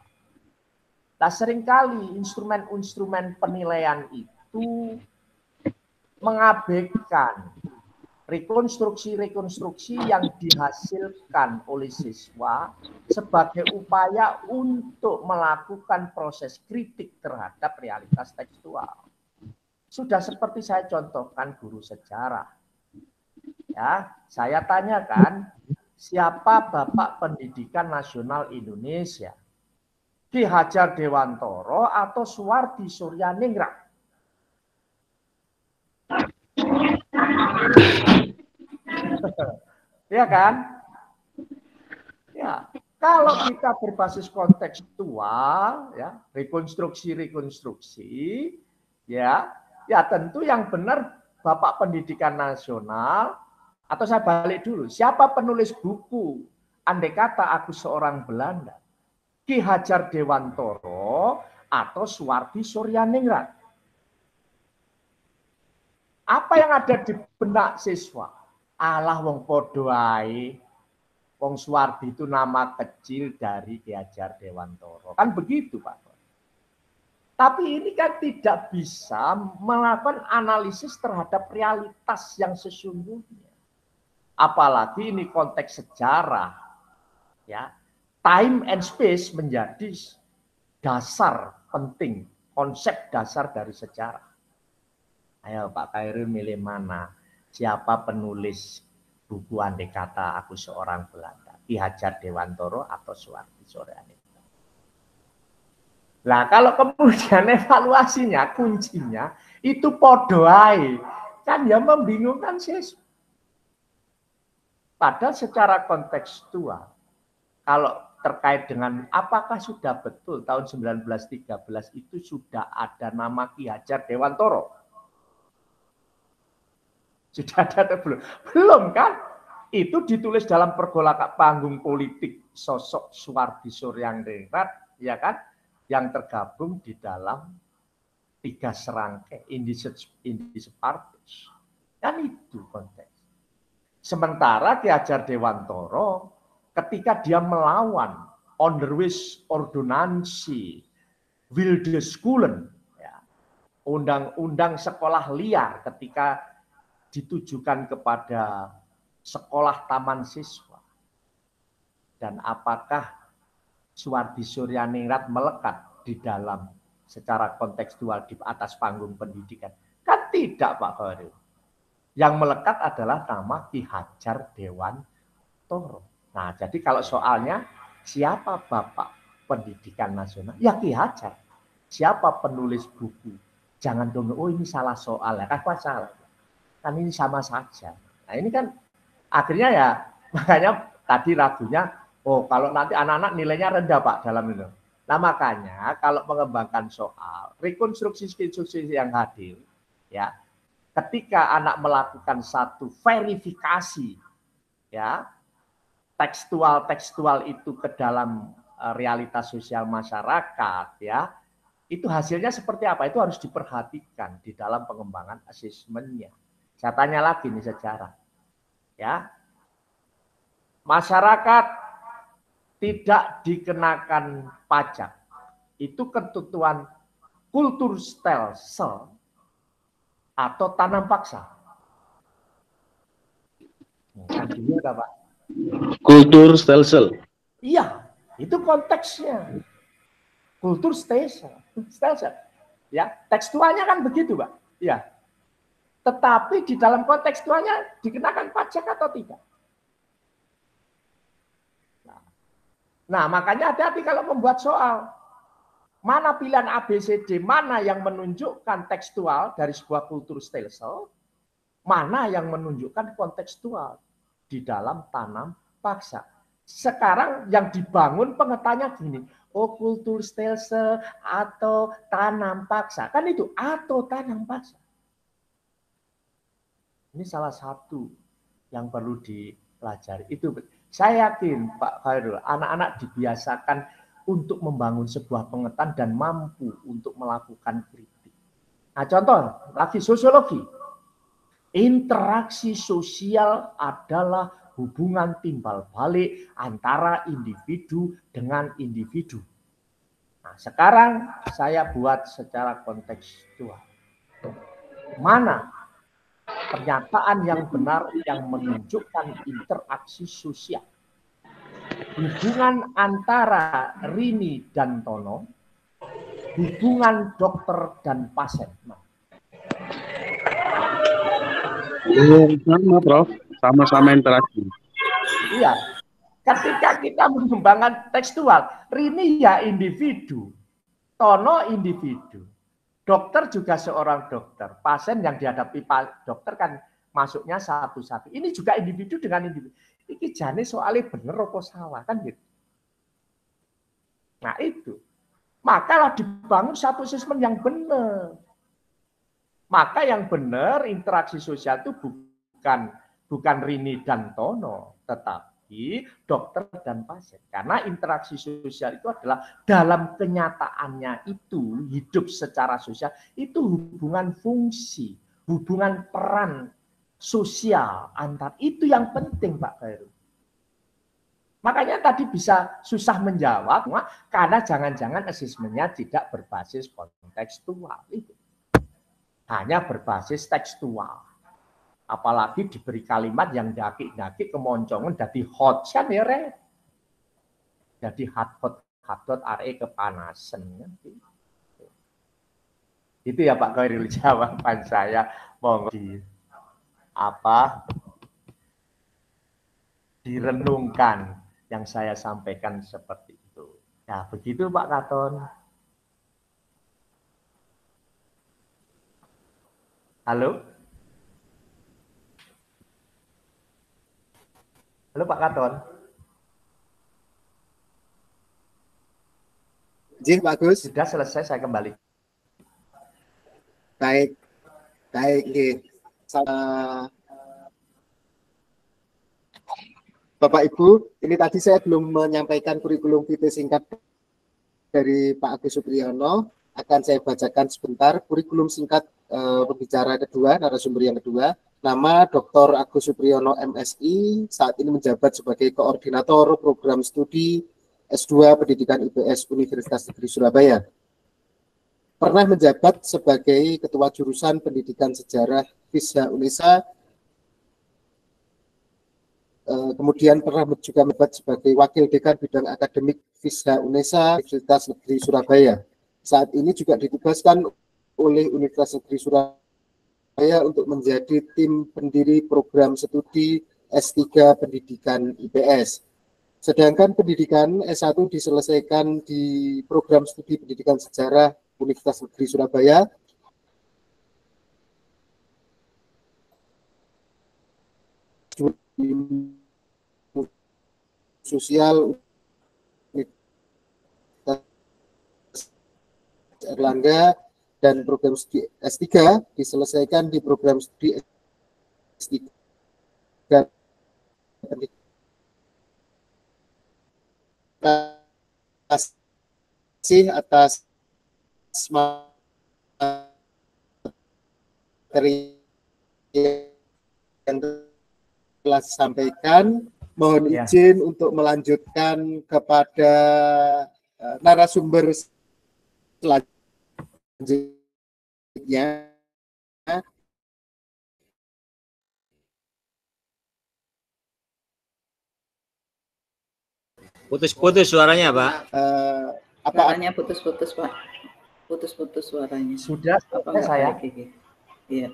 Nah, sering kali instrumen-instrumen penilaian itu mengabaikan rekonstruksi-rekonstruksi yang dihasilkan oleh siswa sebagai upaya untuk melakukan proses kritik terhadap realitas tekstual. Sudah seperti saya contohkan guru sejarah. Ya, saya tanyakan siapa Bapak Pendidikan Nasional Indonesia? Ki Hajar Dewantoro atau Suwardi Suryaningrat. Ya kan? Ya, kalau kita berbasis kontekstual, ya, rekonstruksi-rekonstruksi, ya, ya tentu yang benar Bapak Pendidikan Nasional atau saya balik dulu, siapa penulis buku Andai kata aku seorang Belanda? Ki Hajar Dewantoro atau Suwardi Suryaningrat. Apa yang ada di benak siswa? Allah wong podo Wong Suwardi itu nama kecil dari Ki Hajar Dewantoro. Kan begitu, Pak. Tapi ini kan tidak bisa melakukan analisis terhadap realitas yang sesungguhnya. Apalagi ini konteks sejarah. Ya, time and space menjadi dasar penting, konsep dasar dari sejarah. Ayo Pak Kairul milih mana? Siapa penulis buku andai kata aku seorang Belanda? Ki Hajar Dewantoro atau Suwardi Soreani? Nah kalau kemudian evaluasinya, kuncinya itu podoai. Kan ya membingungkan siswa. Padahal secara kontekstual, kalau terkait dengan apakah sudah betul tahun 1913 itu sudah ada nama Ki Hajar Dewantoro? Sudah ada atau belum? Belum kan? Itu ditulis dalam pergolakan panggung politik sosok Suwardi Suryangrenrat, ya kan? Yang tergabung di dalam tiga serangkai indis partis. Kan itu konteks. Sementara Ki Hajar Dewantoro ketika dia melawan Onderwijs Ordonansi Wildeskulen, ya, undang-undang sekolah liar ketika ditujukan kepada sekolah taman siswa. dan apakah Suwardi Suryaningrat melekat di dalam secara kontekstual di atas panggung pendidikan? Kan tidak Pak Khairul. Yang melekat adalah nama Ki Hajar Dewan Toro. Nah, jadi kalau soalnya siapa Bapak Pendidikan Nasional? Ya Ki Hajar. Siapa penulis buku? Jangan dong, oh ini salah soal ya, kan salah. Kan ini sama saja. Nah ini kan akhirnya ya (laughs) makanya tadi ragunya oh kalau nanti anak-anak nilainya rendah Pak dalam itu. Nah makanya kalau mengembangkan soal rekonstruksi-rekonstruksi yang hadir ya ketika anak melakukan satu verifikasi ya tekstual-tekstual itu ke dalam eh, realitas sosial masyarakat ya itu hasilnya seperti apa itu harus diperhatikan di dalam pengembangan asesmennya. Saya tanya lagi nih sejarah ya masyarakat tidak dikenakan pajak. Itu ketentuan kultur stelsel atau tanam paksa. Nah, Pak? Kultur stelsel. Iya, itu konteksnya. Kultur stelsel. stelsel. Ya, tekstualnya kan begitu, Pak. Ya. Tetapi di dalam kontekstualnya dikenakan pajak atau tidak? Nah, makanya hati-hati kalau membuat soal. Mana pilihan ABCD, mana yang menunjukkan tekstual dari sebuah kultur stelsel, mana yang menunjukkan kontekstual di dalam tanam paksa. Sekarang yang dibangun pengetahuannya gini, oh kultur stelsel atau tanam paksa. Kan itu, atau tanam paksa. Ini salah satu yang perlu dipelajari. Itu saya yakin Pak Khairul, anak-anak dibiasakan untuk membangun sebuah pengetahuan dan mampu untuk melakukan kritik. Nah, contoh lagi sosiologi. Interaksi sosial adalah hubungan timbal balik antara individu dengan individu. Nah, sekarang saya buat secara kontekstual. Mana pernyataan yang benar yang menunjukkan interaksi sosial. Hubungan antara Rini dan Tono, hubungan dokter dan pasien. Nah. sama, Prof. Sama-sama interaksi. Iya. Ketika kita mengembangkan tekstual, Rini ya individu, Tono individu. Dokter juga seorang dokter. Pasien yang dihadapi dokter kan masuknya satu-satu. Ini juga individu dengan individu. Ini jane soalnya bener apa salah kan gitu. Nah itu. Makalah dibangun satu sistem yang benar. Maka yang benar interaksi sosial itu bukan bukan Rini dan Tono, tetapi bagi dokter dan pasien. Karena interaksi sosial itu adalah dalam kenyataannya itu hidup secara sosial itu hubungan fungsi, hubungan peran sosial antar itu yang penting Pak Khairul. Makanya tadi bisa susah menjawab karena jangan-jangan asesmennya tidak berbasis kontekstual itu. Hanya berbasis tekstual apalagi diberi kalimat yang daki-daki kemoncongan jadi hot ya re. Jadi hot hot are kepanasan. Itu ya Pak Khairul (laughs) jawaban saya mau di apa direnungkan yang saya sampaikan seperti itu. Ya begitu Pak Katon. Halo? Halo Pak Katon. Jih, bagus. Sudah selesai, saya kembali. Baik, baik. Sama Bapak Ibu, ini tadi saya belum menyampaikan kurikulum vitae singkat dari Pak Agus Supriyono. Akan saya bacakan sebentar kurikulum singkat uh, pembicara kedua, narasumber yang kedua. Nama Dr. Agus Supriyono MSI saat ini menjabat sebagai koordinator program studi S2 Pendidikan IPS Universitas Negeri Surabaya. Pernah menjabat sebagai Ketua Jurusan Pendidikan Sejarah FISHA UNESA eh, kemudian pernah juga menjabat sebagai Wakil Dekan Bidang Akademik FISHA UNESA Universitas Negeri Surabaya. Saat ini juga ditugaskan oleh Universitas Negeri Surabaya untuk menjadi tim pendiri program studi S3 Pendidikan IPS. Sedangkan pendidikan S1 diselesaikan di program studi pendidikan sejarah Universitas Negeri Surabaya sosial Erlangga dan program studi S3 diselesaikan di program studi S3 kasih atas materi yang telah disampaikan. Mohon ya. izin untuk melanjutkan kepada uh, narasumber selanjutnya. Putus-putus suaranya, Pak. Uh, apa suaranya putus-putus, Pak? Putus-putus suaranya. Sudah, apa saya. Iya.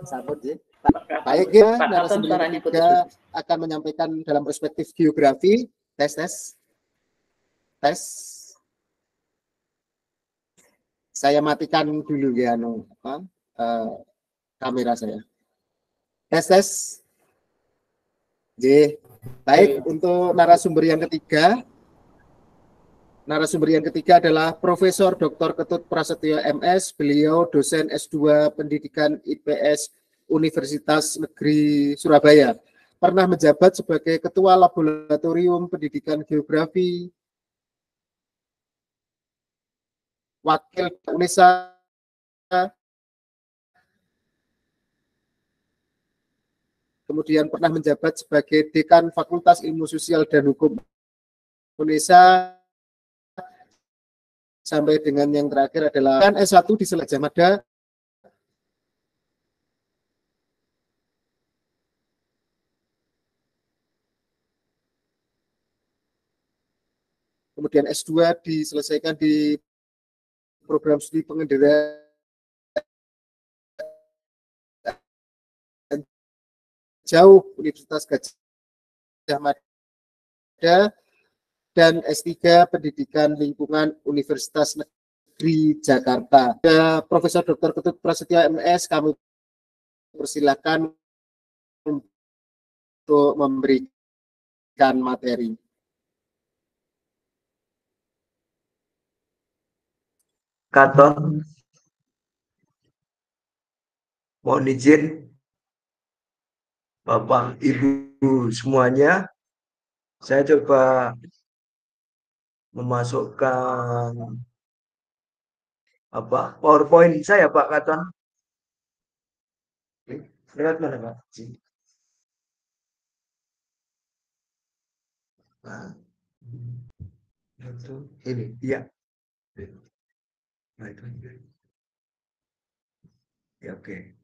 Sambut ya. Baik ya, narasumber juga akan menyampaikan dalam perspektif geografi. Tes, tes. Tes. Saya matikan dulu ya, anu, apa, uh, kamera saya. Tes, tes. J. Baik, untuk narasumber yang ketiga, Narasumber yang ketiga adalah Profesor Dr. Ketut Prasetyo MS, beliau dosen S2 Pendidikan IPS Universitas Negeri Surabaya. Pernah menjabat sebagai Ketua Laboratorium Pendidikan Geografi Wakil UNESA kemudian pernah menjabat sebagai Dekan Fakultas Ilmu Sosial dan Hukum UNESA sampai dengan yang terakhir adalah kan S1 di Selajah kemudian S2 diselesaikan di program studi pengendaraan jauh Universitas Gajah Mada dan S3 Pendidikan Lingkungan Universitas Negeri Jakarta. Ya, Profesor Dr. Ketut Prasetyo MS kami persilakan untuk memberikan materi. Katon, mohon izin Bapak Ibu semuanya, saya coba memasukkan apa PowerPoint saya Pak Katon. Lewat mana Pak? Sini. Nah, itu ini, iya. Nah, itu. Ya, oke.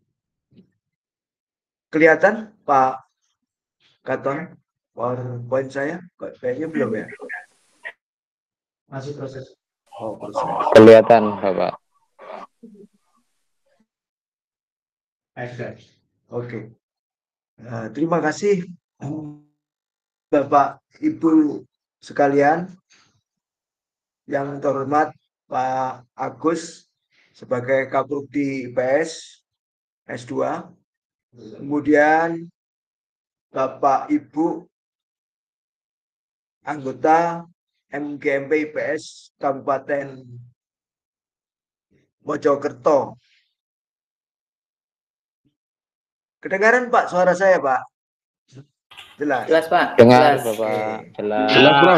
Kelihatan Pak Katon PowerPoint saya? Kayaknya belum ya? Masih proses. Oh, proses. Kelihatan, Bapak. Oke. Okay. Nah, terima kasih Bapak Ibu sekalian yang terhormat Pak Agus sebagai Kaprodi IPS S2. Kemudian Bapak Ibu anggota MGMP IPS Kabupaten Mojokerto. Kedengaran Pak suara saya Pak? Jelas. Jelas Pak. Dengar Jelas. Bapak. Jelas. Jelas Bro.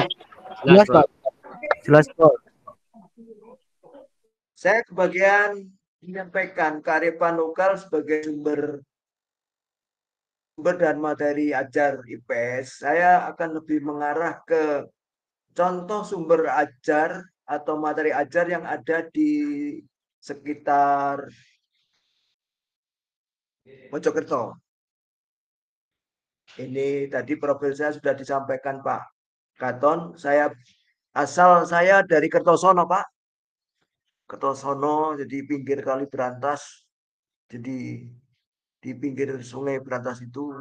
Jelas Pak. Jelas Bro. Saya kebagian menyampaikan kearifan lokal sebagai sumber sumber dan materi ajar IPS. Saya akan lebih mengarah ke contoh sumber ajar atau materi ajar yang ada di sekitar Mojokerto. Ini tadi profil saya sudah disampaikan Pak Gaton. Saya asal saya dari Kertosono Pak. Kertosono jadi pinggir kali Berantas. Jadi di pinggir sungai Berantas itu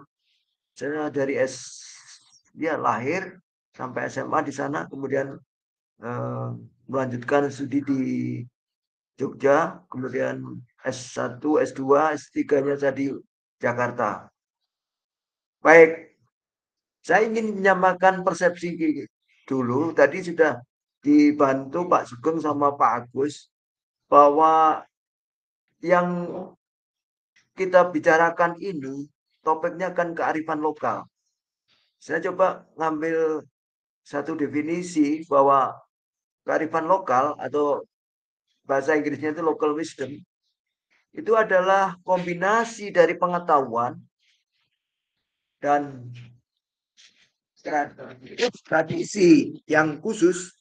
saya dari S dia lahir sampai SMA di sana kemudian eh, melanjutkan studi di Jogja, kemudian S1, S2, S3-nya saya di Jakarta. Baik, saya ingin menyamakan persepsi dulu. Tadi sudah dibantu Pak Sugeng sama Pak Agus bahwa yang kita bicarakan ini topiknya kan kearifan lokal. Saya coba ngambil satu definisi bahwa kearifan lokal atau bahasa Inggrisnya itu local wisdom, itu adalah kombinasi dari pengetahuan dan tradisi yang khusus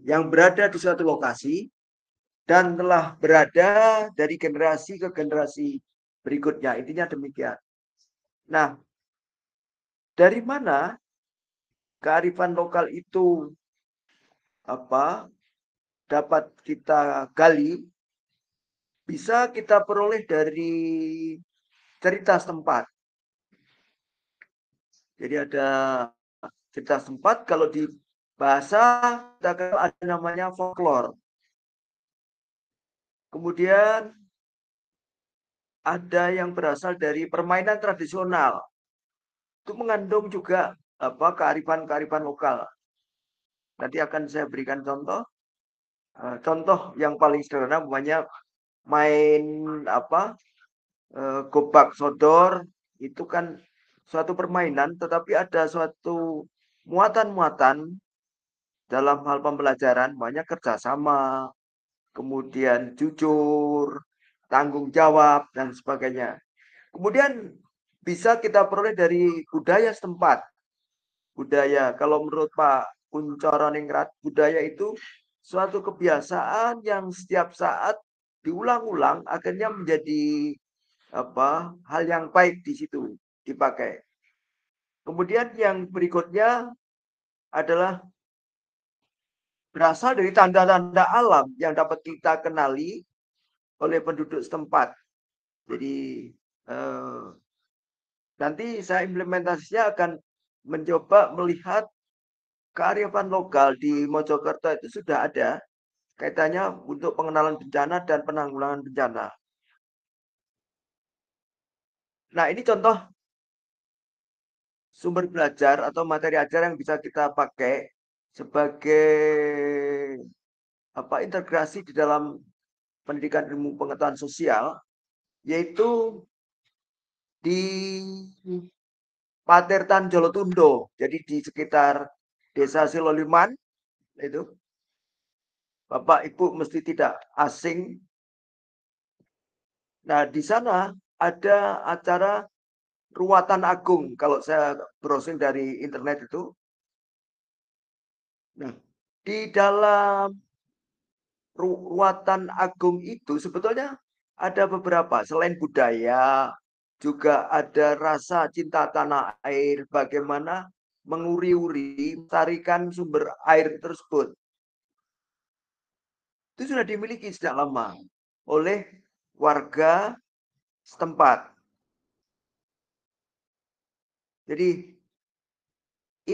yang berada di suatu lokasi dan telah berada dari generasi ke generasi berikutnya. Intinya demikian. Nah, dari mana kearifan lokal itu apa dapat kita gali bisa kita peroleh dari cerita setempat. Jadi ada cerita setempat kalau di bahasa kita ada namanya folklore. Kemudian ada yang berasal dari permainan tradisional. Itu mengandung juga apa kearifan-kearifan lokal. Nanti akan saya berikan contoh. Eh, contoh yang paling sederhana namanya main apa uh, gobak sodor itu kan suatu permainan tetapi ada suatu muatan-muatan dalam hal pembelajaran banyak kerjasama kemudian jujur tanggung jawab dan sebagainya kemudian bisa kita peroleh dari budaya setempat budaya kalau menurut Pak Kuncoro Ningrat budaya itu suatu kebiasaan yang setiap saat diulang-ulang akhirnya menjadi apa hal yang baik di situ dipakai. Kemudian yang berikutnya adalah berasal dari tanda-tanda alam yang dapat kita kenali oleh penduduk setempat. Jadi eh, nanti saya implementasinya akan mencoba melihat kearifan lokal di Mojokerto itu sudah ada kaitannya untuk pengenalan bencana dan penanggulangan bencana. Nah, ini contoh sumber belajar atau materi ajar yang bisa kita pakai sebagai apa integrasi di dalam pendidikan ilmu pengetahuan sosial yaitu di Patertan Jolotundo. Jadi di sekitar Desa Siloliman itu Bapak Ibu mesti tidak asing. Nah, di sana ada acara Ruatan Agung kalau saya browsing dari internet itu. Nah, di dalam Ruatan Agung itu sebetulnya ada beberapa selain budaya juga ada rasa cinta tanah air bagaimana menguri-uri, tarikan sumber air tersebut. Itu sudah dimiliki sejak lama oleh warga setempat. Jadi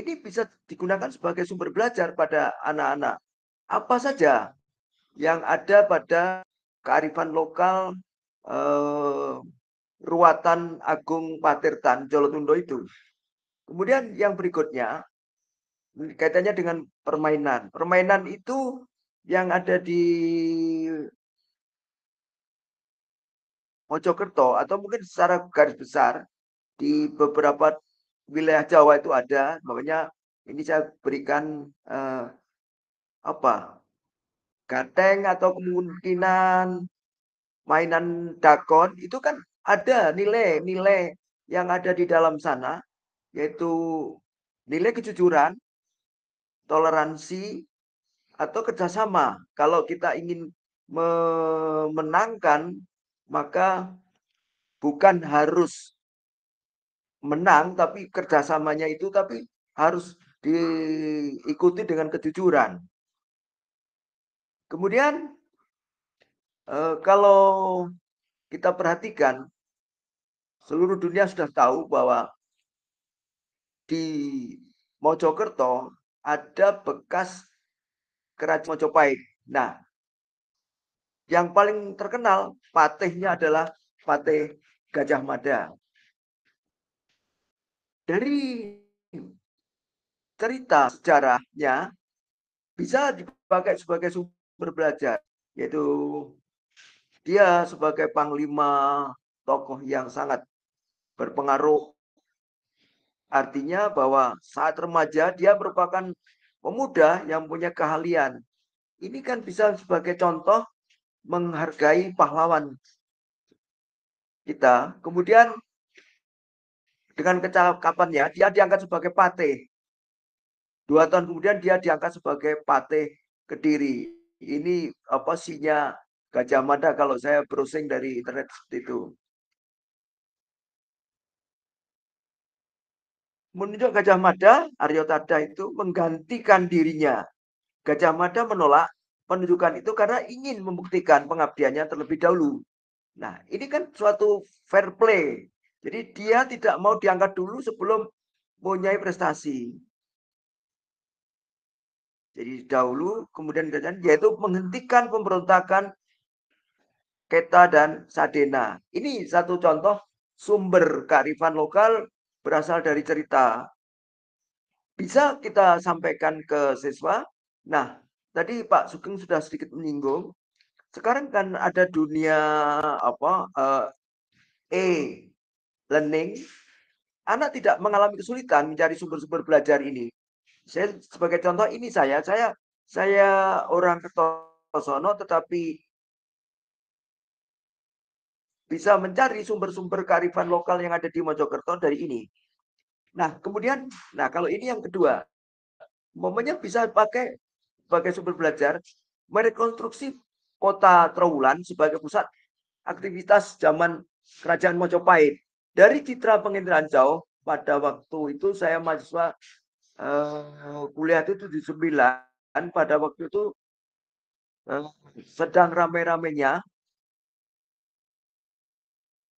ini bisa digunakan sebagai sumber belajar pada anak-anak. Apa saja yang ada pada kearifan lokal eh, Ruatan Agung Patirtan Jolotundo itu. Kemudian yang berikutnya kaitannya dengan permainan. Permainan itu yang ada di Mojokerto atau mungkin secara garis besar di beberapa wilayah Jawa itu ada, makanya ini saya berikan eh, apa gateng atau kemungkinan mainan dakon itu kan ada nilai-nilai yang ada di dalam sana yaitu nilai kejujuran, toleransi, atau kerjasama. Kalau kita ingin memenangkan maka bukan harus menang tapi kerjasamanya itu tapi harus diikuti dengan kejujuran. Kemudian eh, kalau kita perhatikan seluruh dunia sudah tahu bahwa di Mojokerto ada bekas kerajaan Mojopahit. Nah, yang paling terkenal patihnya adalah patih Gajah Mada. Dari cerita sejarahnya bisa dipakai sebagai sumber belajar, yaitu dia sebagai panglima tokoh yang sangat berpengaruh Artinya bahwa saat remaja dia merupakan pemuda yang punya keahlian. Ini kan bisa sebagai contoh menghargai pahlawan kita. Kemudian dengan kecakapannya dia diangkat sebagai patih. Dua tahun kemudian dia diangkat sebagai patih Kediri. Ini apa sinya Gajah Mada kalau saya browsing dari internet seperti itu. menunjuk Gajah Mada, Aryo Tada itu menggantikan dirinya. Gajah Mada menolak penunjukan itu karena ingin membuktikan pengabdiannya terlebih dahulu. Nah, ini kan suatu fair play. Jadi dia tidak mau diangkat dulu sebelum mempunyai prestasi. Jadi dahulu kemudian yaitu menghentikan pemberontakan Keta dan Sadena. Ini satu contoh sumber kearifan lokal berasal dari cerita. Bisa kita sampaikan ke siswa. Nah, tadi Pak Sugeng sudah sedikit menyinggung. Sekarang kan ada dunia apa uh, e learning. Anak tidak mengalami kesulitan mencari sumber-sumber belajar ini. Saya sebagai contoh ini saya, saya saya orang Kertosono tetapi bisa mencari sumber-sumber kearifan lokal yang ada di Mojokerto dari ini. Nah, kemudian, nah kalau ini yang kedua, momennya bisa pakai sebagai sumber belajar, merekonstruksi kota Trawulan sebagai pusat aktivitas zaman kerajaan Mojopahit. Dari citra penginderaan jauh, pada waktu itu saya mahasiswa uh, kuliah itu di sembilan, pada waktu itu uh, sedang rame-ramenya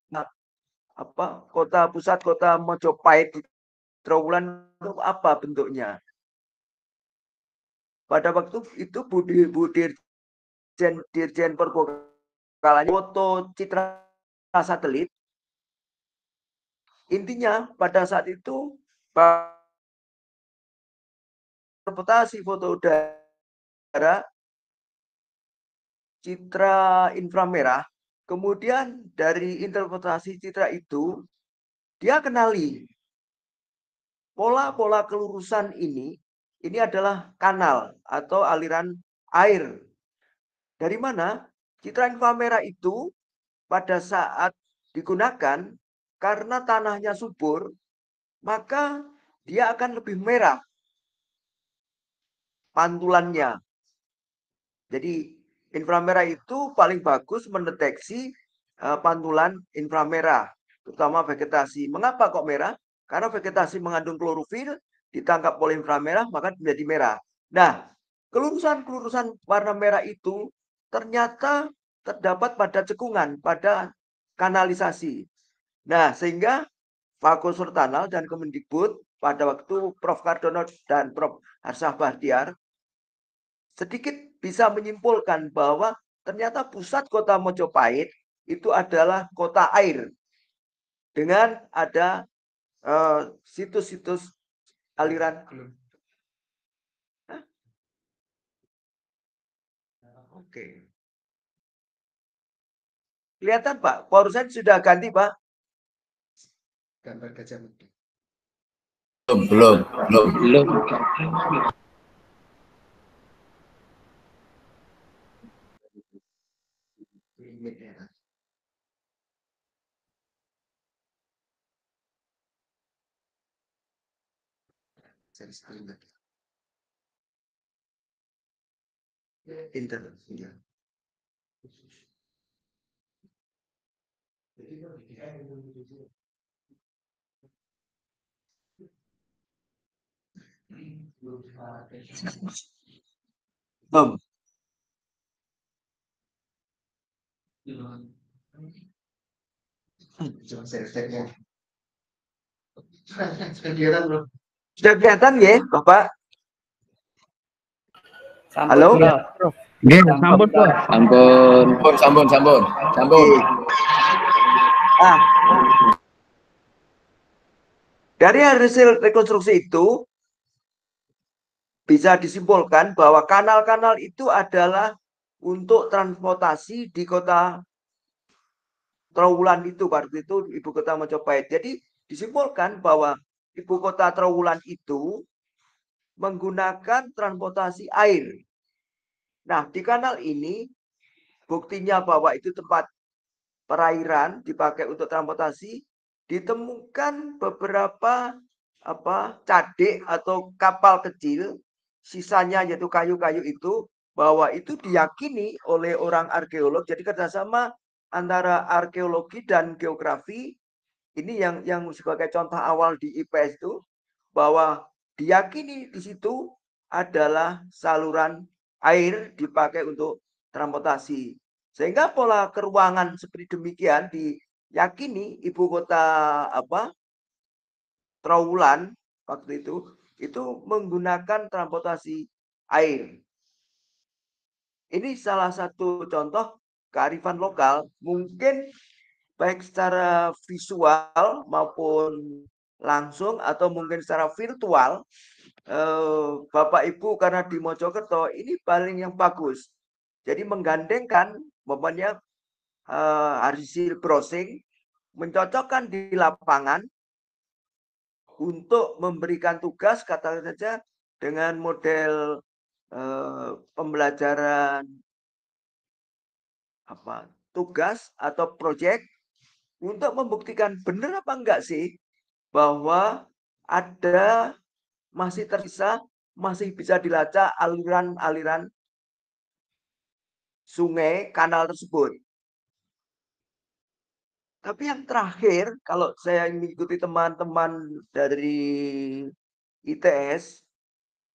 Nah, apa kota pusat kota Mojopahit Trawulan itu apa bentuknya? Pada waktu itu Budi Budir Dirjen, Dirjen Perbokalannya foto citra satelit. Intinya pada saat itu reputasi foto udara citra inframerah Kemudian dari interpretasi citra itu, dia kenali pola-pola kelurusan ini, ini adalah kanal atau aliran air. Dari mana? Citra inframerah itu pada saat digunakan karena tanahnya subur, maka dia akan lebih merah pantulannya. Jadi Inframerah itu paling bagus mendeteksi uh, pantulan inframerah, terutama vegetasi. Mengapa kok merah? Karena vegetasi mengandung klorofil, ditangkap oleh inframerah, maka menjadi merah. Nah, kelurusan-kelurusan warna merah itu ternyata terdapat pada cekungan, pada kanalisasi. Nah, sehingga Fakultas Tanal dan Kemendikbud pada waktu Prof. Kardono dan Prof. Harsah Bahtiar sedikit bisa menyimpulkan bahwa ternyata pusat kota Mojopahit itu adalah kota air dengan ada eh, situs-situs uh, aliran Oke. Okay. Kelihatan Pak, porusan sudah ganti Pak gambar gajah muda? Belum, belum, belum. belum. Jadi, Belum. Sudah kelihatan ya, Bapak? Halo? Nggih, sampun, Pak. Sampun. Sampun, sampun, sampun. Ah. Dari hasil rekonstruksi itu bisa disimpulkan bahwa kanal-kanal itu adalah untuk transportasi di kota Trawulan itu waktu itu ibu kota Majapahit. Jadi disimpulkan bahwa ibu kota Trawulan itu menggunakan transportasi air. Nah, di kanal ini buktinya bahwa itu tempat perairan dipakai untuk transportasi ditemukan beberapa apa cadik atau kapal kecil sisanya yaitu kayu-kayu itu bahwa itu diyakini oleh orang arkeolog. Jadi kerjasama antara arkeologi dan geografi ini yang yang sebagai contoh awal di IPS itu bahwa diyakini di situ adalah saluran air dipakai untuk transportasi. Sehingga pola keruangan seperti demikian diyakini ibu kota apa Trawulan waktu itu itu menggunakan transportasi air. Ini salah satu contoh kearifan lokal mungkin baik secara visual maupun langsung atau mungkin secara virtual eh, Bapak Ibu karena di Mojokerto ini paling yang bagus. Jadi menggandengkan momennya eh, hasil browsing mencocokkan di lapangan untuk memberikan tugas kata saja dengan model eh, pembelajaran apa tugas atau proyek untuk membuktikan benar apa enggak sih bahwa ada masih tersisa masih bisa dilacak aliran-aliran sungai kanal tersebut. Tapi yang terakhir, kalau saya mengikuti teman-teman dari ITS,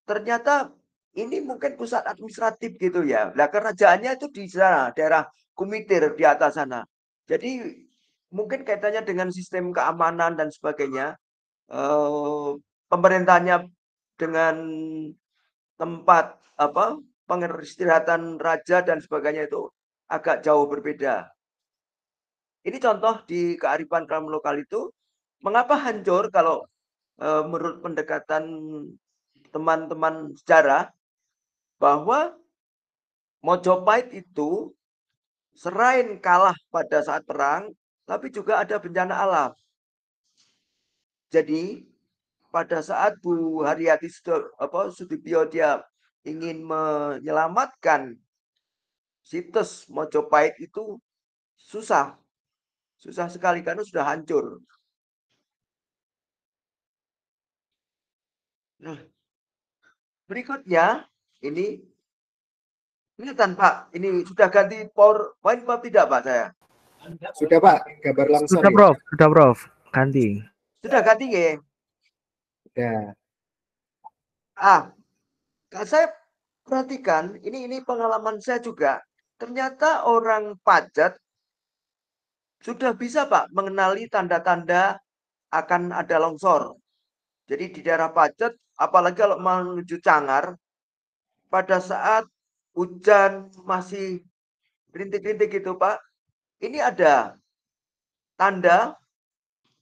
ternyata ini mungkin pusat administratif gitu ya. Nah, kerajaannya itu di sana, daerah Kumitir di atas sana. Jadi mungkin kaitannya dengan sistem keamanan dan sebagainya. Eh, pemerintahnya dengan tempat apa pengistirahatan raja dan sebagainya itu agak jauh berbeda. Ini contoh di kearifan kaum lokal itu mengapa hancur kalau e, menurut pendekatan teman-teman sejarah bahwa Mojopahit itu serain kalah pada saat perang, tapi juga ada bencana alam. Jadi pada saat Bu Haryati Sudibyo dia ingin menyelamatkan situs Mojopahit itu susah Susah sekali karena sudah hancur. Nah, berikutnya ini ini Pak, ini sudah ganti PowerPoint Pak tidak Pak saya? Sudah Pak, gambar langsung. Sudah ya? Prof, sudah Prof, ganti. Sudah ganti ya? Ya. Ah, saya perhatikan ini ini pengalaman saya juga. Ternyata orang pajak sudah bisa Pak mengenali tanda-tanda akan ada longsor. Jadi di daerah Pacet, apalagi kalau menuju Cangar, pada saat hujan masih rintik-rintik gitu Pak, ini ada tanda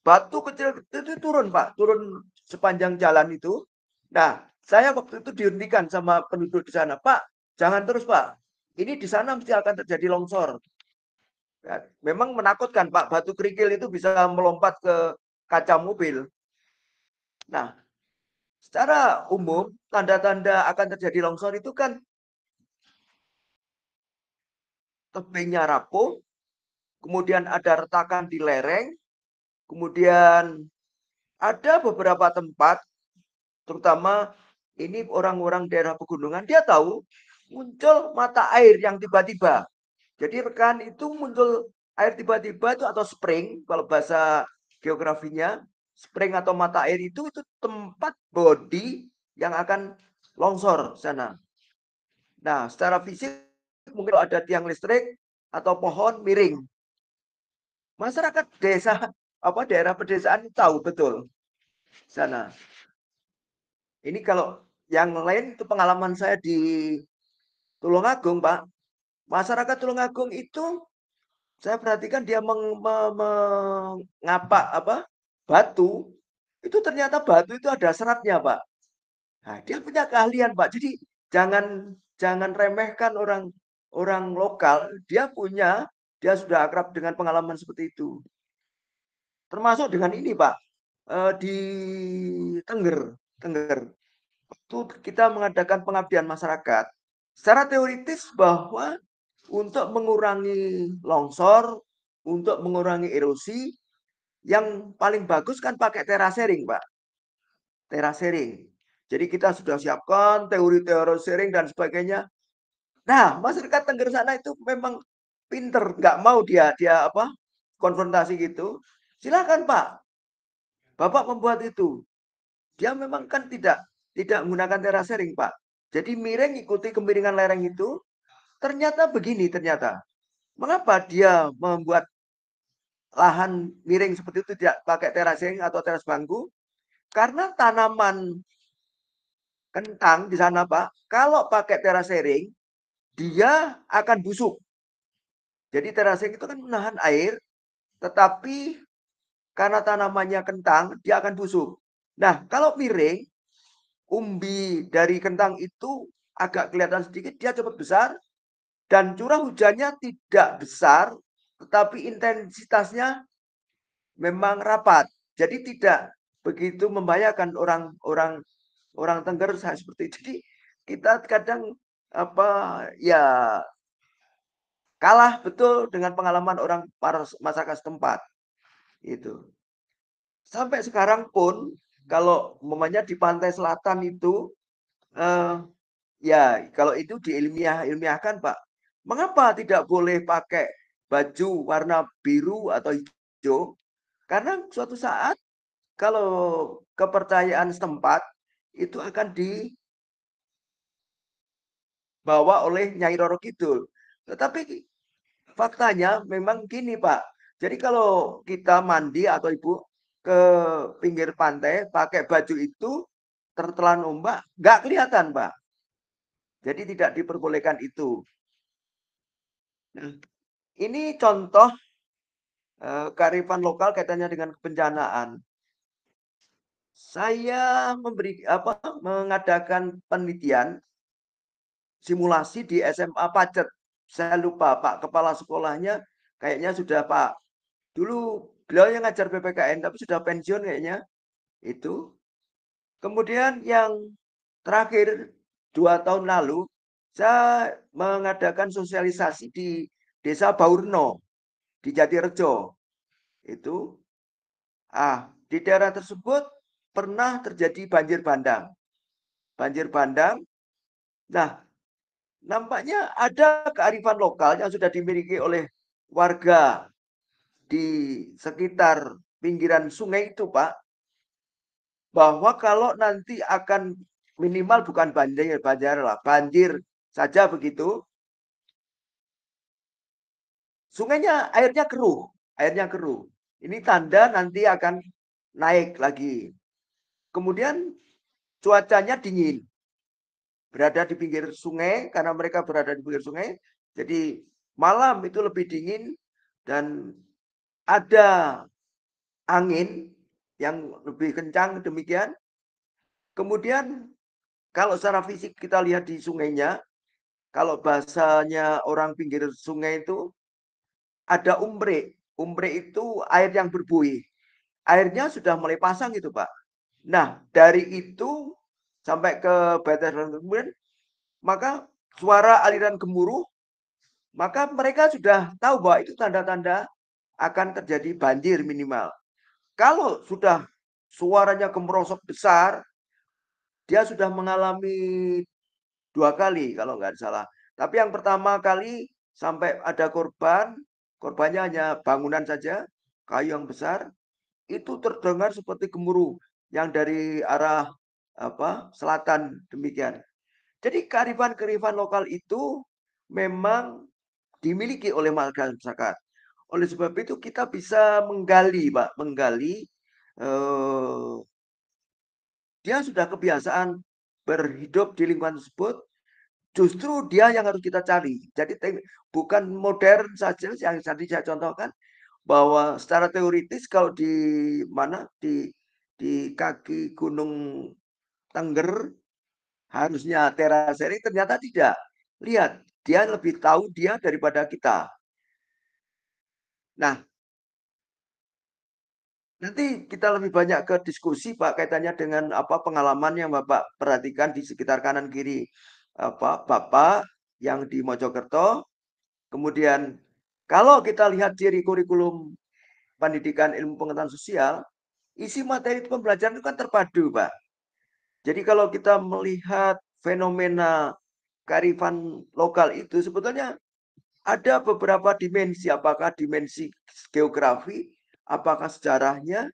batu kecil itu turun Pak, turun sepanjang jalan itu. Nah, saya waktu itu dihentikan sama penduduk di sana, Pak, jangan terus Pak. Ini di sana mesti akan terjadi longsor. Ya, memang menakutkan Pak, batu kerikil itu bisa melompat ke kaca mobil. Nah, secara umum tanda-tanda akan terjadi longsor itu kan tebingnya rapuh, kemudian ada retakan di lereng, kemudian ada beberapa tempat, terutama ini orang-orang daerah pegunungan, dia tahu muncul mata air yang tiba-tiba. Jadi rekan itu muncul air tiba-tiba itu atau spring kalau bahasa geografinya spring atau mata air itu itu tempat body yang akan longsor sana. Nah, secara fisik mungkin ada tiang listrik atau pohon miring. Masyarakat desa apa daerah pedesaan tahu betul sana. Ini kalau yang lain itu pengalaman saya di Tulungagung, Pak. Masyarakat Tulungagung itu saya perhatikan dia meng, me, mengapa apa batu itu ternyata batu itu ada seratnya, Pak. Nah, dia punya keahlian, Pak. Jadi jangan jangan remehkan orang orang lokal. Dia punya, dia sudah akrab dengan pengalaman seperti itu. Termasuk dengan ini, Pak. Eh, di Tengger, Tengger. Waktu kita mengadakan pengabdian masyarakat, secara teoritis bahwa untuk mengurangi longsor, untuk mengurangi erosi, yang paling bagus kan pakai terasering, Pak. Terasering. Jadi kita sudah siapkan teori terasering dan sebagainya. Nah, masyarakat Tengger sana itu memang pinter, nggak mau dia dia apa konfrontasi gitu. Silakan Pak, Bapak membuat itu. Dia memang kan tidak tidak menggunakan terasering Pak. Jadi miring ikuti kemiringan lereng itu, Ternyata begini ternyata. Mengapa dia membuat lahan miring seperti itu tidak pakai terasing atau teras bangku? Karena tanaman kentang di sana Pak, kalau pakai terasering, dia akan busuk. Jadi terasing itu kan menahan air, tetapi karena tanamannya kentang, dia akan busuk. Nah, kalau miring, umbi dari kentang itu agak kelihatan sedikit, dia cepat besar, dan curah hujannya tidak besar, tetapi intensitasnya memang rapat. Jadi tidak begitu membahayakan orang-orang orang Tengger seperti itu. Jadi kita kadang apa ya kalah betul dengan pengalaman orang para masyarakat setempat. Itu. Sampai sekarang pun kalau memangnya di pantai selatan itu eh, ya kalau itu diilmiah ilmiahkan Pak Mengapa tidak boleh pakai baju warna biru atau hijau? Karena suatu saat kalau kepercayaan setempat itu akan dibawa oleh Nyai Roro Kidul. Tetapi faktanya memang gini Pak. Jadi kalau kita mandi atau Ibu ke pinggir pantai pakai baju itu tertelan ombak, nggak kelihatan Pak. Jadi tidak diperbolehkan itu. Nah, ini contoh uh, kearifan lokal kaitannya dengan kebencanaan. Saya memberi apa mengadakan penelitian simulasi di SMA Pacet. Saya lupa Pak kepala sekolahnya kayaknya sudah Pak. Dulu beliau yang ngajar PPKN tapi sudah pensiun kayaknya. Itu. Kemudian yang terakhir dua tahun lalu saya mengadakan sosialisasi di Desa Baurno di Jatirejo. Itu ah di daerah tersebut pernah terjadi banjir bandang. Banjir bandang. Nah, nampaknya ada kearifan lokal yang sudah dimiliki oleh warga di sekitar pinggiran sungai itu, Pak. Bahwa kalau nanti akan minimal bukan banjir, banjir lah, banjir saja begitu. Sungainya airnya keruh, airnya keruh. Ini tanda nanti akan naik lagi. Kemudian cuacanya dingin. Berada di pinggir sungai karena mereka berada di pinggir sungai. Jadi malam itu lebih dingin dan ada angin yang lebih kencang demikian. Kemudian kalau secara fisik kita lihat di sungainya, kalau bahasanya orang pinggir sungai itu ada umbre. Umbre itu air yang berbuih. Airnya sudah mulai pasang itu, Pak. Nah, dari itu sampai ke batas kemudian maka suara aliran gemuruh maka mereka sudah tahu bahwa itu tanda-tanda akan terjadi banjir minimal. Kalau sudah suaranya gemerosok besar, dia sudah mengalami dua kali kalau nggak salah. Tapi yang pertama kali sampai ada korban, korbannya hanya bangunan saja, kayu yang besar, itu terdengar seperti gemuruh yang dari arah apa selatan demikian. Jadi kearifan-kearifan lokal itu memang dimiliki oleh masyarakat. Oleh sebab itu kita bisa menggali, Pak, menggali eh, dia sudah kebiasaan berhidup di lingkungan tersebut, justru dia yang harus kita cari. Jadi bukan modern saja yang tadi saya contohkan bahwa secara teoritis kalau di mana di di kaki Gunung Tengger harusnya terasering ternyata tidak. Lihat, dia lebih tahu dia daripada kita. Nah, nanti kita lebih banyak ke diskusi Pak kaitannya dengan apa pengalaman yang Bapak perhatikan di sekitar kanan kiri apa Bapak yang di Mojokerto. Kemudian kalau kita lihat ciri kurikulum pendidikan ilmu pengetahuan sosial, isi materi pembelajaran itu kan terpadu, Pak. Jadi kalau kita melihat fenomena kearifan lokal itu sebetulnya ada beberapa dimensi, apakah dimensi geografi, apakah sejarahnya,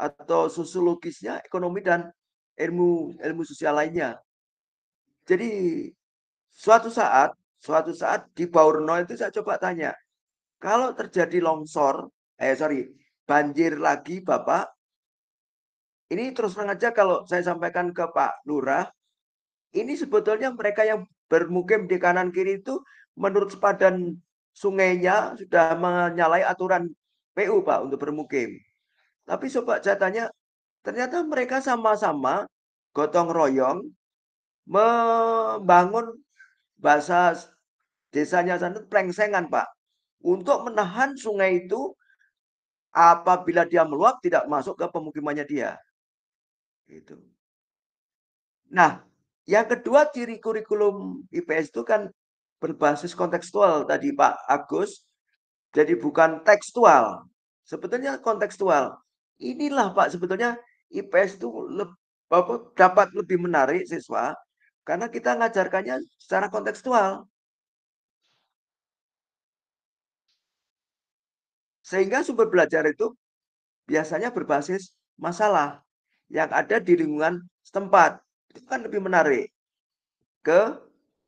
atau sosiologisnya, ekonomi dan ilmu ilmu sosial lainnya. Jadi suatu saat, suatu saat di Baurno itu saya coba tanya, kalau terjadi longsor, eh sorry, banjir lagi Bapak, ini terus terang aja kalau saya sampaikan ke Pak Lurah, ini sebetulnya mereka yang bermukim di kanan kiri itu menurut sepadan sungainya sudah menyalahi aturan PU Pak untuk bermukim. Tapi coba tanya, ternyata mereka sama-sama gotong royong membangun bahasa desanya sana plengsengan Pak. Untuk menahan sungai itu apabila dia meluap tidak masuk ke pemukimannya dia. Gitu. Nah, yang kedua ciri kurikulum IPS itu kan berbasis kontekstual tadi Pak Agus. Jadi bukan tekstual. Sebetulnya kontekstual. Inilah Pak sebetulnya IPS itu dapat lebih menarik siswa karena kita ngajarkannya secara kontekstual. Sehingga sumber belajar itu biasanya berbasis masalah yang ada di lingkungan setempat. Itu kan lebih menarik ke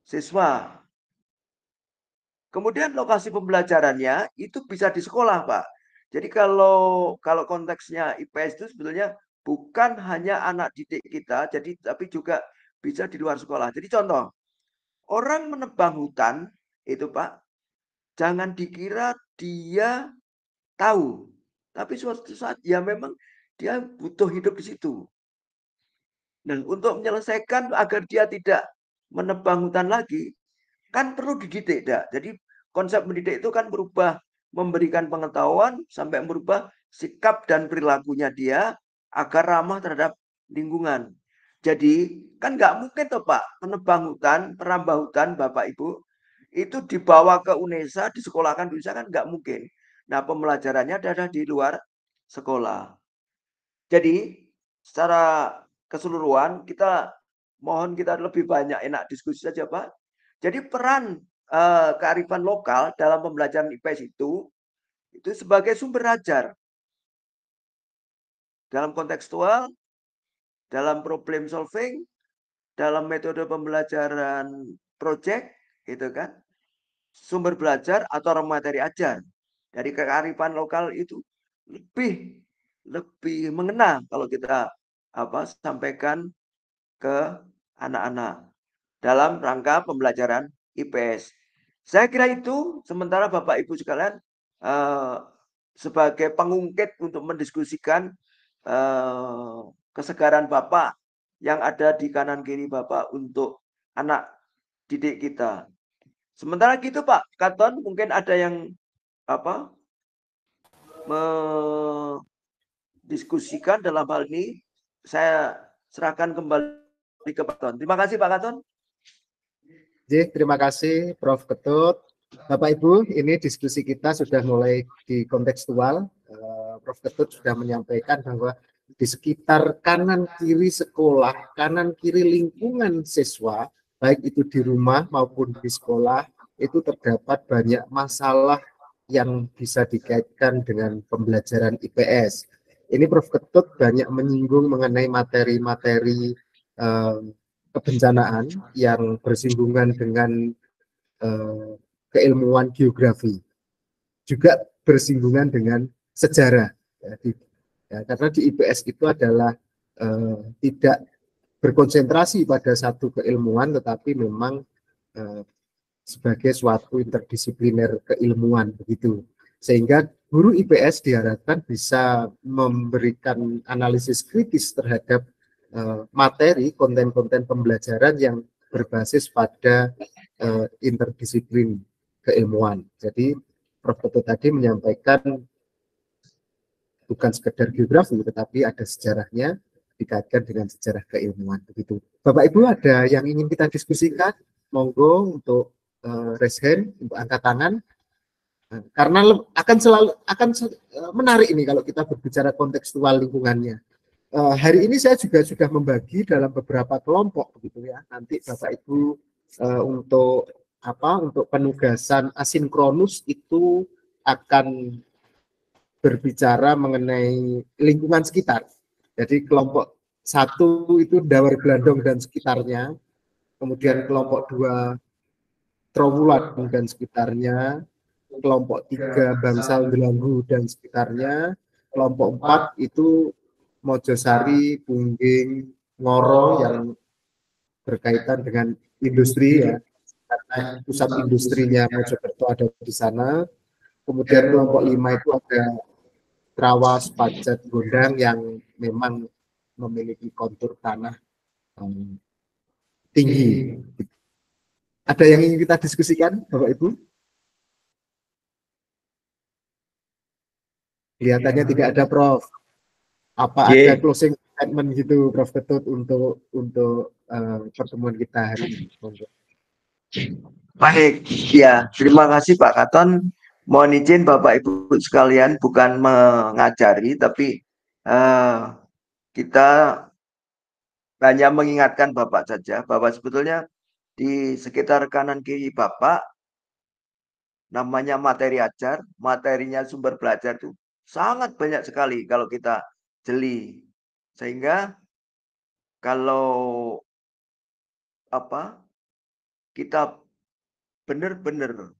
siswa. Kemudian lokasi pembelajarannya itu bisa di sekolah, Pak. Jadi kalau kalau konteksnya IPS itu sebetulnya bukan hanya anak didik kita, jadi tapi juga bisa di luar sekolah. Jadi contoh, orang menebang hutan itu Pak, jangan dikira dia tahu, tapi suatu saat ya memang dia butuh hidup di situ. Nah, untuk menyelesaikan agar dia tidak menebang hutan lagi, kan perlu dididik. Dak. Jadi konsep mendidik itu kan berubah memberikan pengetahuan sampai merubah sikap dan perilakunya dia agar ramah terhadap lingkungan. Jadi kan nggak mungkin tuh Pak menebang hutan, penambah hutan Bapak Ibu itu dibawa ke UNESA, disekolahkan di UNESA kan nggak mungkin. Nah pembelajarannya adalah di luar sekolah. Jadi secara keseluruhan kita mohon kita lebih banyak enak diskusi saja Pak. Jadi peran uh, kearifan lokal dalam pembelajaran IPS itu itu sebagai sumber ajar. Dalam kontekstual, dalam problem solving, dalam metode pembelajaran project, gitu kan, sumber belajar atau materi ajar. Dari kearifan lokal itu lebih lebih mengena kalau kita apa sampaikan ke anak-anak dalam rangka pembelajaran IPS. Saya kira itu sementara Bapak Ibu sekalian eh, sebagai pengungkit untuk mendiskusikan eh, kesegaran Bapak yang ada di kanan kiri Bapak untuk anak didik kita. Sementara gitu Pak Katon mungkin ada yang apa diskusikan dalam hal ini saya serahkan kembali ke Pak Katon. Terima kasih Pak Katon. Terima kasih Prof. Ketut. Bapak Ibu, ini diskusi kita sudah mulai di kontekstual. Eh, Prof. Ketut sudah menyampaikan bahwa di sekitar kanan kiri sekolah, kanan kiri lingkungan siswa, baik itu di rumah maupun di sekolah, itu terdapat banyak masalah yang bisa dikaitkan dengan pembelajaran IPS. Ini Prof. Ketut banyak menyinggung mengenai materi-materi uh, kebencanaan yang bersinggungan dengan uh, keilmuan geografi. Juga bersinggungan dengan sejarah. Ya, di, ya, karena di IPS itu adalah uh, tidak berkonsentrasi pada satu keilmuan, tetapi memang uh, sebagai suatu interdisipliner keilmuan begitu. Sehingga guru IPS diharapkan bisa memberikan analisis kritis terhadap uh, materi konten-konten pembelajaran yang berbasis pada uh, interdisiplin keilmuan. Jadi Prof. Toto tadi menyampaikan bukan sekedar geografi, tetapi ada sejarahnya dikaitkan dengan sejarah keilmuan begitu. Bapak Ibu ada yang ingin kita diskusikan? Monggo untuk uh, raise hand, untuk angkat tangan. Karena akan selalu akan menarik ini kalau kita berbicara kontekstual lingkungannya. Uh, hari ini saya juga sudah membagi dalam beberapa kelompok begitu ya. Nanti Bapak Ibu uh, untuk apa? Untuk penugasan asinkronus itu akan berbicara mengenai lingkungan sekitar. Jadi kelompok satu itu Dawar Gelandong dan sekitarnya, kemudian kelompok dua Trawulan dan sekitarnya, kelompok tiga Bangsal Gelanggu dan sekitarnya, kelompok empat itu Mojosari, Pungging, Ngoro yang berkaitan dengan industri ya, karena pusat industrinya Mojokerto ada di sana. Kemudian kelompok lima itu ada Trawas, Pajat, Gondang yang memang memiliki kontur tanah um, tinggi ada yang ingin kita diskusikan, Bapak Ibu? Kelihatannya tidak ada, Prof. Apa yeah. ada closing statement gitu, Prof Ketut, untuk untuk uh, pertemuan kita hari ini? Baik, ya terima kasih Pak Katon. Mohon izin Bapak Ibu sekalian bukan mengajari, tapi uh, kita hanya mengingatkan Bapak saja bahwa sebetulnya di sekitar kanan kiri Bapak namanya materi ajar, materinya sumber belajar itu sangat banyak sekali kalau kita jeli. Sehingga kalau apa kita benar-benar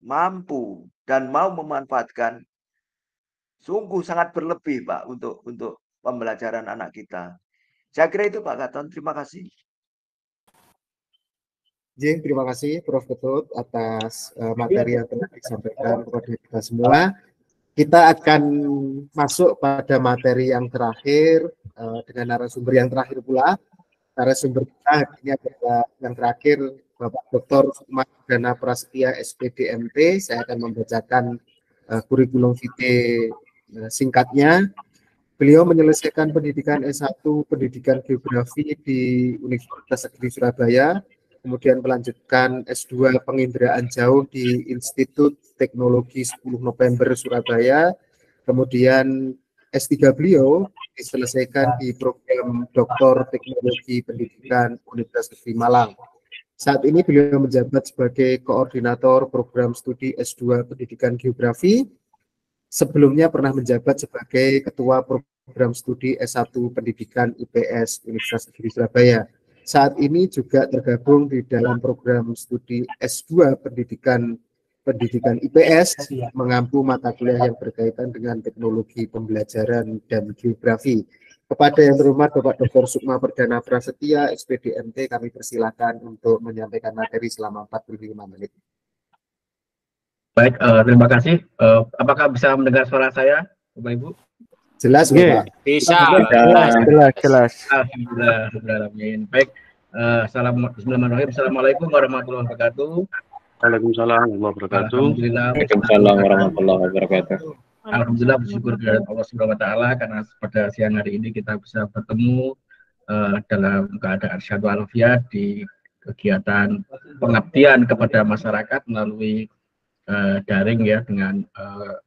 mampu dan mau memanfaatkan sungguh sangat berlebih Pak untuk untuk pembelajaran anak kita. Saya kira itu Pak Gaton. Terima kasih. Jing, terima kasih Prof. Ketut atas uh, materi yang telah disampaikan kepada kita semua. Kita akan masuk pada materi yang terakhir uh, dengan narasumber yang terakhir pula. Narasumber kita ini adalah yang terakhir Bapak Dr. Sukma Dana Prasetya SPDMT. Saya akan membacakan uh, kurikulum vitae uh, singkatnya. Beliau menyelesaikan pendidikan S1 Pendidikan Geografi di Universitas Negeri Surabaya kemudian melanjutkan S2 penginderaan jauh di Institut Teknologi 10 November Surabaya, kemudian S3 beliau diselesaikan di program Doktor Teknologi Pendidikan Universitas Negeri Malang. Saat ini beliau menjabat sebagai koordinator program studi S2 Pendidikan Geografi. Sebelumnya pernah menjabat sebagai ketua program studi S1 Pendidikan IPS Universitas Negeri Surabaya saat ini juga tergabung di dalam program studi S2 Pendidikan Pendidikan IPS mengampu mata kuliah yang berkaitan dengan teknologi pembelajaran dan geografi. Kepada yang terhormat Bapak Dr. Sukma Perdana Prasetya, SPDMT, kami persilakan untuk menyampaikan materi selama 45 menit. Baik, uh, terima kasih. Uh, apakah bisa mendengar suara saya, Bapak Ibu? Jelas, yeah. Bapak. Bisa. Jelas, jelas, jelas. Alhamdulillah, Baik. Uh, Bismillahirrahmanirrahim. Assalamualaikum warahmatullahi wabarakatuh. Waalaikumsalam warahmatullahi wabarakatuh. Alhamdulillah. Waalaikumsalam warahmatullahi wabarakatuh. Alhamdulillah bersyukur kepada Allah Subhanahu wa taala karena pada siang hari ini kita bisa bertemu uh, dalam keadaan syahdu alfiat di kegiatan pengabdian kepada masyarakat melalui uh, daring ya dengan uh,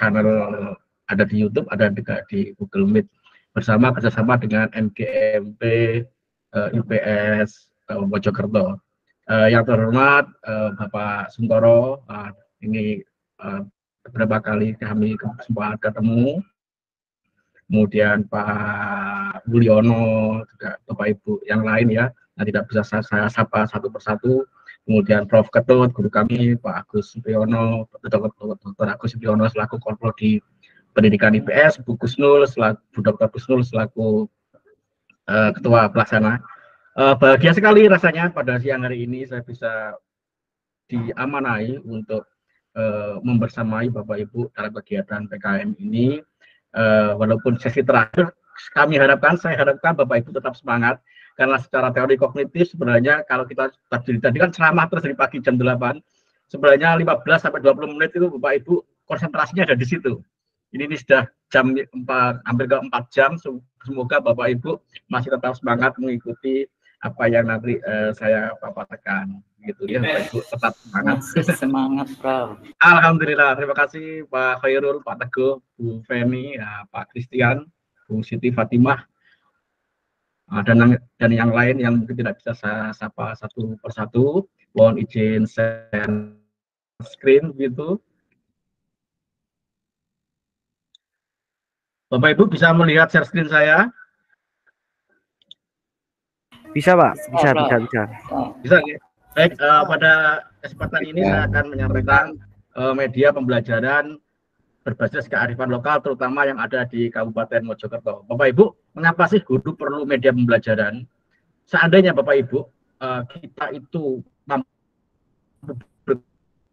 channel ada di YouTube, ada juga di Google Meet bersama kerjasama dengan MGMP uh, eh, IPS uh, eh, Mojokerto. Uh, yang terhormat uh, Bapak Suntoro, uh, ini uh, beberapa kali kami kesempatan ketemu. Kemudian Pak Mulyono, juga Bapak Ibu yang lain ya, yang tidak bisa saya, saya sapa satu persatu. Kemudian Prof. Ketut, guru kami, Pak Agus Supriyono, Dr. Agus Supriyono selaku kontrol di pendidikan IPS, Bu Kusnul, selaku Bu Dr. Kusnul selaku uh, ketua pelaksana Uh, bahagia sekali rasanya pada siang hari ini saya bisa diamanai untuk uh, membersamai Bapak Ibu dalam kegiatan PKM ini. Uh, walaupun sesi terakhir kami harapkan, saya harapkan Bapak Ibu tetap semangat karena secara teori kognitif sebenarnya kalau kita tadi tadi kan ceramah terus dari pagi jam 8 sebenarnya 15 sampai 20 menit itu Bapak Ibu konsentrasinya ada di situ. Ini, ini sudah jam 4 hampir ke 4 jam. Semoga Bapak Ibu masih tetap semangat mengikuti apa yang nanti uh, saya paparkan. Gitu ya Pak Ibu tetap semangat. Semangat Bro Alhamdulillah terima kasih Pak Khairul Pak Teguh Bu Feni ya, Pak Christian Bu Siti Fatimah uh, dan dan yang lain yang mungkin tidak bisa saya sapa satu persatu. Mohon izin share screen gitu Bapak Ibu bisa melihat share screen saya bisa Pak, bisa, bisa, bisa. Bisa, ya. Baik, uh, pada kesempatan ini saya akan menyampaikan uh, media pembelajaran berbasis kearifan lokal, terutama yang ada di Kabupaten Mojokerto. Bapak Ibu, mengapa sih guru perlu media pembelajaran? Seandainya Bapak Ibu, uh, kita itu mampu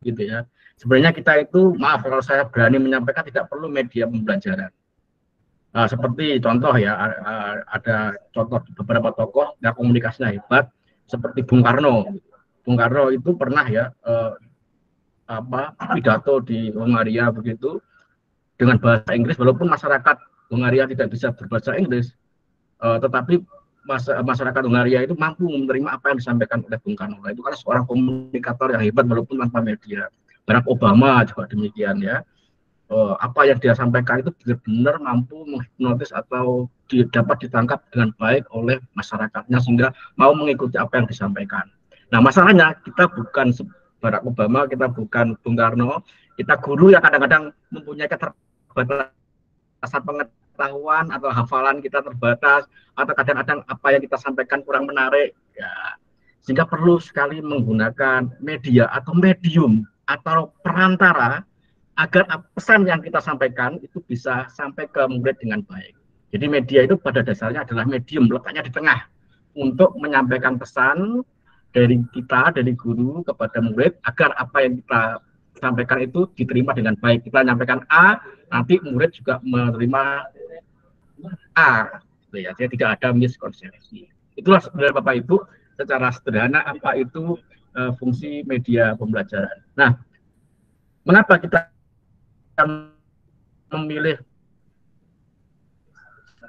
gitu ya. Sebenarnya kita itu, maaf kalau saya berani menyampaikan tidak perlu media pembelajaran Nah, seperti contoh ya, ada contoh beberapa tokoh yang komunikasinya hebat, seperti Bung Karno. Bung Karno itu pernah ya eh, apa pidato di Hungaria begitu dengan bahasa Inggris, walaupun masyarakat Hungaria tidak bisa berbahasa Inggris, eh, tetapi masyarakat Hungaria itu mampu menerima apa yang disampaikan oleh Bung Karno. Itu karena seorang komunikator yang hebat walaupun tanpa media. Barack Obama juga demikian ya uh, apa yang dia sampaikan itu benar-benar mampu menghipnotis atau di, dapat ditangkap dengan baik oleh masyarakatnya sehingga mau mengikuti apa yang disampaikan. Nah masalahnya kita bukan Barack Obama, kita bukan Bung Karno, kita guru yang kadang-kadang mempunyai keterbatasan pengetahuan atau hafalan kita terbatas atau kadang-kadang apa yang kita sampaikan kurang menarik ya sehingga perlu sekali menggunakan media atau medium atau perantara agar pesan yang kita sampaikan itu bisa sampai ke murid dengan baik. Jadi media itu pada dasarnya adalah medium, letaknya di tengah untuk menyampaikan pesan dari kita, dari guru kepada murid agar apa yang kita sampaikan itu diterima dengan baik. Kita menyampaikan A, nanti murid juga menerima A. Gitu ya, jadi tidak ada miskonsepsi. Itulah sebenarnya Bapak Ibu secara sederhana apa itu uh, fungsi media pembelajaran. Nah, mengapa kita memilih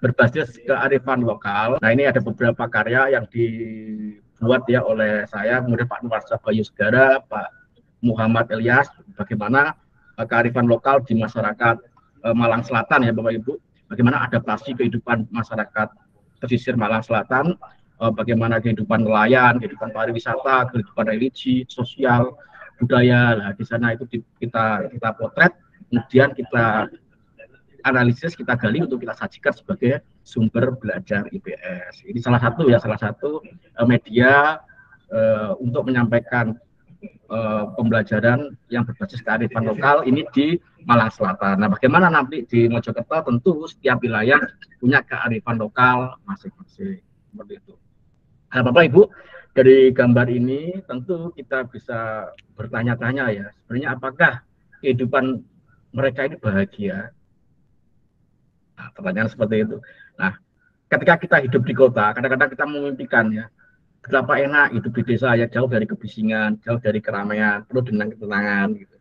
berbasis kearifan lokal. Nah ini ada beberapa karya yang dibuat ya oleh saya, kemudian Pak Nuwarsa Bayu Segara, Pak Muhammad Elias, bagaimana uh, kearifan lokal di masyarakat uh, Malang Selatan ya Bapak Ibu, bagaimana adaptasi kehidupan masyarakat pesisir Malang Selatan, uh, bagaimana kehidupan nelayan, kehidupan pariwisata, kehidupan religi, sosial, budaya. Nah, di sana itu kita kita potret kemudian kita analisis kita gali untuk kita sajikan sebagai sumber belajar IPS. Ini salah satu ya salah satu uh, media uh, untuk menyampaikan uh, pembelajaran yang berbasis kearifan lokal ini di Malang Selatan. Nah, bagaimana nanti di Mojokerto tentu setiap wilayah punya kearifan lokal masing-masing seperti itu. Nah, Bapak Ibu, dari gambar ini tentu kita bisa bertanya-tanya ya, sebenarnya apakah kehidupan mereka ini bahagia? Nah, pertanyaan seperti itu. Nah, ketika kita hidup di kota, kadang-kadang kita memimpikan ya, betapa enak hidup di desa ya jauh dari kebisingan, jauh dari keramaian, penuh dengan ketenangan gitu.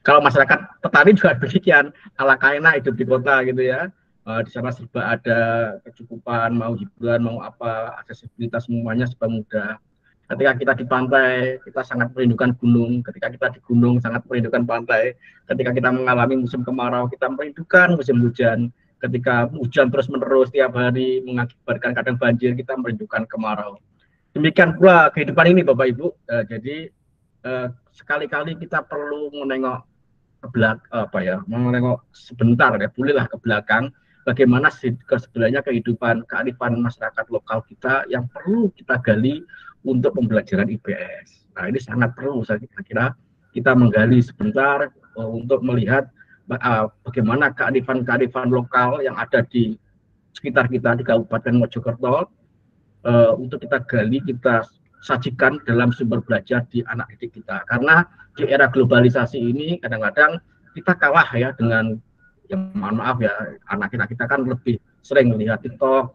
Kalau masyarakat petani juga (laughs) demikian, ala enak hidup di kota gitu ya. Uh, di sana serba ada kecukupan, mau hiburan, mau apa, aksesibilitas semuanya serba mudah ketika kita di pantai kita sangat merindukan gunung. Ketika kita di gunung sangat merindukan pantai. Ketika kita mengalami musim kemarau kita merindukan musim hujan. Ketika hujan terus menerus tiap hari mengakibatkan kadang banjir kita merindukan kemarau. Demikian pula kehidupan ini Bapak Ibu. Uh, jadi uh, sekali-kali kita perlu menengok ke belakang apa ya, menengok sebentar ya, bolehlah ke belakang bagaimana sebenarnya kehidupan kearifan masyarakat lokal kita yang perlu kita gali untuk pembelajaran IPS. Nah ini sangat perlu saya kira kita menggali sebentar uh, untuk melihat uh, bagaimana kearifan-kearifan lokal yang ada di sekitar kita di Kabupaten Mojokerto uh, untuk kita gali, kita sajikan dalam sumber belajar di anak didik kita. Karena di era globalisasi ini kadang-kadang kita kalah ya dengan yang maaf ya anak-anak kita kan lebih sering melihat TikTok,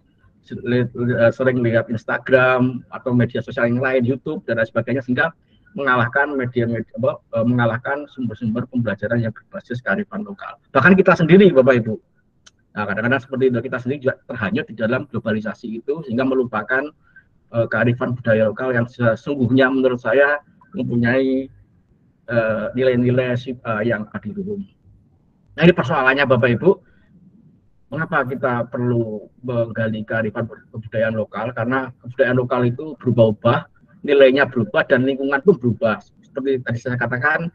sering lihat Instagram atau media sosial yang lain, YouTube dan lain sebagainya sehingga mengalahkan media-media eh, mengalahkan sumber-sumber pembelajaran yang berbasis kearifan lokal. Bahkan kita sendiri Bapak Ibu. Nah, kadang-kadang seperti itu kita sendiri juga terhanyut di dalam globalisasi itu sehingga melupakan uh, kearifan budaya lokal yang sesungguhnya menurut saya mempunyai eh, nilai-nilai uh, uh, yang. Nah, ini persoalannya Bapak Ibu. Mengapa kita perlu menggali kearifan kebudayaan lokal? Karena kebudayaan lokal itu berubah-ubah nilainya berubah dan lingkungan pun berubah. Seperti tadi saya katakan,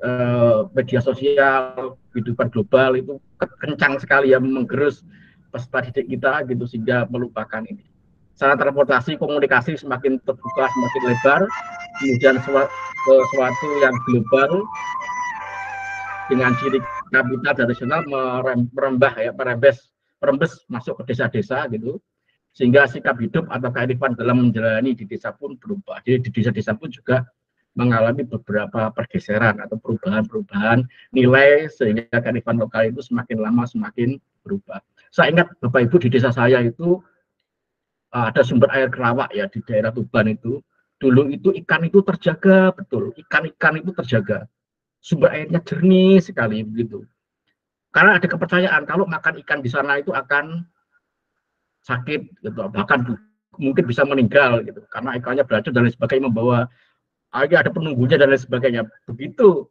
eh, media sosial, kehidupan global itu kencang sekali ya menggerus peserta didik kita gitu sehingga melupakan ini. Sarana transportasi, komunikasi semakin terbuka, semakin lebar, kemudian sesuatu yang global dengan ciri kapital dan nasional merembah ya merembes merembes masuk ke desa-desa gitu sehingga sikap hidup atau kearifan dalam menjalani di desa pun berubah. Jadi di desa-desa pun juga mengalami beberapa pergeseran atau perubahan-perubahan nilai sehingga kearifan lokal itu semakin lama semakin berubah. Saya ingat Bapak Ibu di desa saya itu uh, ada sumber air kerawak ya di daerah Tuban itu. Dulu itu ikan itu terjaga betul, ikan-ikan itu terjaga. Sumber airnya jernih sekali begitu. Karena ada kepercayaan kalau makan ikan di sana itu akan sakit gitu. Bahkan mungkin bisa meninggal gitu. Karena ikannya beracun dan lain sebagainya membawa aja ada penunggunya dan lain sebagainya. Begitu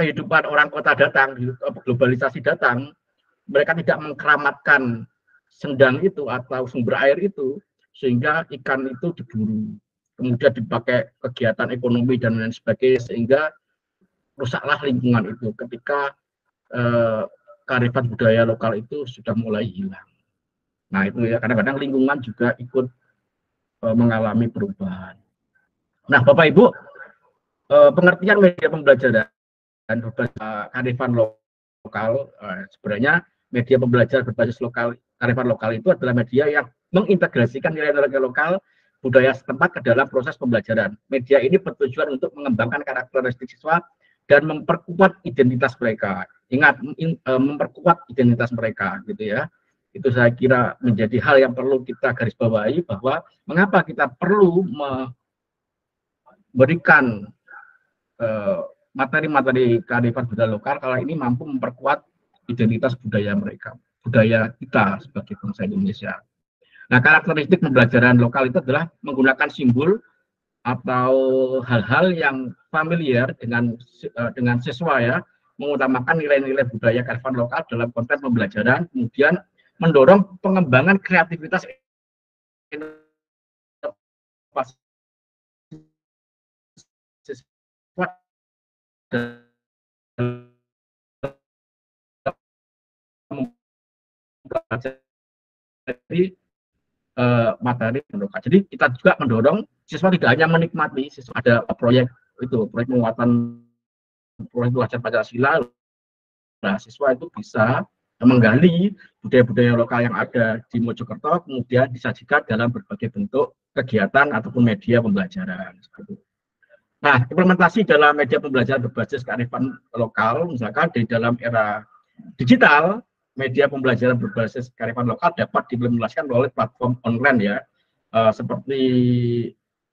kehidupan orang kota datang globalisasi datang mereka tidak mengkeramatkan sendang itu atau sumber air itu sehingga ikan itu diburu. Kemudian dipakai kegiatan ekonomi dan lain sebagainya sehingga rusaklah lingkungan itu ketika eh, kearifan budaya lokal itu sudah mulai hilang Nah itu ya kadang-kadang lingkungan juga ikut e, mengalami perubahan. Nah Bapak Ibu, e, pengertian media pembelajaran dan kearifan lokal, e, sebenarnya media pembelajaran berbasis lokal kearifan lokal itu adalah media yang mengintegrasikan nilai-nilai lokal budaya setempat ke dalam proses pembelajaran. Media ini bertujuan untuk mengembangkan karakteristik siswa dan memperkuat identitas mereka. Ingat, in, e, memperkuat identitas mereka, gitu ya itu saya kira menjadi hal yang perlu kita garis bawahi bahwa mengapa kita perlu memberikan eh, materi-materi uh, kearifan budaya lokal kalau ini mampu memperkuat identitas budaya mereka, budaya kita sebagai bangsa Indonesia. Nah, karakteristik pembelajaran lokal itu adalah menggunakan simbol atau hal-hal yang familiar dengan uh, dengan siswa ya, mengutamakan nilai-nilai budaya kearifan lokal dalam konteks pembelajaran, kemudian mendorong pengembangan kreativitas inovasi jadi uh, materi mendoka. Jadi kita juga mendorong siswa tidak hanya menikmati, siswa ada proyek itu proyek penguatan proyek belajar Pancasila. Nah, siswa itu bisa menggali budaya-budaya lokal yang ada di Mojokerto kemudian disajikan dalam berbagai bentuk kegiatan ataupun media pembelajaran. Nah, implementasi dalam media pembelajaran berbasis kearifan lokal, misalkan di dalam era digital, media pembelajaran berbasis kearifan lokal dapat diimplementasikan melalui platform online ya, uh, seperti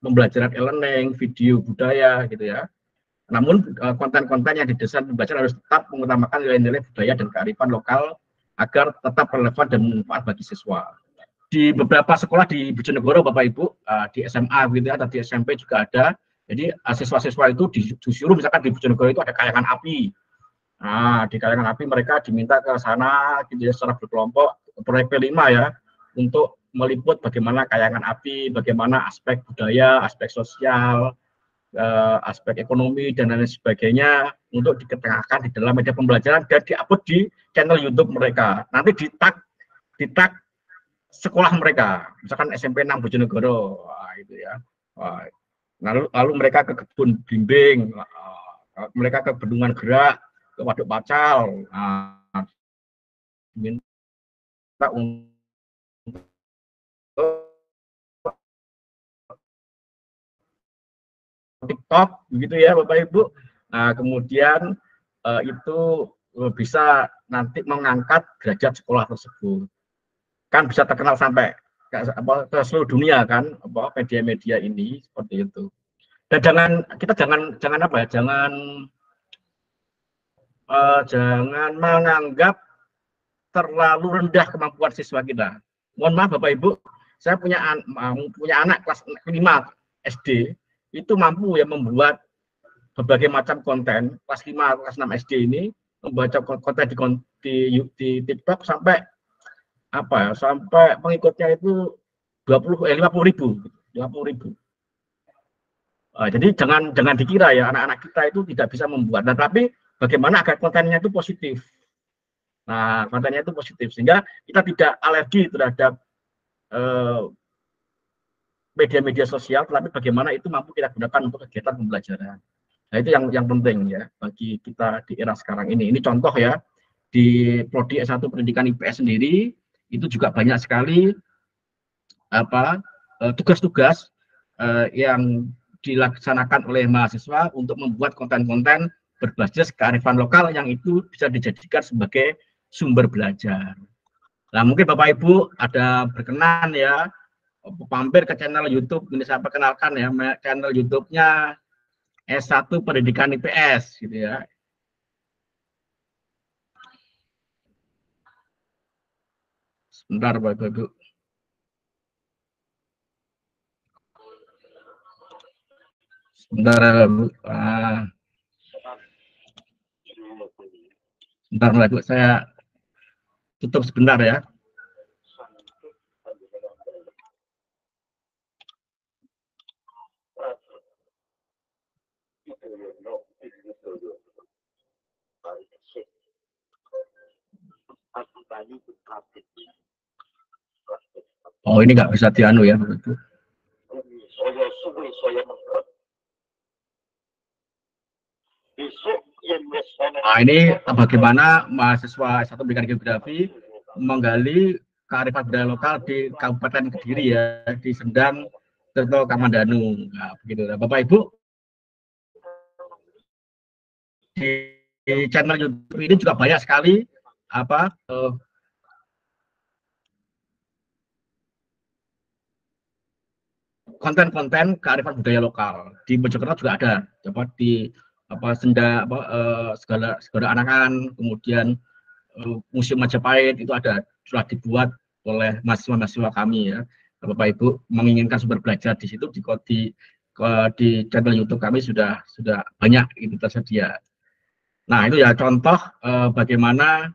pembelajaran e-learning, video budaya gitu ya. Namun eh, konten-konten yang didesain pembaca harus tetap mengutamakan nilai-nilai budaya dan kearifan lokal agar tetap relevan dan bermanfaat bagi siswa. Di beberapa sekolah di Bojonegoro, Bapak Ibu, eh, di SMA gitu ya, atau di SMP juga ada. Jadi siswa-siswa itu disuruh misalkan di Bojonegoro itu ada kayangan api. Nah, di kayangan api mereka diminta ke sana gitu ya, secara berkelompok proyek P5 ya untuk meliput bagaimana kayangan api, bagaimana aspek budaya, aspek sosial, uh, aspek ekonomi dan lain sebagainya untuk diketengahkan di dalam media pembelajaran dan diupload di channel YouTube mereka. Nanti di tag di tag sekolah mereka, misalkan SMP 6 Bojonegoro, wah, itu ya. Lalu lalu mereka ke kebun bimbing, mereka ke bendungan gerak, ke waduk uh, minta untuk TikTok begitu ya Bapak Ibu. Nah, kemudian uh, itu bisa nanti mengangkat derajat sekolah tersebut. Kan bisa terkenal sampai ke, seluruh dunia kan media-media ini seperti itu. Dan jangan kita jangan jangan apa ya, jangan uh, jangan menganggap terlalu rendah kemampuan siswa kita. Mohon maaf Bapak Ibu, saya punya an punya anak kelas 5 SD itu mampu ya membuat berbagai macam konten. Kelas 5 kelas 6 SD ini membaca konten di, di, di TikTok sampai apa ya sampai pengikutnya itu 20 eh 50 ribu 50 ribu. Uh, jadi jangan jangan dikira ya anak-anak kita itu tidak bisa membuat. Nah tapi bagaimana agar kontennya itu positif nah kontennya itu positif sehingga kita tidak alergi terhadap uh, media-media sosial, tetapi bagaimana itu mampu kita gunakan untuk kegiatan pembelajaran. Nah itu yang yang penting ya bagi kita di era sekarang ini. Ini contoh ya di prodi S1 pendidikan IPS sendiri itu juga banyak sekali apa eh, tugas-tugas uh, yang dilaksanakan oleh mahasiswa untuk membuat konten-konten berbasis kearifan lokal yang itu bisa dijadikan sebagai sumber belajar. Nah mungkin Bapak Ibu ada berkenan ya mampir ke channel YouTube ini saya perkenalkan ya channel YouTube-nya S1 Pendidikan IPS gitu ya. Sebentar Bapak Ibu. Sebentar Bapak Ibu. Ah. Sebentar Bapak Ibu, saya tutup sebentar ya. Oh ini nggak bisa dianu ya begitu. Nah ini bagaimana mahasiswa satu pendidikan geografi menggali kearifan budaya lokal di Kabupaten Kediri ya di Sendang Tirto Kamandanu. Nah, begitu. Nah, Bapak Ibu di channel YouTube ini juga banyak sekali apa uh, konten-konten kearifan budaya lokal di Mojokerto juga ada apa di apa senda apa uh, segala segala anakan kemudian uh, museum Majapahit itu ada sudah dibuat oleh mahasiswa-mahasiswa kami ya Bapak Ibu menginginkan sumber belajar di situ di di, di channel YouTube kami sudah sudah banyak itu tersedia. Nah itu ya contoh uh, bagaimana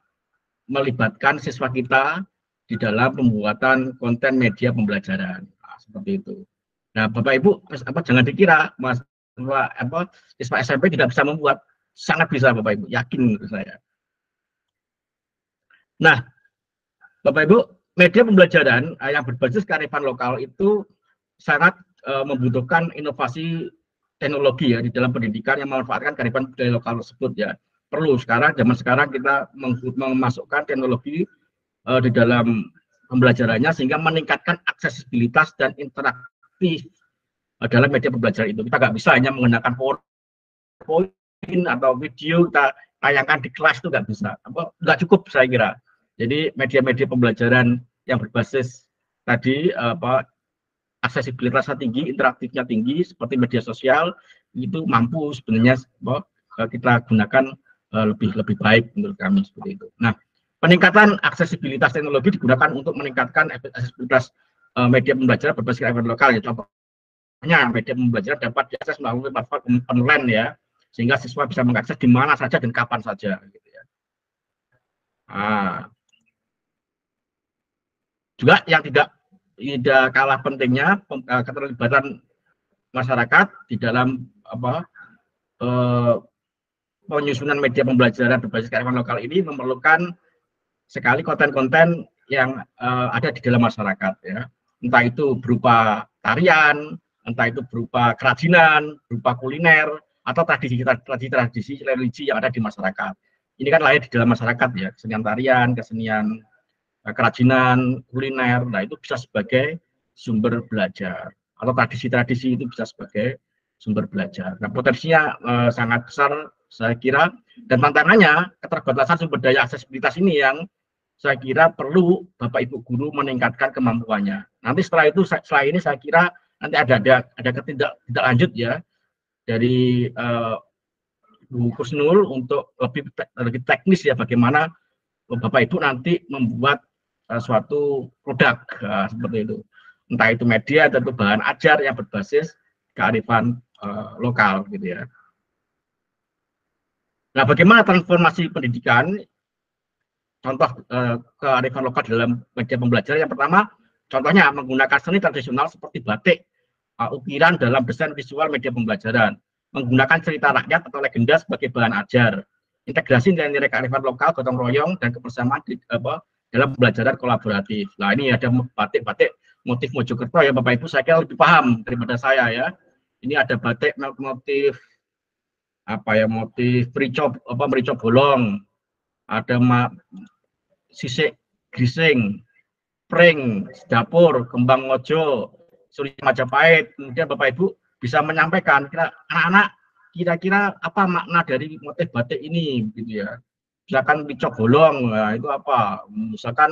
melibatkan siswa kita di dalam pembuatan konten media pembelajaran nah, seperti itu. Nah, Bapak Ibu apa jangan dikira Mas apa siswa SMP tidak bisa membuat sangat bisa Bapak Ibu, yakin saya. Nah, Bapak Ibu, media pembelajaran eh, yang berbasis kearifan lokal itu sangat uh, membutuhkan inovasi teknologi ya di dalam pendidikan yang memanfaatkan kearifan budaya lokal tersebut ya perlu sekarang zaman sekarang kita memasukkan teknologi uh, di dalam pembelajarannya sehingga meningkatkan aksesibilitas dan interaktif dalam media pembelajaran itu. Kita nggak bisa hanya menggunakan PowerPoint atau video kita tayangkan di kelas itu nggak bisa, apa nggak cukup saya kira. Jadi media-media pembelajaran yang berbasis tadi apa aksesibilitasnya tinggi, interaktifnya tinggi seperti media sosial itu mampu sebenarnya bahwa kita gunakan uh, lebih lebih baik menurut kami seperti itu. Nah, peningkatan aksesibilitas teknologi digunakan untuk meningkatkan aksesibilitas uh, media pembelajaran berbasis kearifan lokal ya contohnya media pembelajaran dapat diakses melalui platform online ya sehingga siswa bisa mengakses di mana saja dan kapan saja gitu ya. Nah, juga yang tidak tidak kalah pentingnya uh, keterlibatan masyarakat di dalam apa uh, penyusunan media pembelajaran berbasis kearifan lokal ini memerlukan sekali konten-konten yang uh, ada di dalam masyarakat ya entah itu berupa tarian entah itu berupa kerajinan berupa kuliner atau tradisi-tradisi religi yang ada di masyarakat. Ini kan lahir di dalam masyarakat ya kesenian tarian kesenian uh, kerajinan kuliner. Nah itu bisa sebagai sumber belajar. Atau tradisi-tradisi itu bisa sebagai sumber belajar. Nah potensinya uh, sangat besar saya kira. Dan tantangannya keterbatasan sumber daya aksesibilitas ini yang saya kira perlu Bapak Ibu guru meningkatkan kemampuannya. Nanti setelah itu setelah ini saya kira nanti ada ada ada ketidak tidak lanjut ya dari uh, Bu Kusnul untuk lebih lebih teknis ya bagaimana Bapak Ibu nanti membuat uh, suatu produk uh, seperti itu. Entah itu media atau bahan ajar yang berbasis kearifan uh, lokal gitu ya. Nah, bagaimana transformasi pendidikan? Contoh eh, kearifan lokal dalam media pembelajaran yang pertama, contohnya menggunakan seni tradisional seperti batik, uh, ukiran dalam desain visual media pembelajaran, menggunakan cerita rakyat atau legenda sebagai bahan ajar, integrasi nilai-nilai kearifan lokal, gotong royong dan kebersamaan di, apa, dalam pembelajaran kolaboratif. Nah ini ada batik-batik motif Mojokerto ya Bapak Ibu saya kira lebih paham daripada saya ya. Ini ada batik motif apa ya motif merico apa merico bolong ada ma, sisik grising pring dapur kembang mojo suri majapahit kemudian bapak ibu bisa menyampaikan kira anak-anak kira-kira apa makna dari motif batik ini gitu ya. Misalkan merico bolong nah, itu apa? Misalkan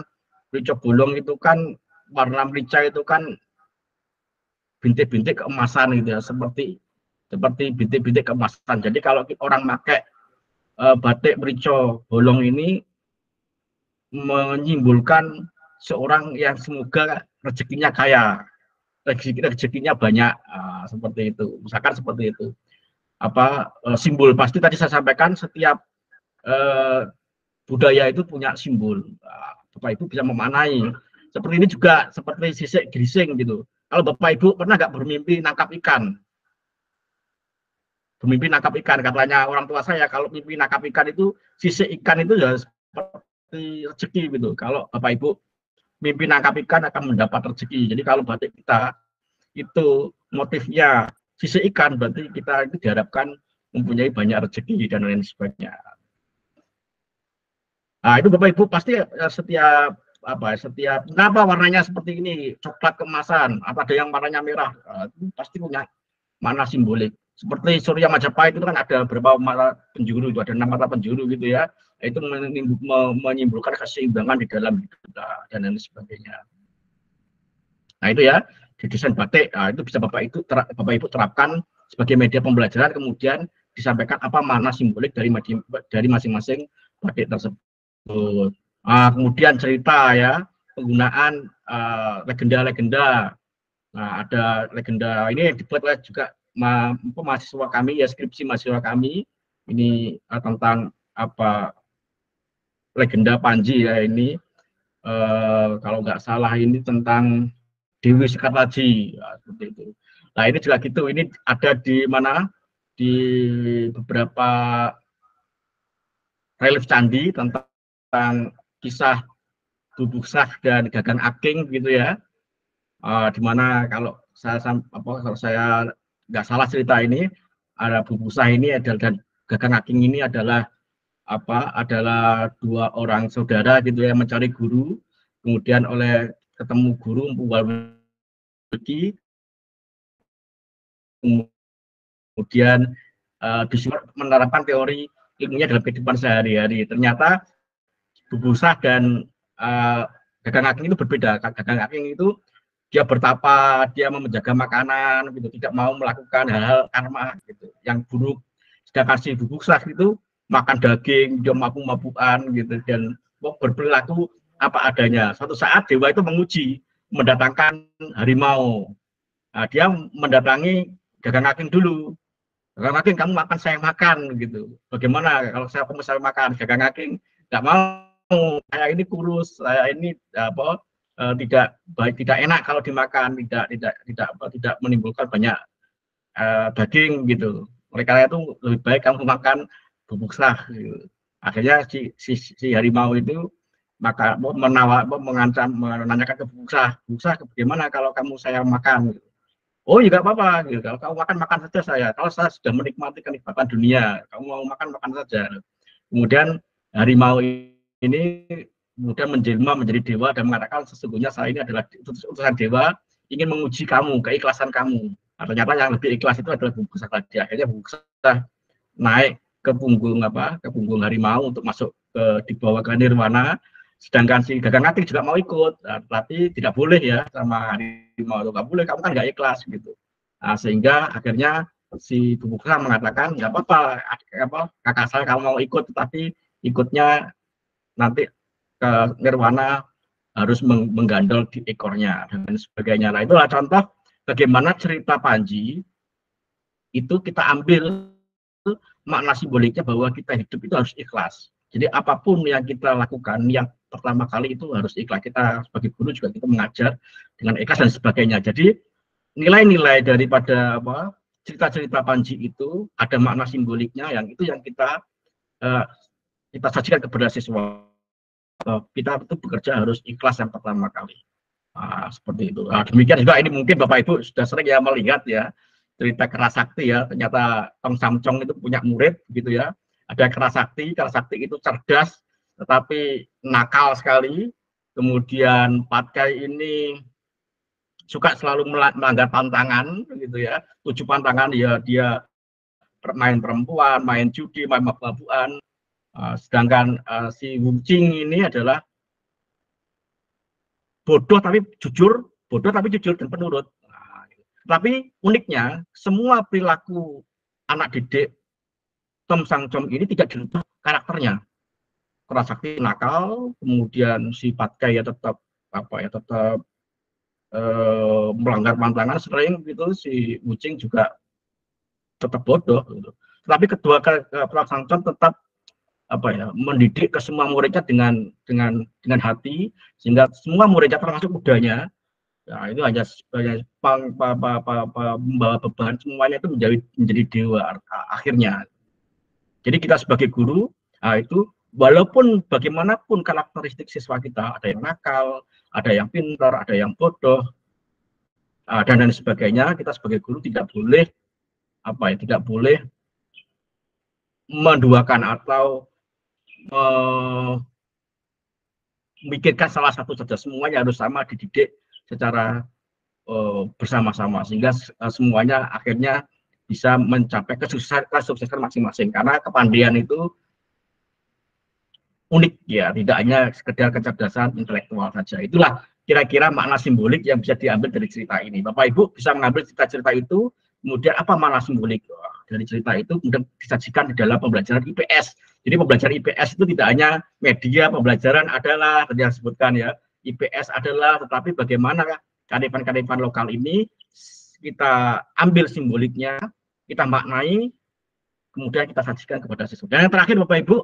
merico bolong itu kan warna merica itu kan bintik-bintik keemasan gitu ya. Seperti seperti bintik-bintik kemasan. Jadi kalau orang pakai uh, batik merico bolong ini menyimpulkan seorang yang semoga rezekinya kaya, rezekinya banyak, uh, seperti itu. Misalkan seperti itu. Apa uh, simbol pasti tadi saya sampaikan setiap uh, budaya itu punya simbol. Uh, Bapak Ibu bisa memanai. Seperti ini juga seperti sisik grising gitu. Kalau Bapak Ibu pernah nggak bermimpi nangkap ikan? bermimpi nangkap ikan katanya orang tua saya kalau mimpi nangkap ikan itu sisi ikan itu ya seperti rezeki gitu kalau bapak ibu mimpi nangkap ikan akan mendapat rezeki. Jadi kalau batik kita itu motifnya sisi ikan berarti kita itu diharapkan mempunyai banyak rezeki dan lain sebagainya. Nah itu bapak ibu pasti eh, setiap apa setiap kenapa warnanya seperti ini? Coklat kemasan apa ada yang warnanya merah? Nah, itu pasti punya mana simbolik. Seperti Surya Majapahit itu kan ada beberapa mata penjuru itu ada enam mata penjuru gitu ya itu menyimpulkan keseimbangan di dalam kita dan lain sebagainya. Nah itu ya di desain batik nah, itu bisa bapak itu bapak ibu terapkan sebagai media pembelajaran kemudian disampaikan apa makna simbolik dari dari masing-masing batik tersebut. Nah, kemudian cerita ya penggunaan uh, legenda-legenda. Nah ada legenda ini dibuat juga ma mahasiswa kami ya skripsi mahasiswa kami. Ini uh, tentang apa legenda Panji ya ini uh, kalau nggak salah ini tentang Dewi Sekartaji ya, seperti itu. Nah ini juga gitu ini ada di mana di beberapa relief candi tentang, tentang kisah Bubuksah dan Gagang Aking gitu ya. Uh, di mana kalau saya apa kalau saya nggak salah cerita ini ada Bu Musa ini adalah dan Gagang Aking ini adalah apa adalah dua orang saudara gitu yang mencari guru. Kemudian oleh ketemu guru pergi kemudian uh, disuruh menerapkan teori ilmunya dalam kehidupan sehari-hari. Ternyata Bu Musa dan uh, Gagang Aking itu berbeda. Gagang Aking itu dia bertapa, dia menjaga makanan, gitu, tidak mau melakukan hal-hal karma gitu, yang buruk. Sedangkan si bubuk sak itu makan daging, dia mabuk-mabukan gitu, dan berperilaku apa adanya. Suatu saat dewa itu menguji, mendatangkan harimau. Nah, dia mendatangi dagang aking dulu. Dagang aking kamu makan saya makan gitu. Bagaimana kalau saya kamu saya makan dagang aking nggak mau saya ini kurus, saya ini apa uh, tidak baik tidak enak kalau dimakan tidak tidak tidak apa tidak menimbulkan banyak uh, daging gitu karena itu lebih baik kamu makan bubuk sah gitu. akhirnya si, si, si harimau itu maka menawar mengancam menanyakan ke bubuk sah bagaimana kalau kamu saya makan? Oh ya apa-apa. Gitu. Kalau kamu makan makan saja saya. Kalau saya sudah menikmati kenikmatan dunia kamu mau makan makan saja. Kemudian harimau ini kemudian menjelma menjadi dewa dan mengatakan sesungguhnya saya ini adalah utusan dewa ingin menguji kamu keikhlasan kamu. Nah, ternyata yang lebih ikhlas itu adalah bungkus tadi. Akhirnya bungkus naik ke punggung apa ke punggung harimau untuk masuk ke di bawah ke nirwana. Sedangkan si gagang ngati juga mau ikut. Nah, tapi tidak boleh ya sama harimau itu. Nggak boleh kamu kan nggak ikhlas gitu. Nah, sehingga akhirnya si bungkus mengatakan nggak apa-apa apa kakak saya kamu mau ikut tetapi ikutnya nanti ke nirwana harus menggandol di ekornya dan sebagainya. Nah itulah contoh bagaimana cerita Panji. Itu kita ambil makna simboliknya bahwa kita hidup itu harus ikhlas. Jadi apa pun yang kita lakukan, yang pertama kali itu harus ikhlas. Kita sebagai guru juga kita mengajar dengan ikhlas dan sebagainya. Jadi nilai-nilai daripada apa cerita-cerita Panji itu ada makna simboliknya yang itu yang kita uh, kita sajikan kepada siswa kita itu bekerja harus ikhlas yang pertama kali. Nah, seperti itu. Nah, demikian juga ini mungkin Bapak Ibu sudah sering ya melihat ya cerita kerasakti ya. Ternyata Tong Samcong itu punya murid gitu ya. Ada kerasakti, kerasakti itu cerdas tetapi nakal sekali. Kemudian Patkai ini suka selalu melanggar pantangan gitu ya. Tujuh pantangan ya dia main perempuan, main judi, main mabuk-mabukan, Uh, sedangkan uh, si Wu Jing ini adalah bodoh tapi jujur, bodoh tapi jujur dan penurut. Tapi uniknya semua perilaku anak didik Tom Sang Chom ini tidak dirubah karakternya. Kerasakti nakal, kemudian si Patkai ya tetap apa ya tetap uh, melanggar pantangan sering gitu si Wucing juga tetap bodoh gitu. Tapi kedua Sang Chom tetap apa ya mendidik ke semua muridnya dengan dengan dengan hati sehingga semua muridnya termasuk mudanya ya itu hanya sebagai pang, pa, pa, pa, pa, membawa beban semuanya itu menjadi menjadi dewa akhirnya. Jadi kita sebagai guru nah itu walaupun bagaimanapun karakteristik siswa kita ada yang nakal ada yang pintar ada yang bodoh dan dan sebagainya kita sebagai guru tidak boleh apa ya tidak boleh menduakan atau memikirkan salah satu saja. Semuanya harus sama dididik secara uh, bersama-sama sehingga uh, semuanya akhirnya bisa mencapai kesuksesan kesuksesan masing-masing. Karena kepandaian itu unik ya. Tidak hanya sekedar kecerdasan intelektual saja. Itulah kira-kira makna simbolik yang bisa diambil dari cerita ini. Bapak Ibu bisa mengambil cerita-cerita itu kemudian apa makna simbolik? Dari cerita itu kemudian disajikan di dalam pembelajaran IPS. Jadi pembelajaran IPS itu tidak hanya media pembelajaran adalah yang disebutkan ya, IPS adalah tetapi bagaimana kearifan-kearifan lokal ini kita ambil simboliknya, kita maknai, kemudian kita sajikan kepada siswa. Dan yang terakhir Bapak Ibu,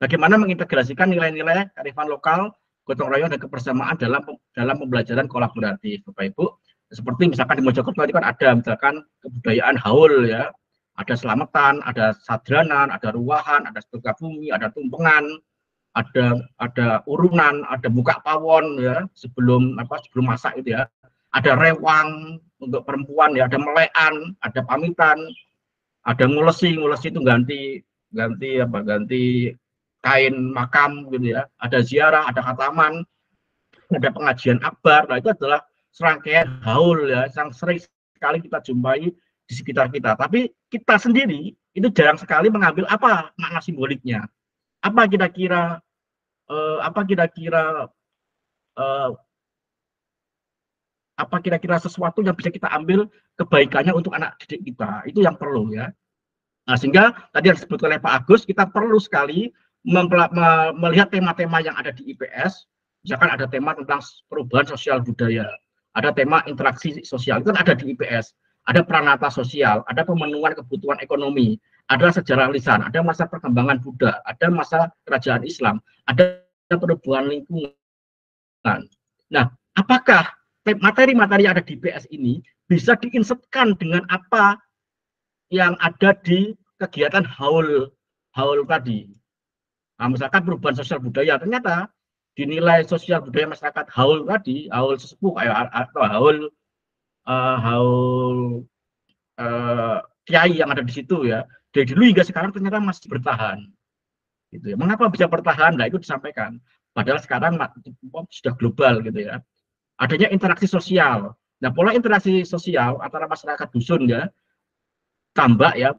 bagaimana mengintegrasikan nilai-nilai kearifan lokal, gotong royong dan kebersamaan dalam dalam pembelajaran kolaboratif Bapak Ibu. Seperti misalkan di Mojokerto itu kan ada misalkan kebudayaan haul ya, ada selamatan, ada sadranan, ada ruahan, ada setuka bumi, ada tumpengan, ada ada urunan, ada buka pawon ya sebelum apa sebelum masak itu ya. Ada rewang untuk perempuan ya, ada melean, ada pamitan, ada ngulesi, ngulesi itu ganti ganti apa ganti kain makam gitu ya. Ada ziarah, ada khataman, ada pengajian akbar. Nah itu adalah serangkaian haul ya yang sering sekali kita jumpai di sekitar kita. Tapi kita sendiri itu jarang sekali mengambil apa makna simboliknya. Apa kira-kira uh, apa kira-kira uh, apa kira-kira sesuatu yang bisa kita ambil kebaikannya untuk anak didik kita. Itu yang perlu ya. Nah, sehingga tadi yang disebut oleh Pak Agus, kita perlu sekali melihat tema-tema yang ada di IPS. Misalkan ada tema tentang perubahan sosial budaya, ada tema interaksi sosial, itu kan ada di IPS ada pranata sosial, ada pemenuhan kebutuhan ekonomi, ada sejarah lisan, ada masa perkembangan Buddha, ada masa kerajaan Islam, ada perubahan lingkungan. Nah, apakah materi-materi yang ada di PS ini bisa diinsertkan dengan apa yang ada di kegiatan haul haul tadi. Nah, misalkan perubahan sosial budaya ternyata dinilai sosial budaya masyarakat haul tadi, haul sesepuh kayak atau haul uh, haul uh, kiai yang ada di situ ya. Dari dulu hingga sekarang ternyata masih bertahan. Gitu ya. Mengapa bisa bertahan? Nah, itu disampaikan. Padahal sekarang sudah global gitu ya adanya interaksi sosial. Nah, pola interaksi sosial antara masyarakat dusun ya, tambak ya,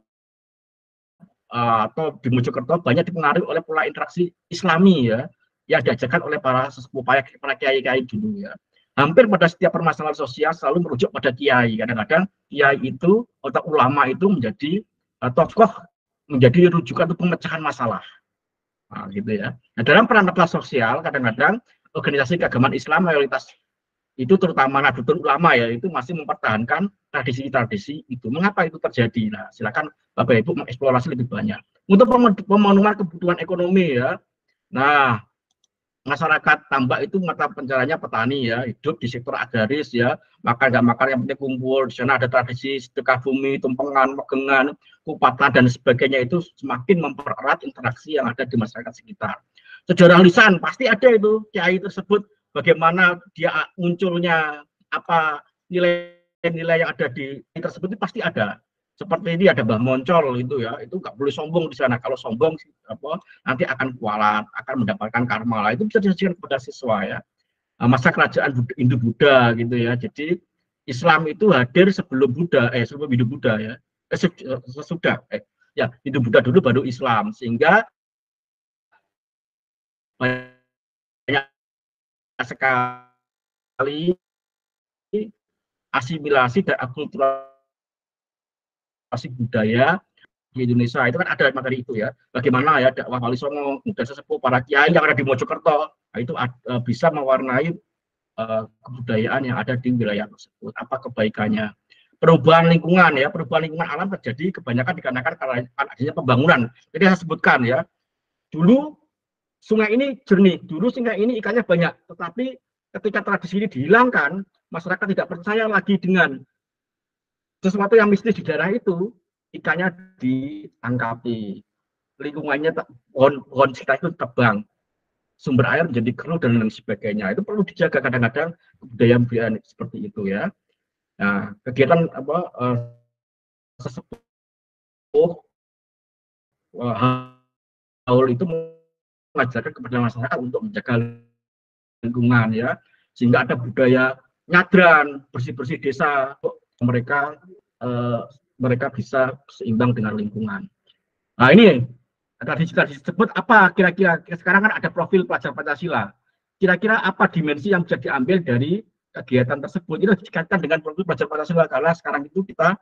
uh, atau di Mojokerto banyak dipengaruhi oleh pola interaksi Islami ya, yang diajarkan oleh para sesepuh para kiai-kiai dulu ya. Hampir pada setiap permasalahan sosial selalu merujuk pada kiai. Kadang-kadang kiai itu atau ulama itu menjadi tokoh menjadi rujukan untuk pemecahan masalah. Nah, gitu ya. Nah, dalam peran sosial kadang-kadang organisasi keagamaan Islam mayoritas itu terutama Nahdlatul Ulama ya itu masih mempertahankan tradisi-tradisi itu. Mengapa itu terjadi? Nah, silakan Bapak Ibu mengeksplorasi lebih banyak. Untuk pemenuhan kebutuhan ekonomi ya. Nah, masyarakat tambak itu mata pencariannya petani ya, hidup di sektor agraris ya, makan dan makan yang penting kumpul. Di sana ada tradisi sedekah bumi, tumpengan, megengan, kupatan dan sebagainya itu semakin mempererat interaksi yang ada di masyarakat sekitar. Sejarah lisan pasti ada itu kiai tersebut bagaimana dia munculnya apa nilai-nilai yang ada di tersebut itu pasti ada seperti ini ada Mbah Moncol itu ya itu nggak boleh sombong di sana. Kalau sombong apa nanti akan kualat akan mendapatkan karma lah. Itu bisa disajikan kepada siswa ya. Nah, masa kerajaan Hindu Buddha gitu ya. Jadi Islam itu hadir sebelum Buddha eh sebelum Hindu Buddha ya. Eh, sesudah eh ya Hindu Buddha dulu baru Islam. Sehingga banyak sekali asimilasi dan akulturasi budaya di Indonesia. Itu kan ada materi itu ya. Bagaimana ya dakwah wali songo muda sesepuh para kiai yang ada di Mojokerto. Nah, itu uh, bisa mewarnai uh, kebudayaan yang ada di wilayah tersebut. Apa kebaikannya? Perubahan lingkungan ya. Perubahan lingkungan alam terjadi kebanyakan dikarenakan karena adanya pembangunan. Jadi saya sebutkan ya. Dulu sungai ini jernih. Dulu sungai ini ikannya banyak, tetapi ketika tradisi ini dihilangkan, masyarakat tidak percaya lagi dengan sesuatu yang mistis di daerah itu, ikannya ditangkapi. Lingkungannya pohon pohon sekitar itu tebang. Sumber air menjadi keruh dan lain sebagainya. Itu perlu dijaga kadang-kadang kebudayaan seperti itu ya. Nah, kegiatan apa uh, sesepuh uh, haul itu mengajarkan kepada masyarakat untuk menjaga lingkungan ya sehingga ada budaya nyadran bersih-bersih desa mereka eh, mereka bisa seimbang dengan lingkungan. Nah ini tadi disebut apa kira-kira sekarang kan ada profil pelajar Pancasila. Kira-kira apa dimensi yang bisa diambil dari kegiatan tersebut? Ini dikaitkan dengan profil pelajar Pancasila karena sekarang itu kita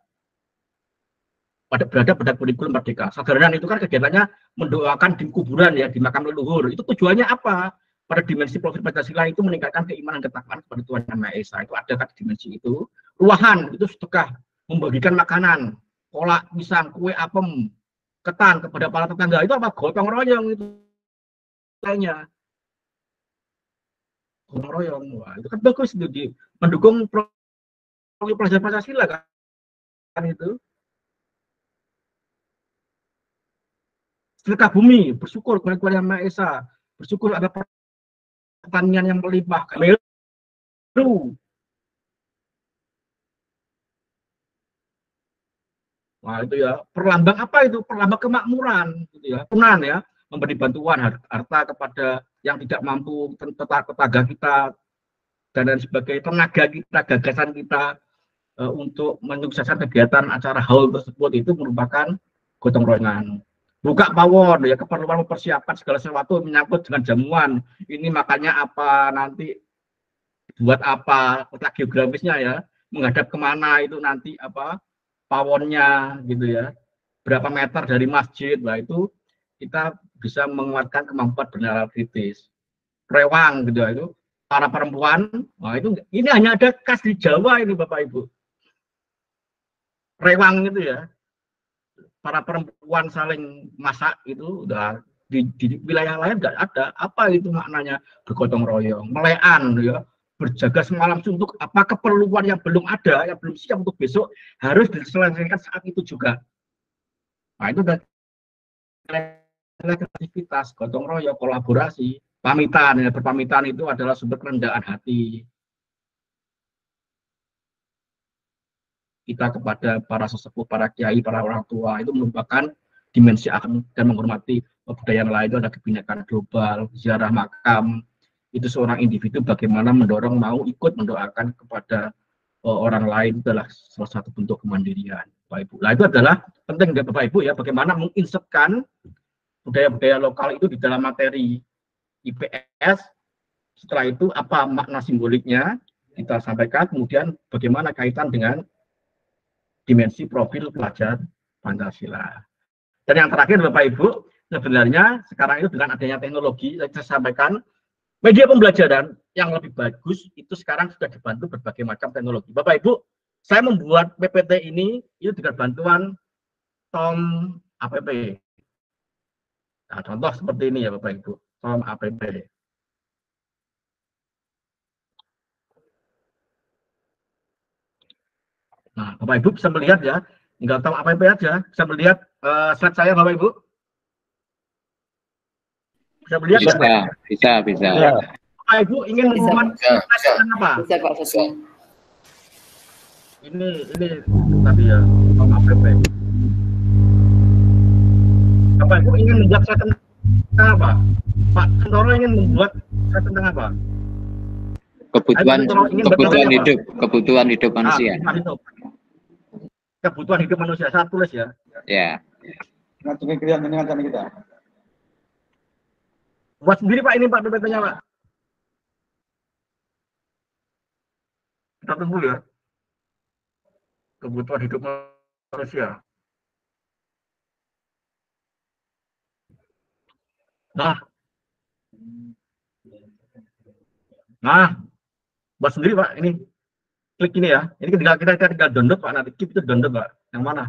pada berada pada kurikulum merdeka. Sadaran itu kan kegiatannya mendoakan di kuburan ya di makam leluhur. Itu tujuannya apa? Pada dimensi profil Pancasila itu meningkatkan keimanan ketakwaan kepada Tuhan Yang Maha Esa. Itu ada kan dimensi itu. Ruahan itu sedekah membagikan makanan, kolak, pisang, kue, apem, ketan kepada para tetangga. Itu apa? Gotong royong itu. Lainnya. Gotong royong. Wah, itu kan bagus itu di mendukung profil pelajar Pancasila kan. kan itu sedekah bumi, bersyukur kepada Yang Maha Esa, bersyukur ada pertanian yang melimpah. Meru. Nah itu ya, perlambang apa itu? Perlambang kemakmuran, gitu ya. Punan ya, memberi bantuan harta kepada yang tidak mampu, tetangga kita, dan lain sebagainya, tenaga kita, gagasan kita, uh, untuk menyukseskan kegiatan acara haul tersebut itu merupakan gotong royongan buka pawon ya keperluan mempersiapkan segala sesuatu menyangkut dengan jamuan ini makanya apa nanti buat apa kota geografisnya ya menghadap ke mana itu nanti apa pawonnya gitu ya. Berapa meter dari masjid lah itu kita bisa menguatkan kemampuan bernalar kritis. Rewang gitu ya itu para perempuan nah itu ini hanya ada khas di Jawa ini Bapak Ibu. Rewang itu ya. Para perempuan saling masak itu udah di, di wilayah lain nggak ada. Apa itu maknanya? Bergotong royong melean ya berjaga semalam suntuk apa keperluan yang belum ada yang belum siap untuk besok harus diselesaikan saat itu juga. Nah itu adalah kreativitas gotong royong kolaborasi. Pamitan ya berpamitan itu adalah sumber kerendahan hati. Kita kepada para sesepuh, para kiai, para orang tua itu merupakan dimensi akan dan menghormati budaya lain. Itu ada kebinekaan global, ziarah makam, itu seorang individu bagaimana mendorong mau ikut mendoakan kepada uh, orang lain adalah salah satu bentuk kemandirian Bapak Ibu. Nah itu adalah penting Bapak Ibu ya bagaimana menginsertkan budaya-budaya lokal itu di dalam materi IPS. Setelah itu apa makna simboliknya kita sampaikan, kemudian bagaimana kaitan dengan dimensi profil pelajar Pancasila. Dan yang terakhir Bapak Ibu, sebenarnya sekarang itu dengan adanya teknologi, saya sampaikan, media pembelajaran yang lebih bagus itu sekarang sudah dibantu berbagai macam teknologi. Bapak Ibu, saya membuat PPT ini itu dengan bantuan Tom APP. Nah, contoh seperti ini ya Bapak Ibu, Tom APP. Nah, Bapak Ibu bisa melihat ya, nggak tahu itu aja, bisa melihat uh, slide saya Bapak Ibu. Bisa melihat bisa, ya? bisa, bisa. Ya. Bapak Ibu ingin membuat slide apa? Bisa Pak Bisa. Ini ini tadi ya, Tom APP. Bapak Ibu ingin membuat slide tentang apa? Pak Sentoro ingin membuat slide tentang apa? kebutuhan kebutuhan hidup kebutuhan hidup ah, manusia kebutuhan hidup manusia saya tulis ya ya ini ngancam kita buat sendiri pak ini pak PPT-nya pak. Kita tunggu ya. Kebutuhan hidup manusia. Nah. Nah. Buat sendiri pak ini. Klik ini ya. Ini tinggal kita, kita tinggal download pak. Nanti itu download pak. Yang mana?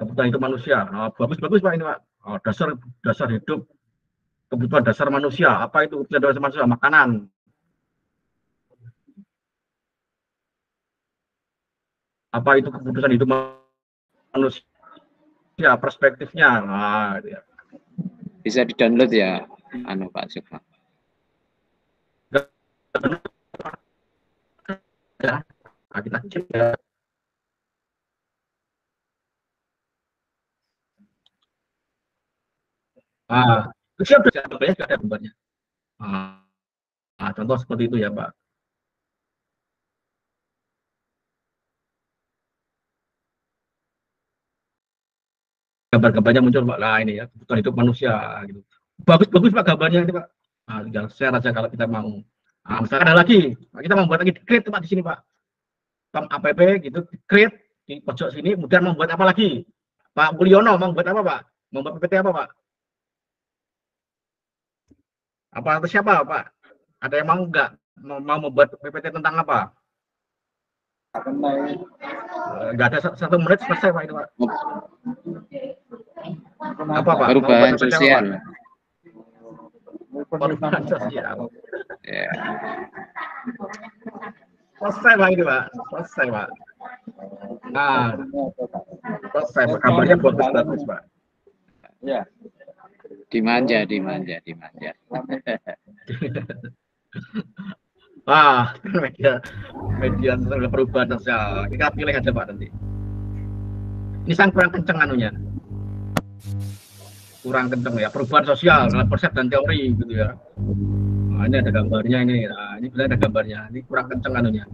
Kebutuhan hidup manusia. Nah, bagus bagus pak ini pak. Oh, dasar dasar hidup kebutuhan dasar manusia. Apa itu kebutuhan dasar manusia? Makanan. Apa itu keputusan hidup manusia? Perspektifnya. Nah, gitu ya. bisa di download ya anu Pak ya kita cek ya. Ah siap sudah ada gambarnya ah, ah, contoh seperti itu ya Pak gambar-gambarnya muncul Pak. Nah ini ya kebutuhan hidup manusia gitu. Bagus-bagus Pak gambarnya ini Pak. Nah, tinggal share aja kalau kita mau. Nah, misalkan ada lagi, nah, kita membuat lagi create Pak di sini Pak. Tom app gitu, create di pojok sini, kemudian membuat apa lagi? Pak Mulyono membuat apa Pak? Membuat PPT apa Pak? Apa atau siapa Pak? Ada yang mau enggak? Mau, mau membuat PPT tentang apa? Enggak ada satu menit selesai Pak itu Pak. Apa Pak? Perubahan sosial. Perubahan sosial. Ya. Selesai Pak ini Pak. Selesai Pak. Nah, selesai. Kabarnya bagus-bagus Pak. Ya. Dimanja, dimanja, (laughs) dimanja. ah, media media perubahan sosial. Kita pilih aja Pak nanti. Ini sang kurang kenceng anunya. Kurang kenceng ya. Perubahan sosial dalam konsep dan teori gitu ya. Nah, ini ada gambarnya ini. Nah, ini bisa ada gambarnya. Ini kurang kenceng anunya.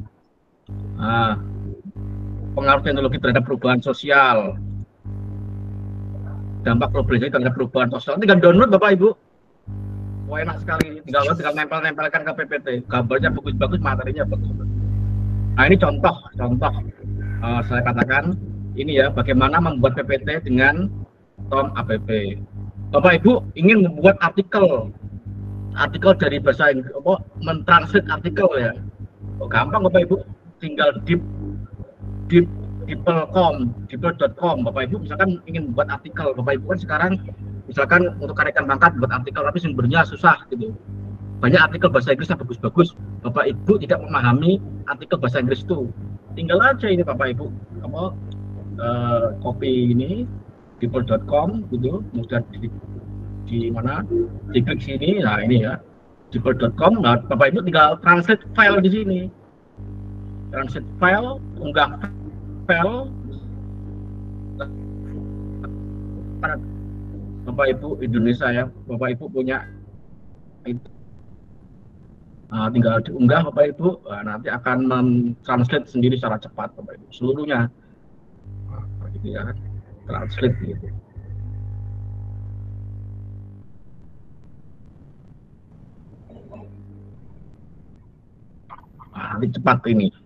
Nah, pengaruh teknologi terhadap perubahan sosial dampak globalisasi terhadap perubahan sosial. Tinggal download bapak ibu. Wah enak sekali, tinggal tinggal nempel-nempelkan ke PPT, gambarnya bagus-bagus, materinya bagus. Nah ini contoh, contoh. Uh, saya katakan ini ya bagaimana membuat PPT dengan Tom APP. Bapak Ibu ingin membuat artikel. Artikel dari bahasa Inggris apa mentranslate artikel ya. Oh, gampang Bapak Ibu? Tinggal deep deep deepel.com deepel.com Bapak Ibu misalkan ingin membuat artikel Bapak Ibu kan sekarang misalkan untuk karyakan pangkat buat artikel tapi sumbernya susah gitu. Banyak artikel bahasa Inggris yang bagus-bagus. Bapak ibu tidak memahami artikel bahasa Inggris itu. Tinggal aja ini bapak ibu. Apa uh, copy ini people.com gitu. Kemudian di, di mana? Diklik sini. Nah ini ya. people.com nah bapak ibu tinggal translate file di sini. Translate file unggah file Bapak Ibu Indonesia ya Bapak Ibu punya nah, tinggal diunggah Bapak Ibu. Nah, nanti akan mentranslate sendiri secara cepat Bapak Ibu. Seluruhnya. Nah, gitu ya. Translate gitu. Nah, nanti cepat ini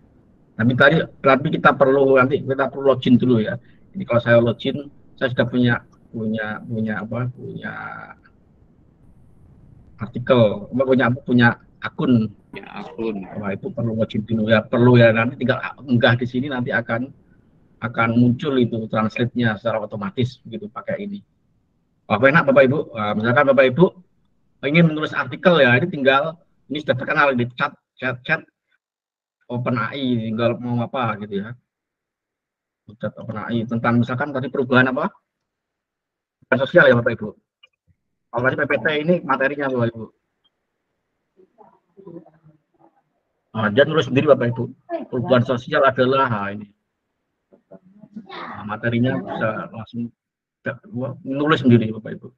tapi tadi tapi kita perlu nanti kita perlu login dulu ya. Ini kalau saya login saya sudah punya punya punya apa punya artikel punya punya akun. Ya akun. Wah itu perlu wajib dulu ya. Perlu ya nanti tinggal enggah di sini nanti akan akan muncul itu translate-nya secara otomatis begitu pakai ini. Apa enak bapak ibu? Nah, misalkan bapak ibu ingin menulis artikel ya ini tinggal ini sudah terkenal di chat chat chat open AI tinggal mau apa gitu ya chat open AI tentang misalkan tadi perubahan apa sosial ya bapak ibu kalau tadi PPT ini materinya bapak ibu Nah, dia nulis sendiri Bapak Ibu. Perubahan sosial adalah nah, ini. Nah, materinya bisa langsung nulis sendiri Bapak Ibu.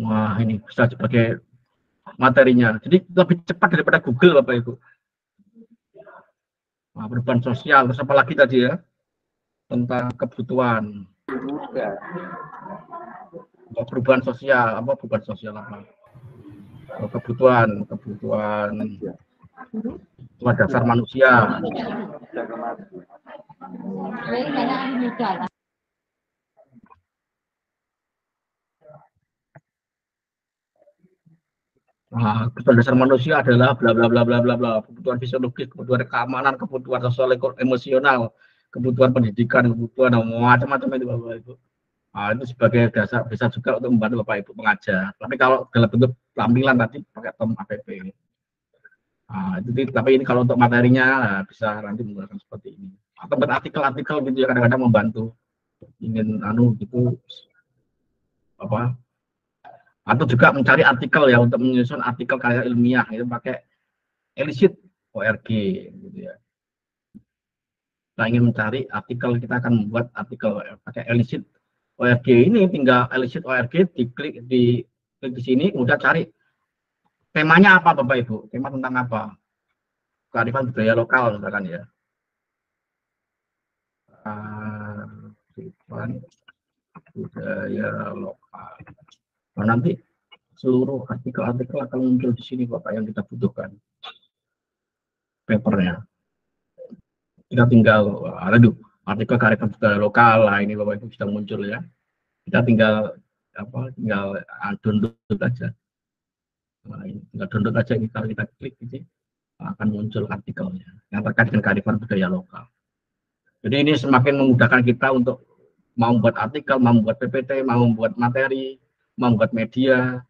Wah, ini bisa sebagai materinya. Jadi lebih cepat daripada Google Bapak Ibu. Nah, perubahan sosial, terus apa lagi tadi ya? Tentang kebutuhan. Perubahan sosial, apa perubahan sosial apa? kebutuhan kebutuhan kebutuhan dasar manusia Nah, kebutuhan dasar manusia adalah bla bla bla bla bla bla kebutuhan fisiologis, kebutuhan keamanan, kebutuhan sosial emosional, kebutuhan pendidikan, kebutuhan macam-macam itu Bapak Ibu. Nah, itu sebagai dasar bisa juga untuk membantu Bapak Ibu pengajar. Tapi kalau dalam bentuk tampilan tadi pakai tom APP. Nah, itu, tapi ini kalau untuk materinya nah, bisa nanti menggunakan seperti ini. Atau buat artikel-artikel gitu ya kadang-kadang membantu ingin anu gitu apa atau juga mencari artikel ya untuk menyusun artikel karya ilmiah itu pakai Elicit ORG gitu ya. Kita ingin mencari artikel kita akan membuat artikel pakai Elicit ORG ini tinggal elicit ORG diklik di klik di sini kemudian cari temanya apa Bapak Ibu? Tema tentang apa? Kearifan budaya lokal misalkan ya. Kearifan budaya lokal nah, nanti seluruh artikel-artikel akan muncul di sini Bapak yang kita butuhkan. Papernya. Kita tinggal aduh artikel kearifan budaya lokal lah ini bapak ibu sudah muncul ya. Kita tinggal apa tinggal download aja. Nah, tinggal download aja ini kalau kita klik ini akan muncul artikelnya yang terkait dengan kearifan budaya lokal. Jadi ini semakin memudahkan kita untuk mau membuat artikel mau membuat PPT mau membuat materi membuat media.